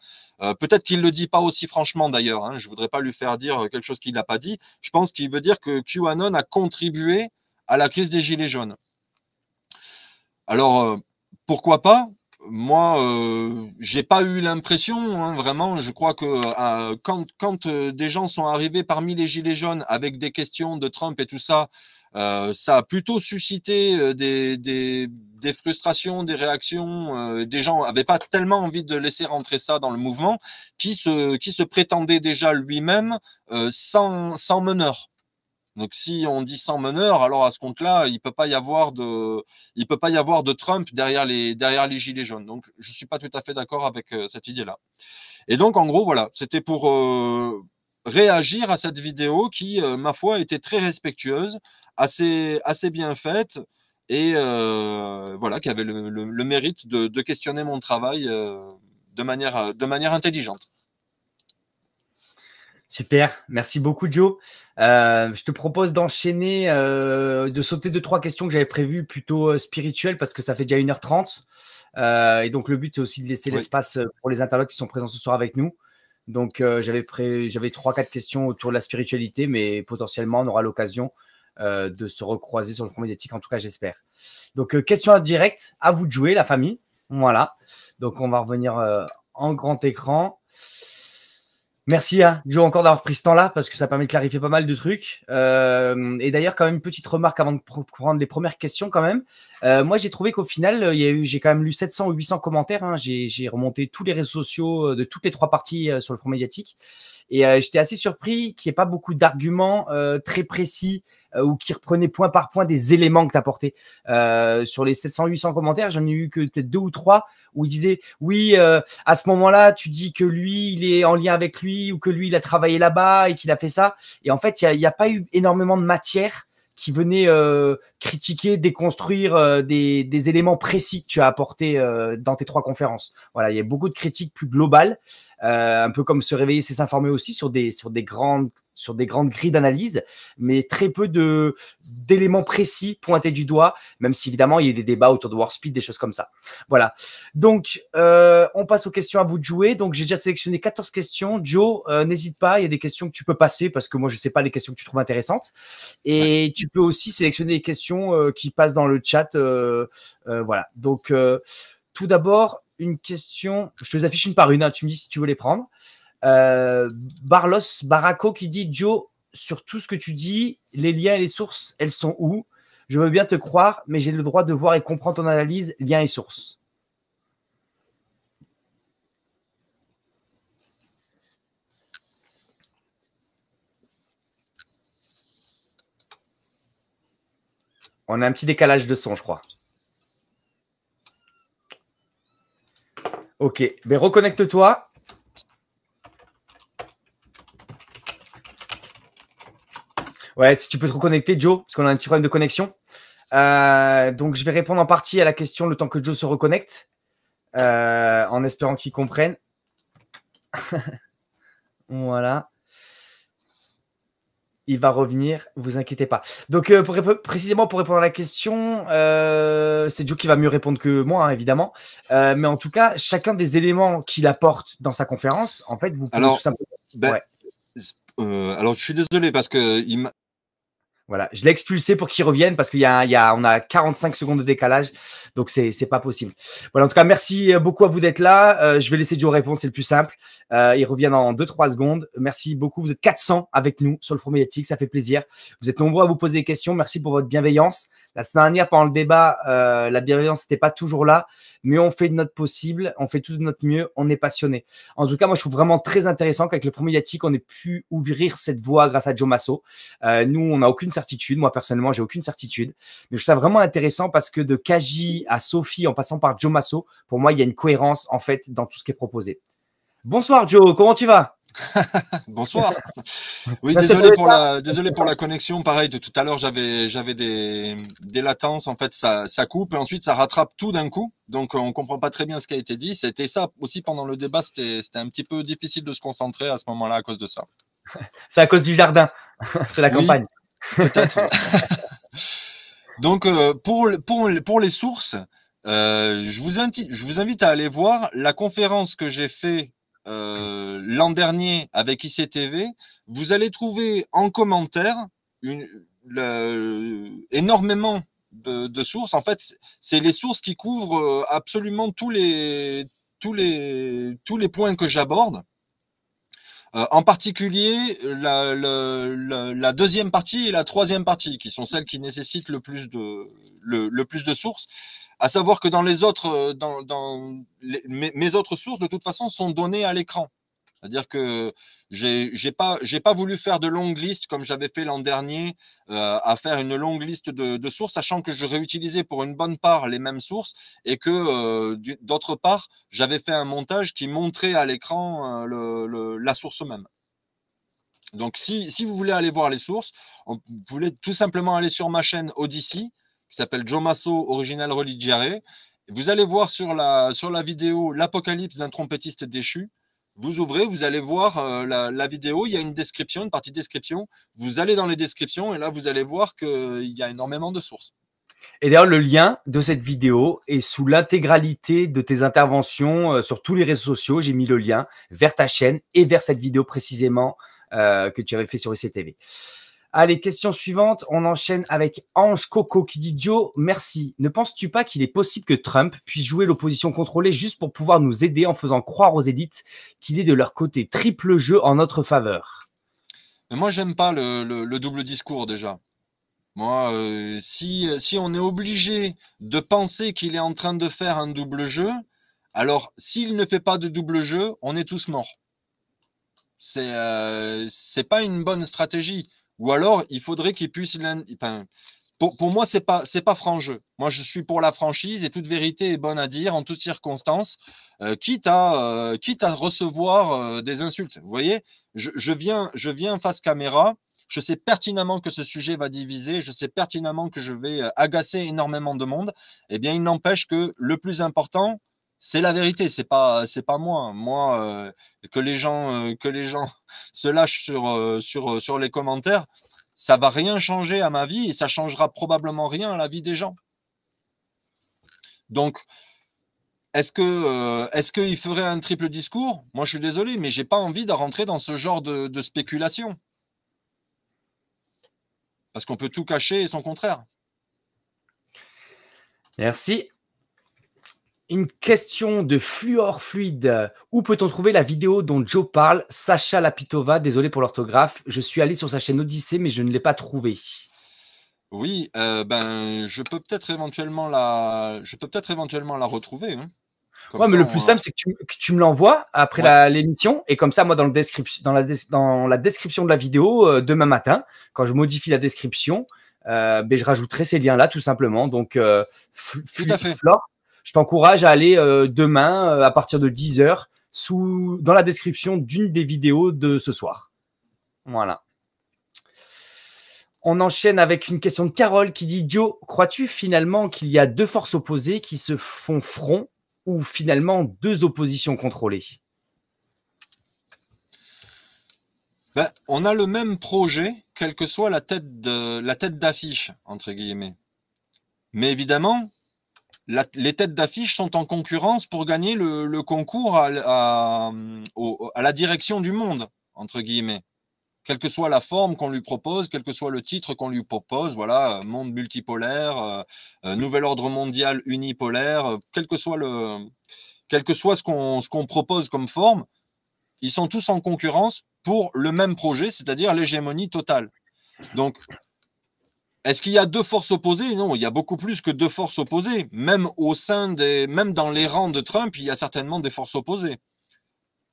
Peut-être qu'il le dit pas aussi franchement d'ailleurs. Hein, je voudrais pas lui faire dire quelque chose qu'il n'a pas dit. Je pense qu'il veut dire que QAnon a contribué à la crise des gilets jaunes. Alors pourquoi pas? Moi, euh, j'ai pas eu l'impression, hein, vraiment. Je crois que euh, quand, euh, des gens sont arrivés parmi les gilets jaunes avec des questions de Trump et tout ça, euh, ça a plutôt suscité des, frustrations, des réactions. des gens n'avaient pas tellement envie de laisser rentrer ça dans le mouvement, qui se, prétendait déjà lui-même sans meneur. Donc si on dit 100 meneurs, alors à ce compte-là, il peut pas y avoir de, il peut pas y avoir de Trump derrière les, derrière les gilets jaunes. Donc je suis pas tout à fait d'accord avec euh, cette idée-là. Et donc en gros voilà, c'était pour euh, réagir à cette vidéo qui, euh, ma foi, était très respectueuse, assez, assez bien faite et voilà, qui avait le, mérite de, de, questionner mon travail de manière, de manière intelligente.
Super, merci beaucoup Joe. Euh, je te propose d'enchaîner, euh, de sauter deux, trois questions que j'avais prévues plutôt euh, spirituelles parce que ça fait déjà 1h30. et donc le but c'est aussi de laisser l'espace pour les internautes qui sont présents ce soir avec nous. Donc j'avais j'avais trois, quatre questions autour de la spiritualité, mais potentiellement on aura l'occasion de se recroiser sur le front médiatique, en tout cas j'espère. Donc question en direct, à vous de jouer la famille. Voilà. Donc on va revenir en grand écran. Merci à hein, Joe encore d'avoir pris ce temps-là parce que ça permet de clarifier pas mal de trucs. Euh, et d'ailleurs, quand même, une petite remarque avant de prendre les premières questions quand même. Euh, moi, j'ai trouvé qu'au final, j'ai quand même lu 700 ou 800 commentaires. Hein. J'ai, remonté tous les réseaux sociaux de toutes les trois parties euh, sur le front médiatique. Et euh, j'étais assez surpris qu'il n'y ait pas beaucoup d'arguments euh, très précis euh, ou qui reprenaient point par point des éléments que tu as apportés. sur les 700-800 commentaires, j'en ai eu que peut-être deux ou trois où il disait oui, à ce moment-là, tu dis que lui, il est en lien avec lui ou que lui, il a travaillé là-bas et qu'il a fait ça. Et en fait, il n'y a, pas eu énormément de matière qui venait euh, critiquer, déconstruire euh, des, des, éléments précis que tu as apportés euh, dans tes trois conférences. Voilà, il y a beaucoup de critiques plus globales, un peu comme se réveiller, c'est s'informer aussi sur des, sur des grandes sur des grandes grilles d'analyse, mais très peu de d'éléments précis pointés du doigt, même si évidemment il y a des débats autour de Warspeed, des choses comme ça. Voilà. Donc, euh, on passe aux questions à vous de jouer. Donc, j'ai déjà sélectionné 14 questions. Joe, euh, n'hésite pas, il y a des questions que tu peux passer parce que moi, je ne sais pas les questions que tu trouves intéressantes. Et tu peux aussi sélectionner des questions euh, qui passent dans le chat. voilà. Donc, tout d'abord, une question. Je te les affiche une par une. Hein. tu me dis si tu veux les prendre. Euh, Barlos Baraco qui dit Joe, sur tout ce que tu dis, les liens et les sources, elles sont où? Je veux bien te croire, mais j'ai le droit de voir et comprendre ton analyse, liens et sources. On a un petit décalage de son, je crois. Ok, mais reconnecte-toi. Ouais, si tu peux te reconnecter, Joe, parce qu'on a un petit problème de connexion. Euh, donc, je vais répondre en partie à la question le temps que Joe se reconnecte, euh, en espérant qu'il comprenne. voilà il va revenir, vous inquiétez pas. Donc, euh, précisément pour répondre à la question, c'est Joe qui va mieux répondre que moi, hein, évidemment. Mais en tout cas, chacun des éléments qu'il apporte dans sa conférence, en fait, vous pouvez
alors, tout simplement. Ben, alors, je suis désolé parce que il
voilà, je l'ai expulsé pour qu'il revienne parce qu'il y a, il y a, on a 45 secondes de décalage, donc c'est, c'est pas possible. Voilà, en tout cas, merci beaucoup à vous d'être là. Euh, je vais laisser Joe répondre, c'est le plus simple. Euh, il revient dans 2-3 secondes. Merci beaucoup. Vous êtes 400 avec nous sur le Front Médiatique, ça fait plaisir. Vous êtes nombreux à vous poser des questions. Merci pour votre bienveillance. La semaine dernière, pendant le débat, euh, la bienveillance n'était pas toujours là, mais on fait de notre possible, on fait tout de notre mieux, on est passionné. En tout cas, moi, je trouve vraiment très intéressant qu'avec le Front Médiatique, on ait pu ouvrir cette voie grâce à Joe Masso. Euh, nous, on n'a aucune certitude. Moi, personnellement, j'ai aucune certitude. Mais je trouve ça vraiment intéressant parce que de Kaji à Sophie, en passant par Joe Masso, pour moi, il y a une cohérence, en fait, dans tout ce qui est proposé. Bonsoir, Joe. Comment tu vas?
Bonsoir. Oui, désolé pour, la, désolé pour la connexion. Pareil, de tout à l'heure, j'avais, j'avais des, des latences. En fait, ça, ça coupe et ensuite ça rattrape tout d'un coup. Donc, on comprend pas très bien ce qui a été dit. C'était ça aussi pendant le débat. C'était, c'était un petit peu difficile de se concentrer à ce moment-là à cause de ça.
C'est à cause du jardin. C'est la campagne.
Donc, euh, pour, pour, pour les sources, euh, je, vous invite, je vous invite à aller voir la conférence que j'ai fait euh, l'an dernier avec ICTV, vous allez trouver en commentaire énormément de, sources. En fait, c'est les sources qui couvrent euh, absolument tous les, tous les, tous les points que j'aborde. Euh, en particulier, la, la, deuxième partie et la troisième partie, qui sont celles qui nécessitent le plus de, le plus de sources. À savoir que dans les autres, euh, dans, mes, autres sources, de toute façon, sont données à l'écran. C'est-à-dire que j'ai n'ai pas voulu faire de longues listes comme j'avais fait l'an dernier, euh, à faire une longue liste de, sources, sachant que je réutilisais pour une bonne part les mêmes sources et que euh, d'autre part j'avais fait un montage qui montrait à l'écran la source même. Donc si, vous voulez aller voir les sources, vous voulez tout simplement aller sur ma chaîne Odyssey qui s'appelle Joe Masso Original Religiare. Vous allez voir sur la, vidéo l'Apocalypse d'un trompettiste déchu. Vous ouvrez, vous allez voir euh, la, vidéo, il y a une description, une partie description. Vous allez dans les descriptions et là, vous allez voir qu'il y a énormément de sources.
Et d'ailleurs, le lien de cette vidéo est sous l'intégralité de tes interventions euh, sur tous les réseaux sociaux. J'ai mis le lien vers ta chaîne et vers cette vidéo précisément euh, que tu avais fait sur ICTV. Allez, question suivante. On enchaîne avec Ange Coco qui dit Joe, merci. Ne penses-tu pas qu'il est possible que Trump puisse jouer l'opposition contrôlée juste pour pouvoir nous aider en faisant croire aux élites qu'il est de leur côté triple jeu en notre faveur?
Moi, j'aime pas le, double discours déjà. Moi, euh, si, si on est obligé de penser qu'il est en train de faire un double jeu, alors s'il ne fait pas de double jeu, on est tous morts. C'est euh, pas une bonne stratégie. Ou alors, il faudrait qu'il puisse. Pour, moi, c'est pas c'est pas franc jeu. Moi, je suis pour la franchise et toute vérité est bonne à dire en toutes circonstances, euh, quitte à euh, quitte à recevoir euh, des insultes. Vous voyez, je, viens je viens face caméra. Je sais pertinemment que ce sujet va diviser. Je sais pertinemment que je vais agacer énormément de monde. Eh bien, il n'empêche que le plus important, c'est la vérité, c'est pas pas moi. Moi euh, que les gens euh, se lâchent sur euh, sur les commentaires, ça va rien changer à ma vie et ça changera probablement rien à la vie des gens. Donc est-ce que est-ce qu'il ferait un triple discours? Moi, je suis désolé, mais j'ai pas envie de rentrer dans ce genre de spéculation. Parce qu'on peut tout cacher et son contraire.
Merci. Une question de fluor fluide. Où peut-on trouver la vidéo dont Joe parle Sacha Lapitova, désolé pour l'orthographe. Je suis allé sur sa chaîne Odyssée, mais je ne l'ai pas trouvée.
Oui, euh, ben, je peux peut-être éventuellement la, je peux peut-être éventuellement la retrouver. Hein.
Ouais, mais le plus simple, c'est que tu, me l'envoies après l'émission, et comme ça, moi, dans, le description, dans, la, dans la description de la vidéo, euh, demain matin, quand je modifie la description, ben, je rajouterai ces liens-là tout simplement. Donc, tout à fait. Flore, je t'encourage à aller demain à partir de 10h sous, dans la description d'une des vidéos de ce soir. Voilà. On enchaîne avec une question de Carole qui dit Joe, crois-tu finalement qu'il y a deux forces opposées qui se font front ou finalement deux oppositions contrôlées?
Ben, On a le même projet, quelle que soit la tête d'affiche, entre guillemets. Mais évidemment, les têtes d'affiche sont en concurrence pour gagner le, concours à, la direction du monde, entre guillemets quelle que soit la forme qu'on lui propose, quel que soit le titre qu'on lui propose, voilà, euh, monde multipolaire, euh, euh, nouvel ordre mondial unipolaire, quel que soit le, soit ce qu'on ce qu'on propose comme forme, ils sont tous en concurrence pour le même projet, c'est-à-dire l'hégémonie totale. Donc, est-ce qu'il y a deux forces opposées? Non, il y a beaucoup plus que deux forces opposées. Même au sein des, même dans les rangs de Trump, il y a certainement des forces opposées.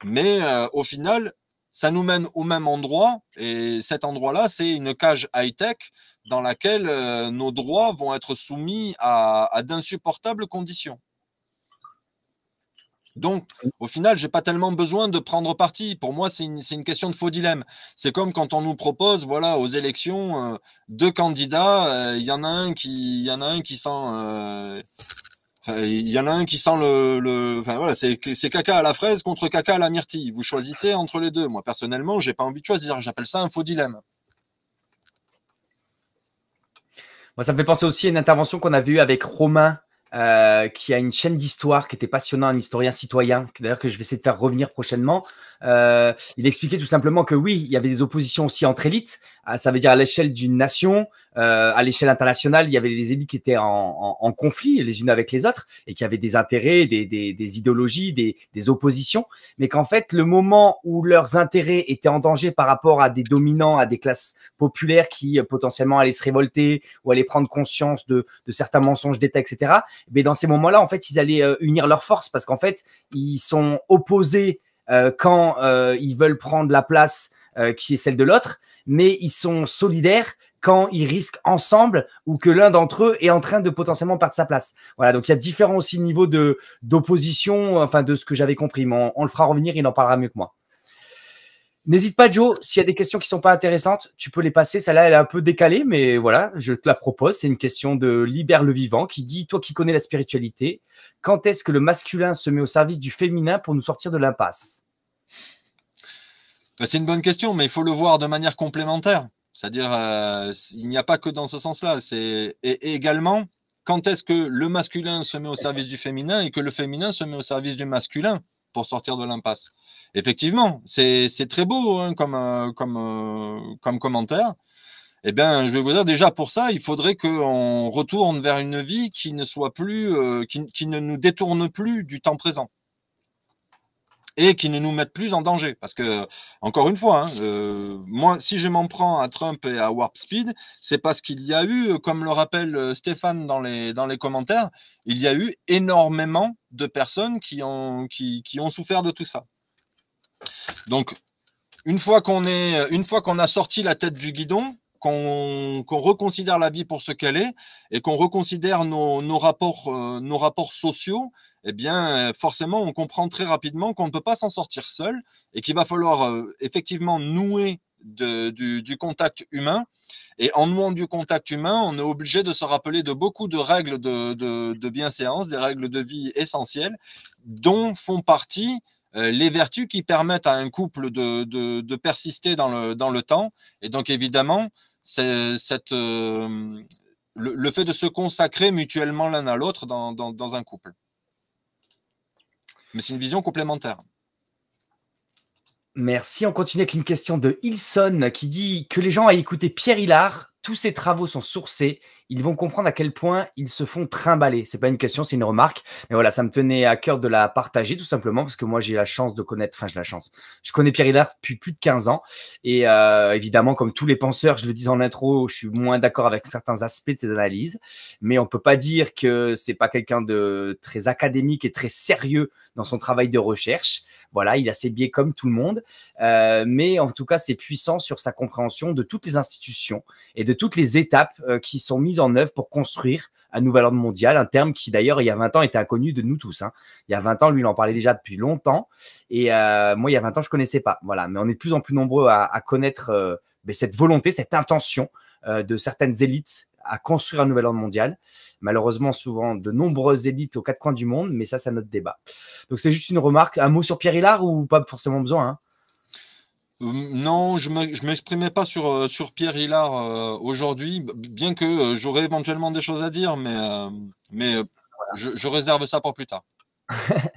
Mais au final, ça nous mène au même endroit. Et cet endroit-là, c'est une cage high-tech dans laquelle euh, nos droits vont être soumis à, d'insupportables conditions. Donc, au final, je n'ai pas tellement besoin de prendre parti. Pour moi, c'est une, question de faux dilemme. C'est comme quand on nous propose, voilà, aux élections, euh, deux candidats. Euh, il y en a un qui, y en a un qui sent il y en a un qui sent le, enfin voilà, c'est caca à la fraise contre caca à la myrtille. Vous choisissez entre les deux. Moi personnellement, j'ai pas envie de choisir. J'appelle ça un faux dilemme.
Moi, ça me fait penser aussi à une intervention qu'on a vue avec Romain euh, qui a une chaîne d'histoire, qui était passionnant, un historien citoyen, d'ailleurs que je vais essayer de faire revenir prochainement. Euh, il expliquait tout simplement que oui, il y avait des oppositions aussi entre élites, ça veut dire à l'échelle d'une nation, euh, à l'échelle internationale, il y avait des élites qui étaient en, en, conflit les unes avec les autres et qui avaient des intérêts, des, des, des idéologies, des, des, oppositions, mais qu'en fait, le moment où leurs intérêts étaient en danger par rapport à des dominants, à des classes populaires qui euh, potentiellement allaient se révolter ou allaient prendre conscience de, de certains mensonges d'État, etc., mais dans ces moments-là, en fait, ils allaient euh, unir leurs forces parce qu'en fait, ils sont opposés quand euh, ils veulent prendre la place qui est celle de l'autre, mais ils sont solidaires quand ils risquent ensemble ou que l'un d'entre eux est en train de potentiellement perdre sa place. Voilà, donc il y a différents aussi niveaux de d'opposition, enfin de ce que j'avais compris, mais on, le fera revenir, il en parlera mieux que moi. N'hésite pas, Joe, s'il y a des questions qui sont pas intéressantes, tu peux les passer. Celle-là, elle est un peu décalée, mais voilà, je te la propose. C'est une question de Libère le Vivant qui dit Toi qui connais la spiritualité, quand est-ce que le masculin se met au service du féminin pour nous sortir de l'impasse?
Bah, C'est une bonne question, mais il faut le voir de manière complémentaire. C'est-à-dire, euh, il n'y a pas que dans ce sens-là. Et, et également, quand est-ce que le masculin se met au service du féminin et que le féminin se met au service du masculin pour sortir de l'impasse? Effectivement, c'est très beau hein, comme, euh, euh, comme commentaire. Eh bien, je vais vous dire, déjà pour ça, il faudrait qu'on retourne vers une vie qui ne soit plus, euh, qui, ne nous détourne plus du temps présent et qui ne nous mette plus en danger. Parce que, encore une fois, hein, moi, si je m'en prends à Trump et à Warp Speed, c'est parce qu'il y a eu, comme le rappelle Stéphane dans les, commentaires, il y a eu énormément de personnes qui ont souffert de tout ça. Donc, une fois qu'on est, une fois qu'on a sorti la tête du guidon, qu'on reconsidère la vie pour ce qu'elle est et qu'on reconsidère nos, rapports, euh, nos rapports sociaux, eh bien, forcément, on comprend très rapidement qu'on ne peut pas s'en sortir seul et qu'il va falloir euh, effectivement nouer du, contact humain. Et en nouant du contact humain, on est obligé de se rappeler de beaucoup de règles de, de bienséance, des règles de vie essentielles, dont font partie les vertus qui permettent à un couple de, persister dans le, dans le, temps. Et donc, évidemment, cette, euh, le, fait de se consacrer mutuellement l'un à l'autre dans, dans, un couple. Mais c'est une vision complémentaire.
Merci. On continue avec une question de Ilson qui dit que les gens aient écouté Pierre Hillard. Tous ses travaux sont sourcés. Ils vont comprendre à quel point ils se font trimballer. C'est pas une question, c'est une remarque. Mais voilà, ça me tenait à cœur de la partager tout simplement parce que moi j'ai la chance de connaître, enfin j'ai la chance. Je connais Pierre Hillard depuis plus de 15 ans et euh, évidemment, comme tous les penseurs, je le dis en intro, je suis moins d'accord avec certains aspects de ses analyses, mais on peut pas dire que c'est pas quelqu'un de très académique et très sérieux dans son travail de recherche. Voilà, il a ses biais comme tout le monde, euh, mais en tout cas, c'est puissant sur sa compréhension de toutes les institutions et de toutes les étapes euh, qui sont mises en œuvre pour construire un nouvel ordre mondial, un terme qui d'ailleurs il y a 20 ans était inconnu de nous tous. Hein. Il y a 20 ans, lui, il en parlait déjà depuis longtemps, et euh, moi, il y a 20 ans, je connaissais pas. Voilà, mais on est de plus en plus nombreux à, connaître ben, cette volonté, cette intention de certaines élites à construire un nouvel ordre mondial. Malheureusement, souvent de nombreuses élites aux quatre coins du monde, mais ça, c'est notre débat. Donc, c'est juste une remarque. Un mot sur Pierre Hillard ou pas forcément besoin hein?
euh, non, je ne m'exprimais pas sur, euh, Pierre Hillard euh, aujourd'hui, bien que j'aurais éventuellement des choses à dire, mais, je, réserve ça pour plus tard.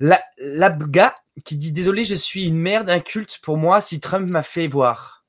L'Abga qui dit Désolé, je suis une merde inculte pour moi si Trump m'a fait voir.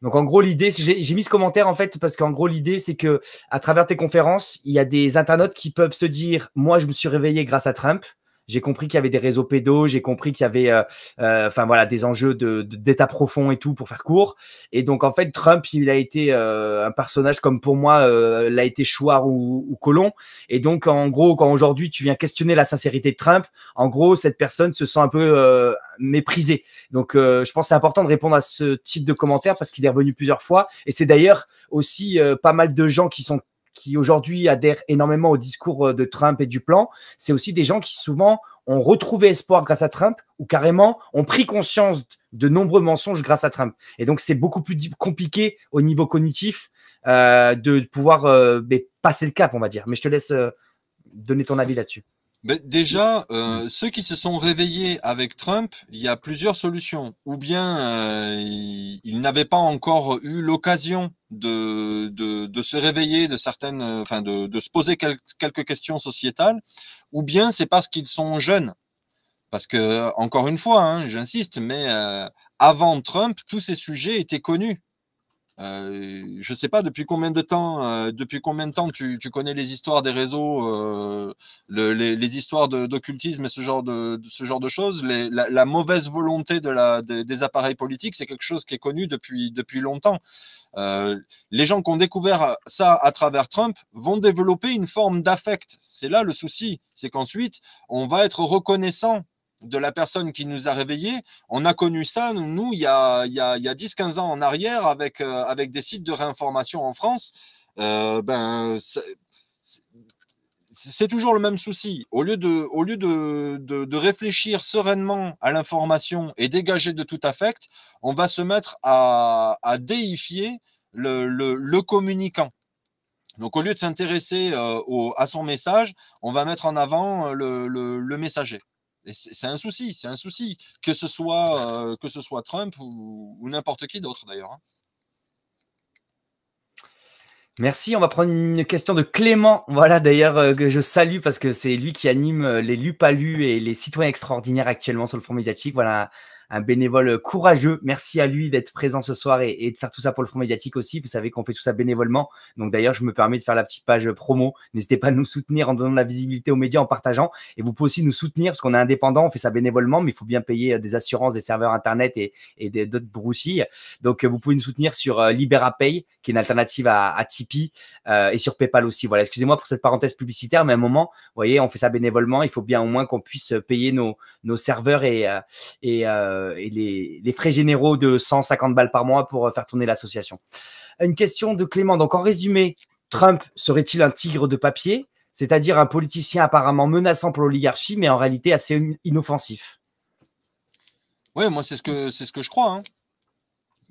Donc en gros l'idée, j'ai mis ce commentaire en fait parce qu'en gros l'idée c'est que à travers tes conférences, il y a des internautes qui peuvent se dire moi je me suis réveillé grâce à Trump. J'ai compris qu'il y avait des réseaux pédos, j'ai compris qu'il y avait, euh, euh, enfin voilà, des enjeux de, d'état profond et tout pour faire court. Et donc en fait, Trump, il a été euh, un personnage comme pour moi l'a été Chouard ou, ou Colomb. Et donc en gros, quand aujourd'hui tu viens questionner la sincérité de Trump, en gros cette personne se sent un peu méprisée. Donc je pense c'est important de répondre à ce type de commentaire parce qu'il est revenu plusieurs fois. Et c'est d'ailleurs aussi pas mal de gens qui sont qui aujourd'hui adhèrent énormément au discours euh, de Trump et du plan, c'est aussi des gens qui souvent ont retrouvé espoir grâce à Trump ou carrément ont pris conscience de nombreux mensonges grâce à Trump. Et donc c'est beaucoup plus compliqué au niveau cognitif euh, de pouvoir euh, passer le cap, on va dire. Mais je te laisse donner ton avis là-dessus.
Ben, déjà, ceux qui se sont réveillés avec Trump, il y a plusieurs solutions. Ou bien ils, n'avaient pas encore eu l'occasion de, de, se réveiller de certaines, enfin de, de se poser quelques questions sociétales, ou bien c'est parce qu'ils sont jeunes. Parce que, encore une fois, hein, j'insiste, mais euh, avant Trump, tous ces sujets étaient connus. Euh, je ne sais pas depuis combien de temps, euh, depuis combien de temps tu, connais les histoires des réseaux, euh, les, histoires d'occultisme et ce genre de, choses. la, mauvaise volonté des appareils politiques, c'est quelque chose qui est connu depuis, depuis longtemps. les gens qui ont découvert ça à travers Trump vont développer une forme d'affect. C'est là le souci, c'est qu'ensuite on va être reconnaissant de la personne qui nous a réveillés. On a connu ça, nous, il y a, il y a, 10-15 ans en arrière, avec, euh, avec des sites de réinformation en France. Euh, ben, c'est toujours le même souci. Au lieu de, réfléchir sereinement à l'information et dégager de tout affect, on va se mettre à, déifier le, le, communicant. Donc, au lieu de s'intéresser euh, à son message, on va mettre en avant le messager c'est un souci, c'est un souci, que ce soit, euh, Trump ou, n'importe qui d'autre d'ailleurs. Hein.
Merci. On va prendre une question de Clément. Voilà, d'ailleurs, euh, que je salue parce que c'est lui qui anime euh, les lus pas lus et les citoyens extraordinaires actuellement sur le front médiatique. Voilà, un bénévole courageux. Merci à lui d'être présent ce soir et, de faire tout ça pour le front médiatique aussi. Vous savez qu'on fait tout ça bénévolement. Donc d'ailleurs, je me permets de faire la petite page promo. N'hésitez pas à nous soutenir en donnant de la visibilité aux médias, en partageant. Et vous pouvez aussi nous soutenir parce qu'on est indépendant, on fait ça bénévolement, mais il faut bien payer euh, des assurances, des serveurs Internet et, et d'autres broussilles. Donc euh, vous pouvez nous soutenir sur euh, LiberaPay, qui est une alternative à, Tipeee, et sur PayPal aussi. Voilà, excusez-moi pour cette parenthèse publicitaire, mais à un moment, vous voyez, on fait ça bénévolement. Il faut bien au moins qu'on puisse payer nos, serveurs et, et euh, et les, frais généraux de 150 balles par mois pour euh, faire tourner l'association. Une question de Clément. Donc, en résumé, Trump serait-il un tigre de papier, c'est-à-dire un politicien apparemment menaçant pour l'oligarchie, mais en réalité assez inoffensif?
Oui, moi, c'est ce que, ce que je crois. Hein.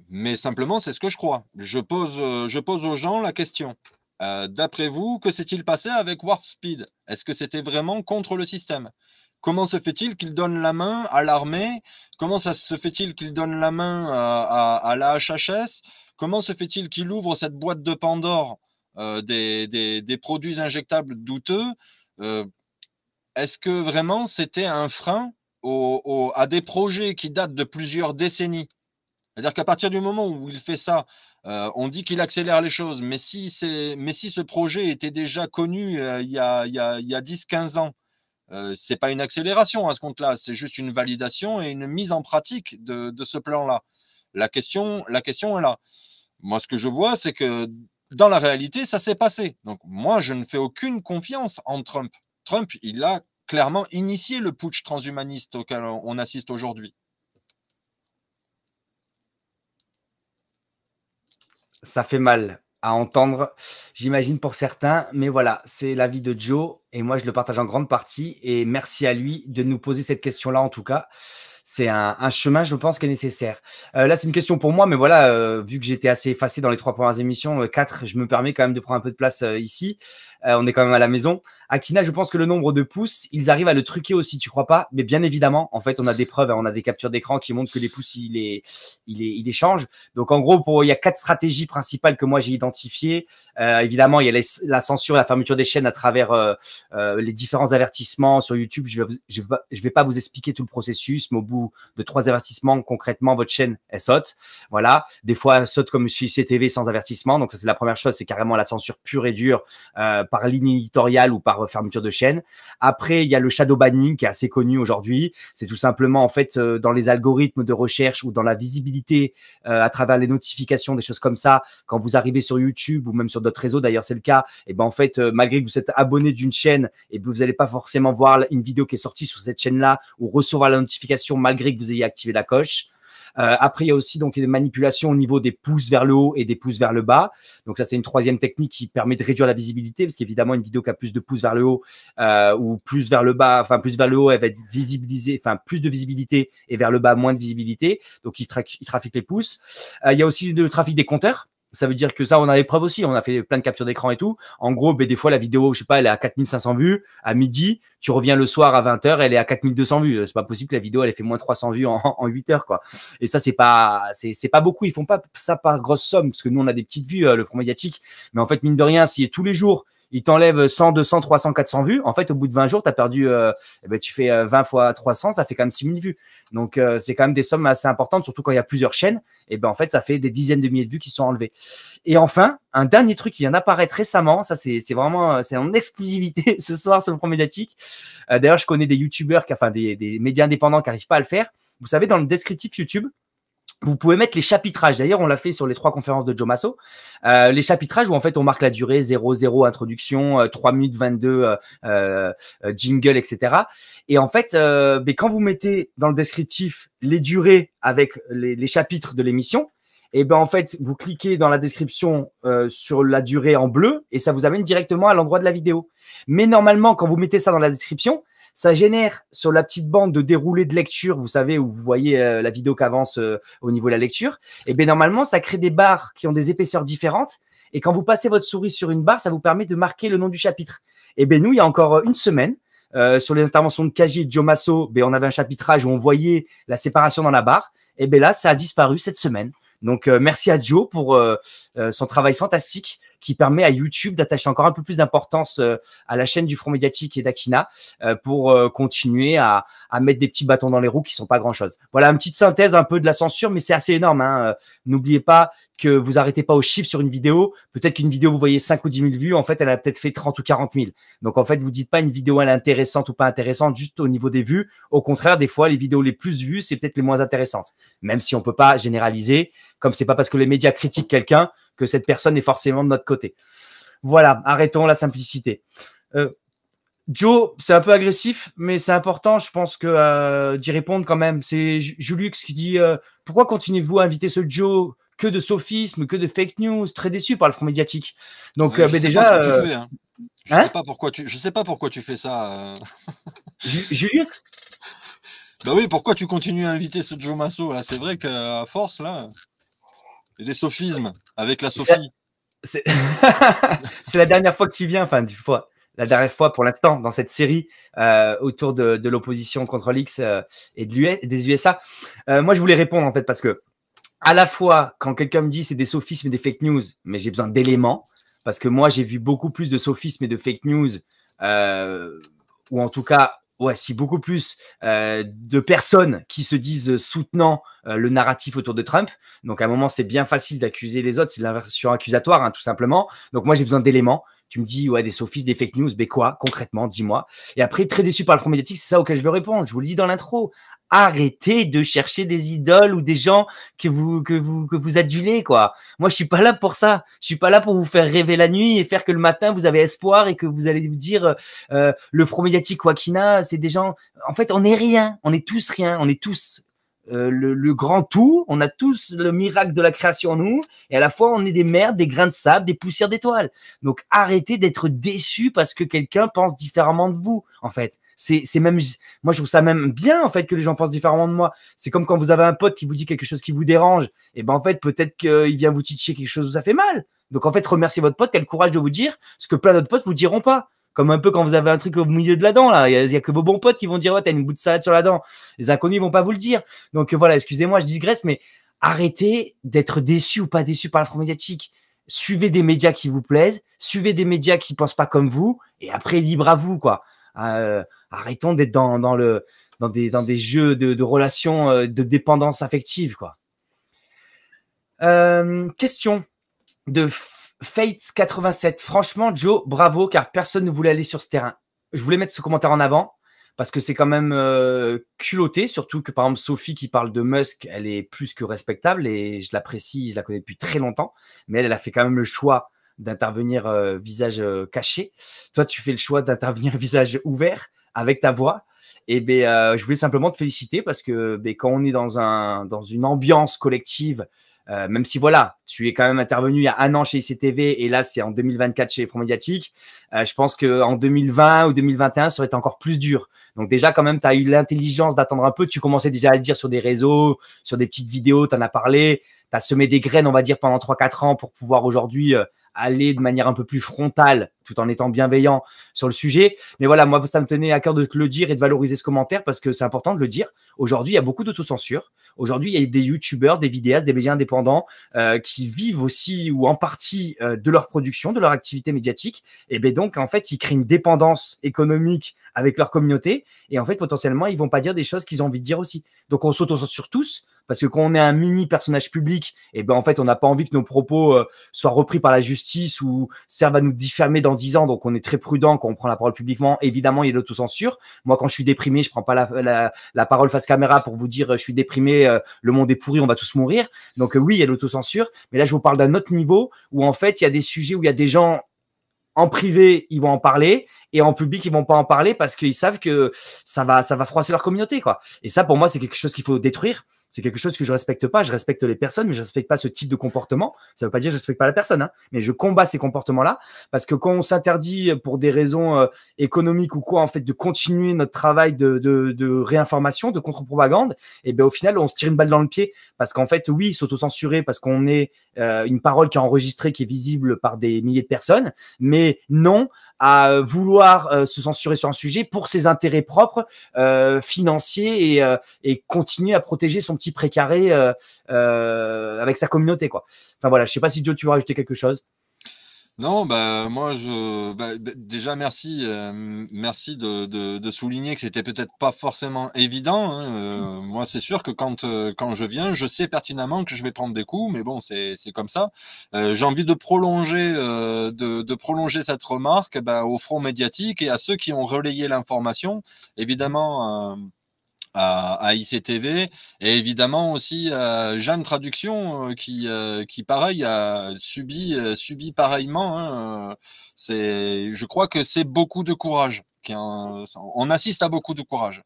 Mais simplement, c'est ce que je crois. Je pose, euh, je pose aux gens la question. D'après vous, que s'est-il passé avec Warp Speed? Est-ce que c'était vraiment contre le système? Comment se fait-il qu'il donne la main à l'armée? Comment se fait-il qu'il donne la main à, la HHS Comment se fait-il qu'il ouvre cette boîte de Pandore euh, des, produits injectables douteux? Euh, Est-ce que vraiment c'était un frein à des projets qui datent de plusieurs décennies? C'est-à-dire qu'à partir du moment où il fait ça, euh, on dit qu'il accélère les choses, mais si, ce projet était déjà connu il y a, il y a 10-15 ans, euh, ce n'est pas une accélération à ce compte-là, c'est juste une validation et une mise en pratique de, de ce plan-là. La question, la question est là. Moi, ce que je vois, c'est que dans la réalité, ça s'est passé. Donc, moi, je ne fais aucune confiance en Trump. Trump, il a clairement initié le putsch transhumaniste auquel on assiste aujourd'hui.
ça fait mal à entendre, j'imagine pour certains, mais voilà, c'est l'avis de Joe et moi je le partage en grande partie et merci à lui de nous poser cette question-là en tout cas c'est un, chemin, je pense, qui est nécessaire. Euh, là, c'est une question pour moi, mais voilà, euh, vu que j'étais assez effacé dans les trois premières émissions, euh, quatre, je me permets quand même de prendre un peu de place ici. On est quand même à la maison. Akina, je pense que le nombre de pouces, ils arrivent à le truquer aussi, tu crois pas? Mais bien évidemment, en fait, on a des preuves, hein, on a des captures d'écran qui montrent que les pouces, il est, il est, il échange. Donc, en gros, pour, il y a quatre stratégies principales que moi j'ai identifiées. évidemment, il y a la censure et la fermeture des chaînes à travers les différents avertissements sur YouTube. Je vais, vais, pas, vous expliquer tout le processus, mais au bout de trois avertissements, concrètement, votre chaîne, elle saute. Voilà. Des fois, elle saute comme chez CTV sans avertissement. Donc, ça, c'est la première chose. C'est carrément la censure pure et dure euh, par ligne éditoriale ou par fermeture de chaîne. Après, il y a le shadow banning qui est assez connu aujourd'hui. C'est tout simplement, en fait, euh, dans les algorithmes de recherche ou dans la visibilité euh, à travers les notifications, des choses comme ça. Quand vous arrivez sur YouTube ou même sur d'autres réseaux, d'ailleurs, c'est le cas. Et ben, en fait, malgré que vous êtes abonné d'une chaîne et vous n'allez pas forcément voir une vidéo qui est sortie sur cette chaîne-là ou recevoir la notification malgré que vous ayez activé la coche. Euh, après, il y a aussi donc des manipulations au niveau des pouces vers le haut et des pouces vers le bas. Donc ça, c'est une troisième technique qui permet de réduire la visibilité, parce qu'évidemment, une vidéo qui a plus de pouces vers le haut euh, ou plus vers le bas, enfin plus vers le haut, elle va être visibilisée, enfin plus de visibilité et vers le bas moins de visibilité. Donc il, il trafique les pouces. Euh, il y a aussi le trafic des compteurs. Ça veut dire que ça, on a les preuves aussi. On a fait plein de captures d'écran et tout. En gros, ben, des fois, la vidéo, je sais pas, elle est à 4500 vues à midi. Tu reviens le soir à 20h, elle est à 4200 vues. C'est pas possible que la vidéo, elle ait fait moins 300 vues en, en 8 heures, quoi. Et ça, c'est pas, c'est, pas beaucoup. Ils font pas ça par grosse somme parce que nous, on a des petites vues, euh, le front médiatique. Mais en fait, mine de rien, si tous les jours, il t'enlève 100, 200, 300, 400 vues. En fait, au bout de 20 jours, tu as perdu, euh, eh ben, tu fais 20 euh, fois 300, ça fait quand même 6000 vues. Donc, euh, c'est quand même des sommes assez importantes, surtout quand il y a plusieurs chaînes. Et eh ben, en fait, ça fait des dizaines de milliers de vues qui sont enlevées. Et enfin, un dernier truc qui vient d'apparaître récemment, ça c'est vraiment, c'est en exclusivité ce soir sur le Pro Médiatique. D'ailleurs, je connais des YouTubeurs, enfin des, des médias indépendants qui n'arrivent pas à le faire. Vous savez, dans le descriptif YouTube, vous pouvez mettre les chapitrages. D'ailleurs, on l'a fait sur les trois conférences de Joe Masso. Euh, les chapitrages où en fait on marque la durée 0, 0, introduction, euh, 3 minutes 22, euh, euh, jingle, etc. Et en fait, euh, mais quand vous mettez dans le descriptif les durées avec les, les chapitres de l'émission, et eh ben en fait, vous cliquez dans la description sur la durée en bleu et ça vous amène directement à l'endroit de la vidéo. Mais normalement, quand vous mettez ça dans la description, ça génère sur la petite bande de déroulé de lecture, vous savez, où vous voyez euh, la vidéo qui avance euh, au niveau de la lecture. Et bien normalement, ça crée des barres qui ont des épaisseurs différentes. Et quand vous passez votre souris sur une barre, ça vous permet de marquer le nom du chapitre. Et bien nous, il y a encore une semaine, euh, sur les interventions de Kaji et de ben, on avait un chapitrage où on voyait la séparation dans la barre. Et bien là, ça a disparu cette semaine. Donc merci à Joe pour son travail fantastique qui permet à YouTube d'attacher encore un peu plus d'importance euh, à la chaîne du Front médiatique et d'Akina euh, pour euh, continuer à, mettre des petits bâtons dans les roues qui sont pas grand chose. Voilà une petite synthèse un peu de la censure, mais c'est assez énorme. Hein. N'oubliez pas que vous arrêtez pas au chiffre sur une vidéo. Peut-être qu'une vidéo, vous voyez 5 ou 10 000 vues. En fait, elle a peut-être fait 30 ou 40 000. Donc, en fait, vous dites pas une vidéo, elle est intéressante ou pas intéressante juste au niveau des vues. Au contraire, des fois, les vidéos les plus vues, c'est peut-être les moins intéressantes. Même si on peut pas généraliser, comme c'est pas parce que les médias critiquent quelqu'un que cette personne est forcément de notre côté. Voilà, arrêtons la simplicité. Euh, Joe, c'est un peu agressif, mais c'est important, je pense, que euh, d'y répondre quand même. C'est Julux qui dit euh, Pourquoi continuez-vous à inviter ce Joe que de sophisme, que de fake news Très déçu par le front médiatique? Donc, mais déjà.
Hein. Je ne hein sais, pas pourquoi tu... sais pas pourquoi tu fais ça.
Julius?
Bah oui, pourquoi tu continues à inviter ce Joe Masso là? C'est vrai qu'à force, là. Des sophismes avec la Sophie.
C'est la dernière fois que tu viens, enfin, du fois, la dernière fois pour l'instant dans cette série euh, autour de, l'opposition contre l'X euh, et de des USA. Euh, moi, je voulais répondre en fait parce que à la fois, quand quelqu'un me dit c'est des sophismes et des fake news, mais j'ai besoin d'éléments parce que moi, j'ai vu beaucoup plus de sophismes et de fake news, ou en tout cas ouais, si beaucoup plus euh, de personnes qui se disent soutenant euh, le narratif autour de Trump. Donc à un moment, c'est bien facile d'accuser les autres, c'est l'inversion accusatoire, hein, tout simplement. Donc moi, j'ai besoin d'éléments. Tu me dis, ouais, des sophistes, des fake news, mais quoi, concrètement, dis-moi. Et après, très déçu par le front médiatique, c'est ça auquel je veux répondre. Je vous le dis dans l'intro arrêtez de chercher des idoles ou des gens que vous que vous que vous adulez quoi. Moi je suis pas là pour ça. Je suis pas là pour vous faire rêver la nuit et faire que le matin vous avez espoir et que vous allez vous dire euh, le front médiatique Wakina, c'est des gens en fait on est rien, on est tous rien, on est tous euh, le, grand tout, on a tous le miracle de la création en nous, et à la fois on est des merdes, des grains de sable, des poussières d'étoiles. Donc arrêtez d'être déçus parce que quelqu'un pense différemment de vous. En fait, c'est même, moi je trouve ça même bien en fait que les gens pensent différemment de moi. C'est comme quand vous avez un pote qui vous dit quelque chose qui vous dérange, et ben en fait peut-être qu'il vient vous titcher quelque chose où ça fait mal. Donc en fait remerciez votre pote, quel courage de vous dire ce que plein d'autres potes vous diront pas. Comme un peu quand vous avez un truc au milieu de la dent, là. Il n'y a, que vos bons potes qui vont dire, ouais, t'as une bout de salade sur la dent. Les inconnus vont pas vous le dire. Donc voilà, excusez-moi, je digresse, mais arrêtez d'être déçu ou pas déçu par l'info médiatique. Suivez des médias qui vous plaisent, suivez des médias qui pensent pas comme vous, et après, libre à vous, quoi. Euh, arrêtons d'être dans, dans, le, dans, des, dans des jeux de, de relations euh, de dépendance affective, quoi. Euh, question de Fate 87. Franchement, Joe, bravo, car personne ne voulait aller sur ce terrain. Je voulais mettre ce commentaire en avant parce que c'est quand même euh, culotté, surtout que par exemple Sophie qui parle de Musk, elle est plus que respectable et je l'apprécie, je la connais depuis très longtemps, mais elle, elle a fait quand même le choix d'intervenir euh, visage euh, caché. Toi, tu fais le choix d'intervenir visage ouvert avec ta voix. Et ben, je voulais simplement te féliciter parce que ben, quand on est dans un dans une ambiance collective euh, même si voilà, tu es quand même intervenu il y a un an chez ICTV et là c'est en 2024 chez Front Médiatique, euh, je pense qu'en 2020 ou 2021 ça aurait été encore plus dur. Donc déjà quand même tu as eu l'intelligence d'attendre un peu, tu commençais déjà à le dire sur des réseaux, sur des petites vidéos, tu en as parlé, tu as semé des graines on va dire pendant 3-4 ans pour pouvoir aujourd'hui euh, aller de manière un peu plus frontale tout en étant bienveillant sur le sujet. Mais voilà, moi, ça me tenait à cœur de le dire et de valoriser ce commentaire parce que c'est important de le dire. Aujourd'hui, il y a beaucoup d'autocensure. Aujourd'hui, il y a des youtubeurs, des vidéastes, des médias indépendants euh, qui vivent aussi ou en partie euh, de leur production, de leur activité médiatique. Et bien donc, en fait, ils créent une dépendance économique avec leur communauté. Et en fait, potentiellement, ils vont pas dire des choses qu'ils ont envie de dire aussi. Donc, on s'autocensure tous parce que quand on est un mini personnage public, et ben en fait, on n'a pas envie que nos propos euh, soient repris par la justice ou servent à nous diffamer dans 10 ans. Donc, on est très prudent quand on prend la parole publiquement. Évidemment, il y a l'autocensure. Moi, quand je suis déprimé, je prends pas la, la, parole face caméra pour vous dire je suis déprimé, euh, le monde est pourri, on va tous mourir. Donc, euh, oui, il y a l'autocensure. Mais là, je vous parle d'un autre niveau où en fait, il y a des sujets où il y a des gens en privé, ils vont en parler et en public, ils vont pas en parler parce qu'ils savent que ça va, ça va froisser leur communauté, quoi. Et ça, pour moi, c'est quelque chose qu'il faut détruire c'est quelque chose que je respecte pas. Je respecte les personnes, mais je respecte pas ce type de comportement. Ça veut pas dire que je respecte pas la personne, hein, mais je combats ces comportements-là parce que quand on s'interdit pour des raisons euh, économiques ou quoi, en fait, de continuer notre travail de, de, de réinformation, de contre-propagande, et eh ben au final, on se tire une balle dans le pied parce qu'en fait, oui, s'auto-censurer parce qu'on est euh, une parole qui est enregistrée, qui est visible par des milliers de personnes, mais non à vouloir euh, se censurer sur un sujet pour ses intérêts propres, financiers et, et continuer à protéger son petit précaré euh, euh, avec sa communauté, quoi. Enfin voilà, je sais pas si Joe, tu veux rajouter quelque chose.
Non, bah moi je bah, déjà merci euh, merci de, souligner que c'était peut-être pas forcément évident. Hein, moi c'est sûr que quand quand je viens, je sais pertinemment que je vais prendre des coups, mais bon c'est comme ça. J'ai envie de prolonger de, de, prolonger cette remarque bah, au front médiatique et à ceux qui ont relayé l'information. Évidemment à, ICTV et évidemment aussi à Jeanne Traduction euh, qui, euh, qui pareil a subi, euh, subi pareillement. Hein, c'est, je crois que c'est beaucoup de courage. On assiste à beaucoup de courage.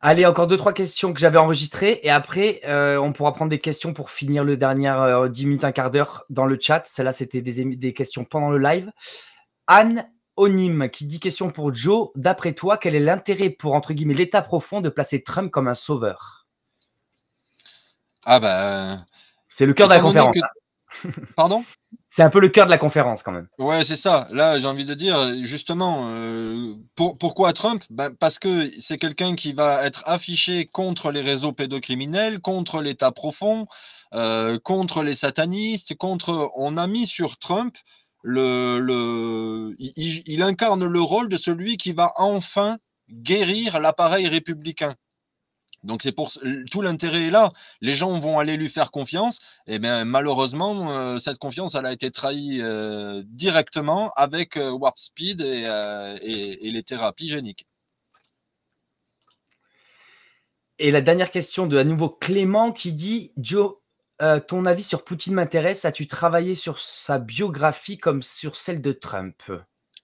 Allez, encore deux, trois questions que j'avais enregistrées. Et après, on pourra prendre des questions pour finir le dernier 10 minutes, un quart d'heure dans le chat. Celles-là, c'était des, des, questions pendant le live. Anne Onim qui dit question pour Joe. D'après toi, quel est l'intérêt pour entre guillemets l'État profond de placer Trump comme un sauveur?
Ah bah.
C'est le cœur de la conférence.
Pardon?
C'est un peu le cœur de la conférence quand même.
Ouais, c'est ça. Là, j'ai envie de dire justement, euh, pourquoi Trump? Ben, Parce que c'est quelqu'un qui va être affiché contre les réseaux pédocriminels, contre l'État profond, euh, contre les satanistes, contre. On a mis sur Trump il, incarne le rôle de celui qui va enfin guérir l'appareil républicain. Donc c'est pour tout l'intérêt est là. Les gens vont aller lui faire confiance. Et bien malheureusement, euh, cette confiance, a été trahie euh, directement avec euh, Warp Speed et, et, les thérapies géniques.
Et la dernière question de à nouveau Clément qui dit Joe, ton avis sur Poutine m'intéresse. As-tu travaillé sur sa biographie comme sur celle de Trump?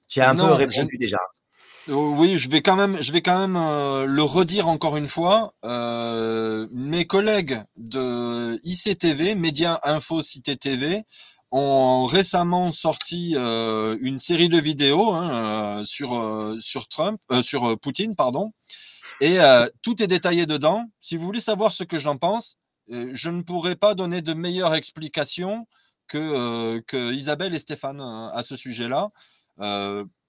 Tu as un peu répondu déjà.
Oh, oui, je vais quand même, je vais quand même euh, le redire encore une fois. Euh, mes collègues de ICTV, Média Info Cité TV, ont récemment sorti euh, une série de vidéos hein, sur sur Trump, sur Poutine, pardon, et tout est détaillé dedans. Si vous voulez savoir ce que j'en pense, je ne pourrais pas donner de meilleure explication que, que Isabelle et Stéphane à ce sujet-là.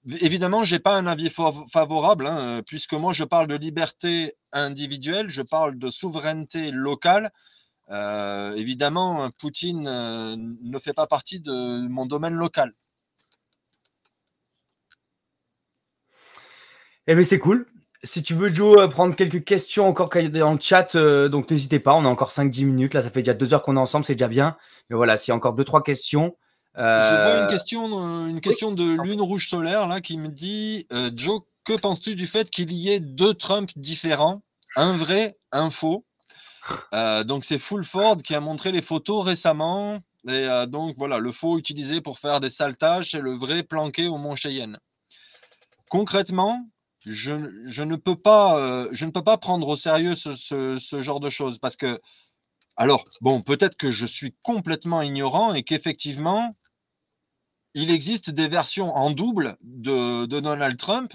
Évidemment, je n'ai pas un avis favorable, hein, euh, puisque moi, je parle de liberté individuelle, je parle de souveraineté locale. Euh, évidemment, Poutine euh, ne fait pas partie de mon domaine local.
Eh bien, c'est cool. Si tu veux, Joe, prendre quelques questions encore dans le chat, donc n'hésitez pas. On a encore 5-10 minutes. Là, ça fait déjà deux heures qu'on est ensemble, c'est déjà bien. Mais voilà, s'il y a encore deux, trois questions,
je vois une euh, question, une question de Lune Rouge Solaire là, qui me dit euh, Joe, que penses-tu du fait qu'il y ait deux Trump différents Un vrai, un faux? Euh, Donc c'est Full Ford qui a montré les photos récemment. Et donc voilà, le faux utilisé pour faire des saltages et le vrai planqué au Mont Cheyenne. Concrètement, je, ne peux pas, je ne peux pas prendre au sérieux ce genre de choses parce que alors, bon, peut-être que je suis complètement ignorant et qu'effectivement, il existe des versions en double de, Donald Trump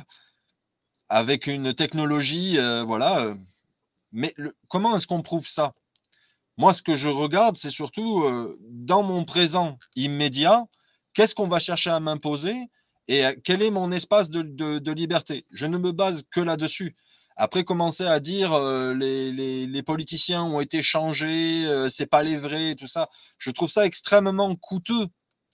avec une technologie, euh, voilà. Euh, mais comment est-ce qu'on prouve ça? Moi, ce que je regarde, c'est surtout euh, dans mon présent immédiat, qu'est-ce qu'on va chercher à m'imposer et quel est mon espace de liberté? Je ne me base que là-dessus. Après, commencer à dire euh, les, politiciens ont été changés, euh, c'est pas les vrais, tout ça, je trouve ça extrêmement coûteux.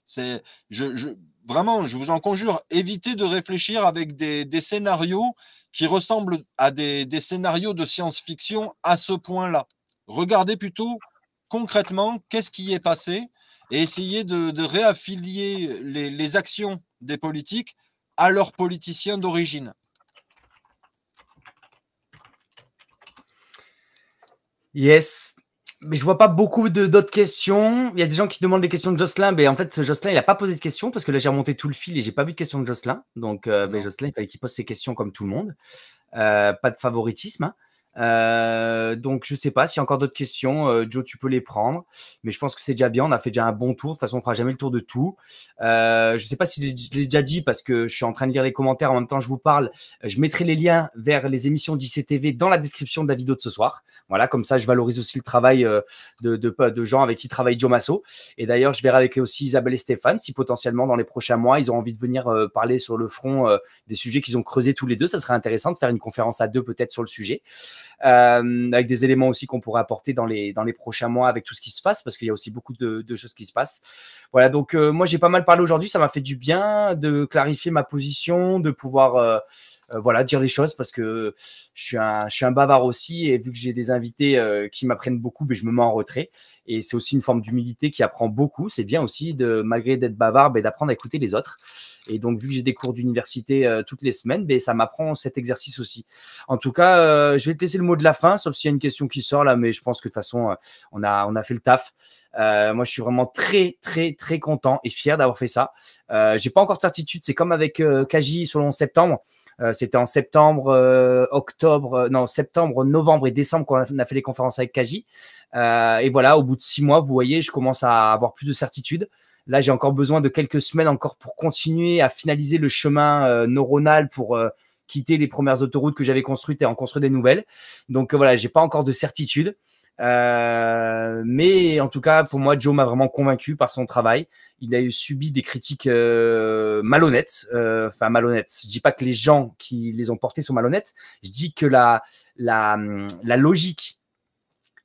C'est, je, vraiment, je vous en conjure, évitez de réfléchir avec des, scénarios qui ressemblent à des, scénarios de science-fiction à ce point-là. Regardez plutôt concrètement qu'est-ce qui est passé et essayez de, réaffilier les actions des politiques à leurs politiciens d'origine.
Yes. Mais je vois pas beaucoup d'autres questions. Il y a des gens qui demandent des questions de Jocelyn. Mais en fait, Jocelyn, il n'a pas posé de questions parce que là, j'ai remonté tout le fil et j'ai pas vu de questions de Jocelyn. Donc, euh, ben, Jocelyn, il fallait qu'il pose ses questions comme tout le monde. Euh, pas de favoritisme. Hein. Euh, donc, je sais pas s'il y a encore d'autres questions. Euh, Joe, tu peux les prendre. Mais je pense que c'est déjà bien. On a fait déjà un bon tour. De toute façon, on fera jamais le tour de tout. Euh, je sais pas si je l'ai déjà dit parce que je suis en train de lire les commentaires en même temps je vous parle. Je mettrai les liens vers les émissions d'ICTV dans la description de la vidéo de ce soir. Voilà, comme ça, je valorise aussi le travail euh, de, de, de gens avec qui travaille Joe Masso. Et d'ailleurs, je verrai avec aussi Isabelle et Stéphane si potentiellement dans les prochains mois, ils ont envie de venir euh, parler sur le front des sujets qu'ils ont creusés tous les deux. Ça serait intéressant de faire une conférence à deux peut-être sur le sujet. Euh, avec des éléments aussi qu'on pourrait apporter dans les, dans les prochains mois avec tout ce qui se passe, parce qu'il y a aussi beaucoup de, choses qui se passent. Voilà, donc euh, moi j'ai pas mal parlé aujourd'hui, ça m'a fait du bien de clarifier ma position, de pouvoir euh, voilà dire les choses, parce que je suis un, je suis un bavard aussi, et vu que j'ai des invités qui m'apprennent beaucoup, mais ben, je me mets en retrait. Et c'est aussi une forme d'humilité qui apprend beaucoup. C'est bien aussi de, malgré d'être bavard, ben, d'apprendre à écouter les autres. Et donc, vu que j'ai des cours d'université euh, toutes les semaines, ben, ça m'apprend cet exercice aussi. En tout cas, euh, je vais te laisser le mot de la fin, sauf s'il y a une question qui sort là, mais je pense que de toute façon, euh, on, a, on a fait le taf. moi, je suis vraiment très, très, très content et fier d'avoir fait ça. Euh, j'ai pas encore de certitude. C'est comme avec Kaji le septembre. C'était en septembre, octobre, non, septembre, novembre et décembre qu'on a fait les conférences avec Kaji. et voilà, au bout de six mois, vous voyez, je commence à avoir plus de certitude. Là, j'ai encore besoin de quelques semaines encore pour continuer à finaliser le chemin euh, neuronal pour euh, quitter les premières autoroutes que j'avais construites et en construire des nouvelles. Donc euh, voilà, j'ai pas encore de certitude. Mais en tout cas, pour moi, Joe m'a vraiment convaincu par son travail. Il a eu subi des critiques malhonnêtes. Enfin, malhonnêtes. Je dis pas que les gens qui les ont portés sont malhonnêtes. Je dis que la, la logique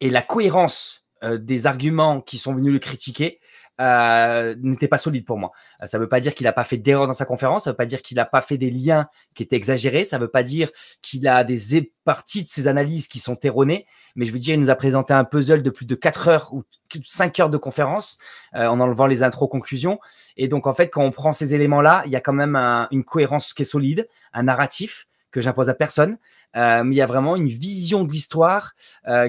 et la cohérence des arguments qui sont venus le critiquer euh, n'était pas solide pour moi. Euh, ça ne veut pas dire qu'il n'a pas fait d'erreur dans sa conférence, ça ne veut pas dire qu'il n'a pas fait des liens qui étaient exagérés, ça ne veut pas dire qu'il a des parties de ses analyses qui sont erronées, mais je veux dire, il nous a présenté un puzzle de plus de 4 heures ou 5 heures de conférence euh, en enlevant les intros conclusions. Et donc, en fait, quand on prend ces éléments-là, il y a quand même une cohérence qui est solide, un narratif que j'impose à personne, mais il y a vraiment une vision de l'histoire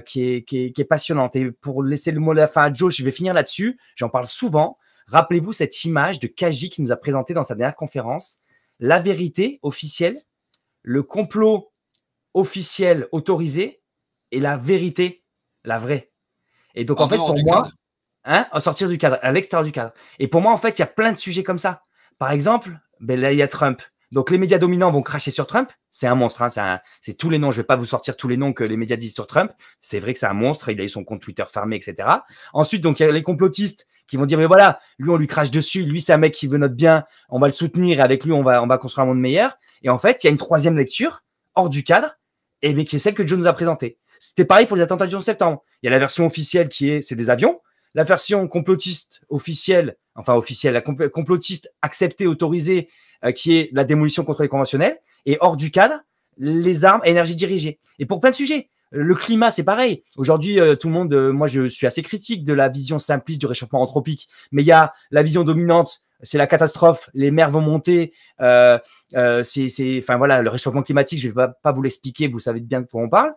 qui, est, qui, est, qui, est, passionnante. Et pour laisser le mot de la fin à Joe, je vais finir là-dessus. J'en parle souvent. Rappelez-vous cette image de Kaji qui nous a présenté dans sa dernière conférence. La vérité officielle, le complot officiel autorisé et la vérité, la vraie. Et donc, en, fait, pour moi, hein, en sortir du cadre, à l'extérieur du cadre. Et pour moi, en fait, il y a plein de sujets comme ça. Par exemple, ben là, il y a Trump. Donc les médias dominants vont cracher sur Trump. C'est un monstre. Hein, c'est tous les noms. Je ne vais pas vous sortir tous les noms que les médias disent sur Trump. C'est vrai que c'est un monstre. Il a eu son compte Twitter fermé, etc. Ensuite, donc il y a les complotistes qui vont dire mais voilà, lui on lui crache dessus. Lui c'est un mec qui veut notre bien. On va le soutenir et avec lui on va on va construire un monde meilleur. Et en fait, il y a une troisième lecture hors du cadre et bien c'est celle que Joe nous a présentée. C'était pareil pour les attentats du 11 septembre. Il y a la version officielle qui est c'est des avions. La version complotiste officielle, enfin officielle, la complotiste acceptée, autorisée, qui est la démolition contrôlée conventionnelle, et hors du cadre, les armes énergie dirigée. Et pour plein de sujets. Le climat, c'est pareil. Aujourd'hui, euh, tout le monde, euh, moi, je suis assez critique de la vision simpliste du réchauffement anthropique, mais il y a la vision dominante, c'est la catastrophe, les mers vont monter, c'est, enfin voilà, le réchauffement climatique, je vais pas vous l'expliquer, vous savez bien de quoi on parle.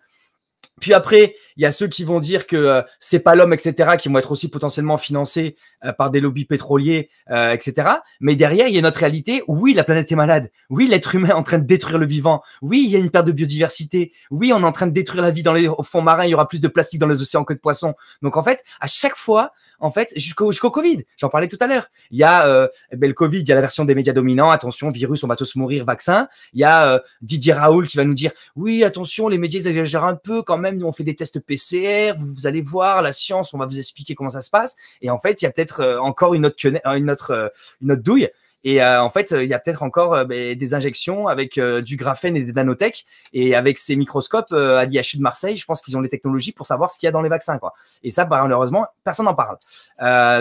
Puis après, il y a ceux qui vont dire que euh, c'est pas l'homme, etc., qui vont être aussi potentiellement financés euh, par des lobbies pétroliers, euh, etc. Mais derrière, il y a notre réalité. Oui, la planète est malade. Oui, l'être humain est en train de détruire le vivant. Oui, il y a une perte de biodiversité. Oui, on est en train de détruire la vie dans les fonds marins. Il y aura plus de plastique dans les océans que de poissons. Donc en fait, à chaque fois, en fait, jusqu'au jusqu'au Covid. J'en parlais tout à l'heure. Il y a euh, ben, le Covid, il y a la version des médias dominants. Attention, virus, on va tous mourir, vaccin. Il y a euh, Didier Raoul qui va nous dire oui, attention, les médias exagèrent un peu quand même. Nous, on fait des tests PCR. Vous, allez voir la science. On va vous expliquer comment ça se passe. Et en fait, il y a peut-être euh, encore une autre une autre une autre douille et euh, en fait, il y a peut-être encore euh, ben, des injections avec euh, du graphène et des nanotech. Et avec ces microscopes à l'IHU de Marseille, je pense qu'ils ont les technologies pour savoir ce qu'il y a dans les vaccins. Quoi. Et ça, malheureusement, personne n'en parle.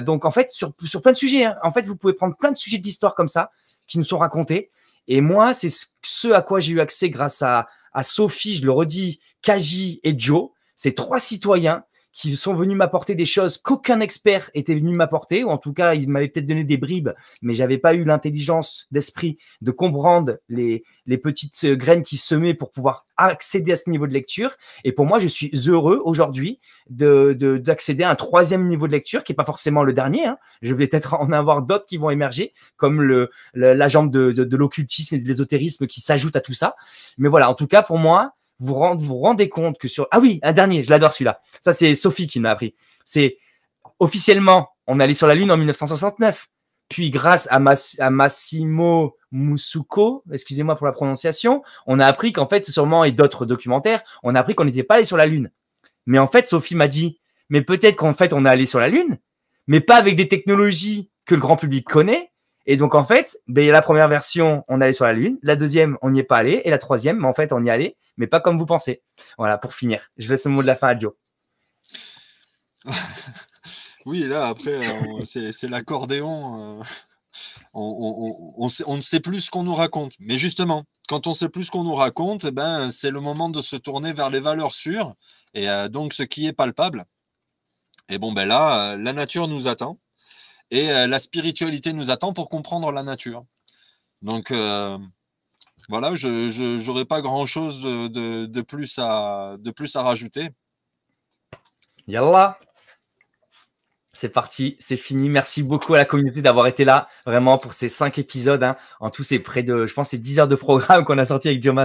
donc en fait, sur, sur plein de sujets, hein, en fait, vous pouvez prendre plein de sujets d'histoire comme ça qui nous sont racontés. Et moi, c'est ce à quoi j'ai eu accès grâce à, à Sophie, je le redis, Kaji et Joe. Ces trois citoyens qui sont venus m'apporter des choses qu'aucun expert était venu m'apporter, ou en tout cas, ils m'avaient peut-être donné des bribes, mais j'avais pas eu l'intelligence d'esprit de comprendre les, les petites graines qui semaient pour pouvoir accéder à ce niveau de lecture. Et pour moi, je suis heureux aujourd'hui de, d'accéder à un troisième niveau de lecture, qui est pas forcément le dernier. Hein. Je vais peut-être en avoir d'autres qui vont émerger, comme le, la jambe de, de, de l'occultisme et de l'ésotérisme qui s'ajoute à tout ça. Mais voilà, en tout cas, pour moi, vous rendez, vous rendez compte que sur... Ah oui, un dernier, je l'adore celui-là. Ça, c'est Sophie qui m'a appris. C'est officiellement, on est allé sur la Lune en 1969. Puis grâce à, à Massimo Musuko, excusez-moi pour la prononciation, on a appris qu'en fait, sûrement, et d'autres documentaires, on a appris qu'on n'était pas allé sur la Lune. Mais en fait, Sophie m'a dit, mais peut-être qu'en fait, on est allé sur la Lune, mais pas avec des technologies que le grand public connaît, et donc, en fait, ben, la première version, on allait sur la Lune. La deuxième, on n'y est pas allé. Et la troisième, en fait, on y allait, mais pas comme vous pensez. Voilà, pour finir. Je laisse le mot de la fin à Joe.
oui, là, après, euh, c'est l'accordéon. Euh, on, ne sait plus ce qu'on nous raconte. Mais justement, quand on sait plus ce qu'on nous raconte, eh ben, c'est le moment de se tourner vers les valeurs sûres et euh, donc ce qui est palpable. Et bon, ben là, la nature nous attend et euh, la spiritualité nous attend pour comprendre la nature. Donc euh, voilà, je n'aurai pas grand-chose de, plus à, rajouter.
Yallah c'est parti, c'est fini. Merci beaucoup à la communauté d'avoir été là, vraiment, pour ces cinq épisodes. Hein. En tout, c'est près de, je pense, c'est 10 heures de programme qu'on a sorti avec Joe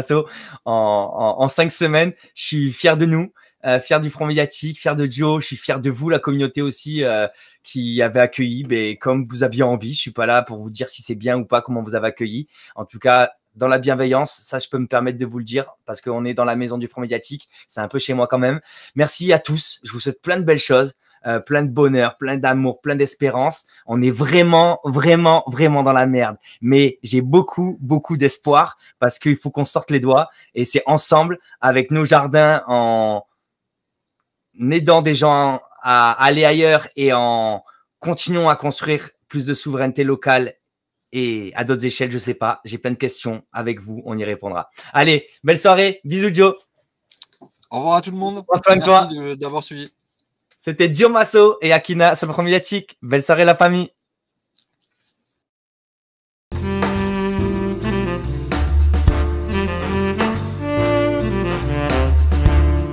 en, cinq semaines. Je suis fier de nous. Euh, fier du front médiatique, fier de Joe, je suis fier de vous, la communauté aussi, euh, qui avait accueilli, mais comme vous aviez envie. Je suis pas là pour vous dire si c'est bien ou pas, comment vous avez accueilli. En tout cas, dans la bienveillance, ça je peux me permettre de vous le dire parce qu'on est dans la maison du front médiatique, c'est un peu chez moi quand même. Merci à tous, je vous souhaite plein de belles choses. Euh, plein de bonheur, plein d'amour, plein d'espérance. On est vraiment, vraiment, vraiment dans la merde. Mais j'ai beaucoup, beaucoup d'espoir parce qu'il faut qu'on sorte les doigts et c'est ensemble avec nos jardins en, aidant des gens à aller ailleurs et en continuons à construire plus de souveraineté locale et à d'autres échelles, je sais pas. J'ai plein de questions avec vous, on y répondra. Allez, belle soirée, bisous Joe.
Au revoir à tout le monde.
Merci
d'avoir suivi.
C'était Joe Masso et Akina Médiatique. Belle soirée la famille.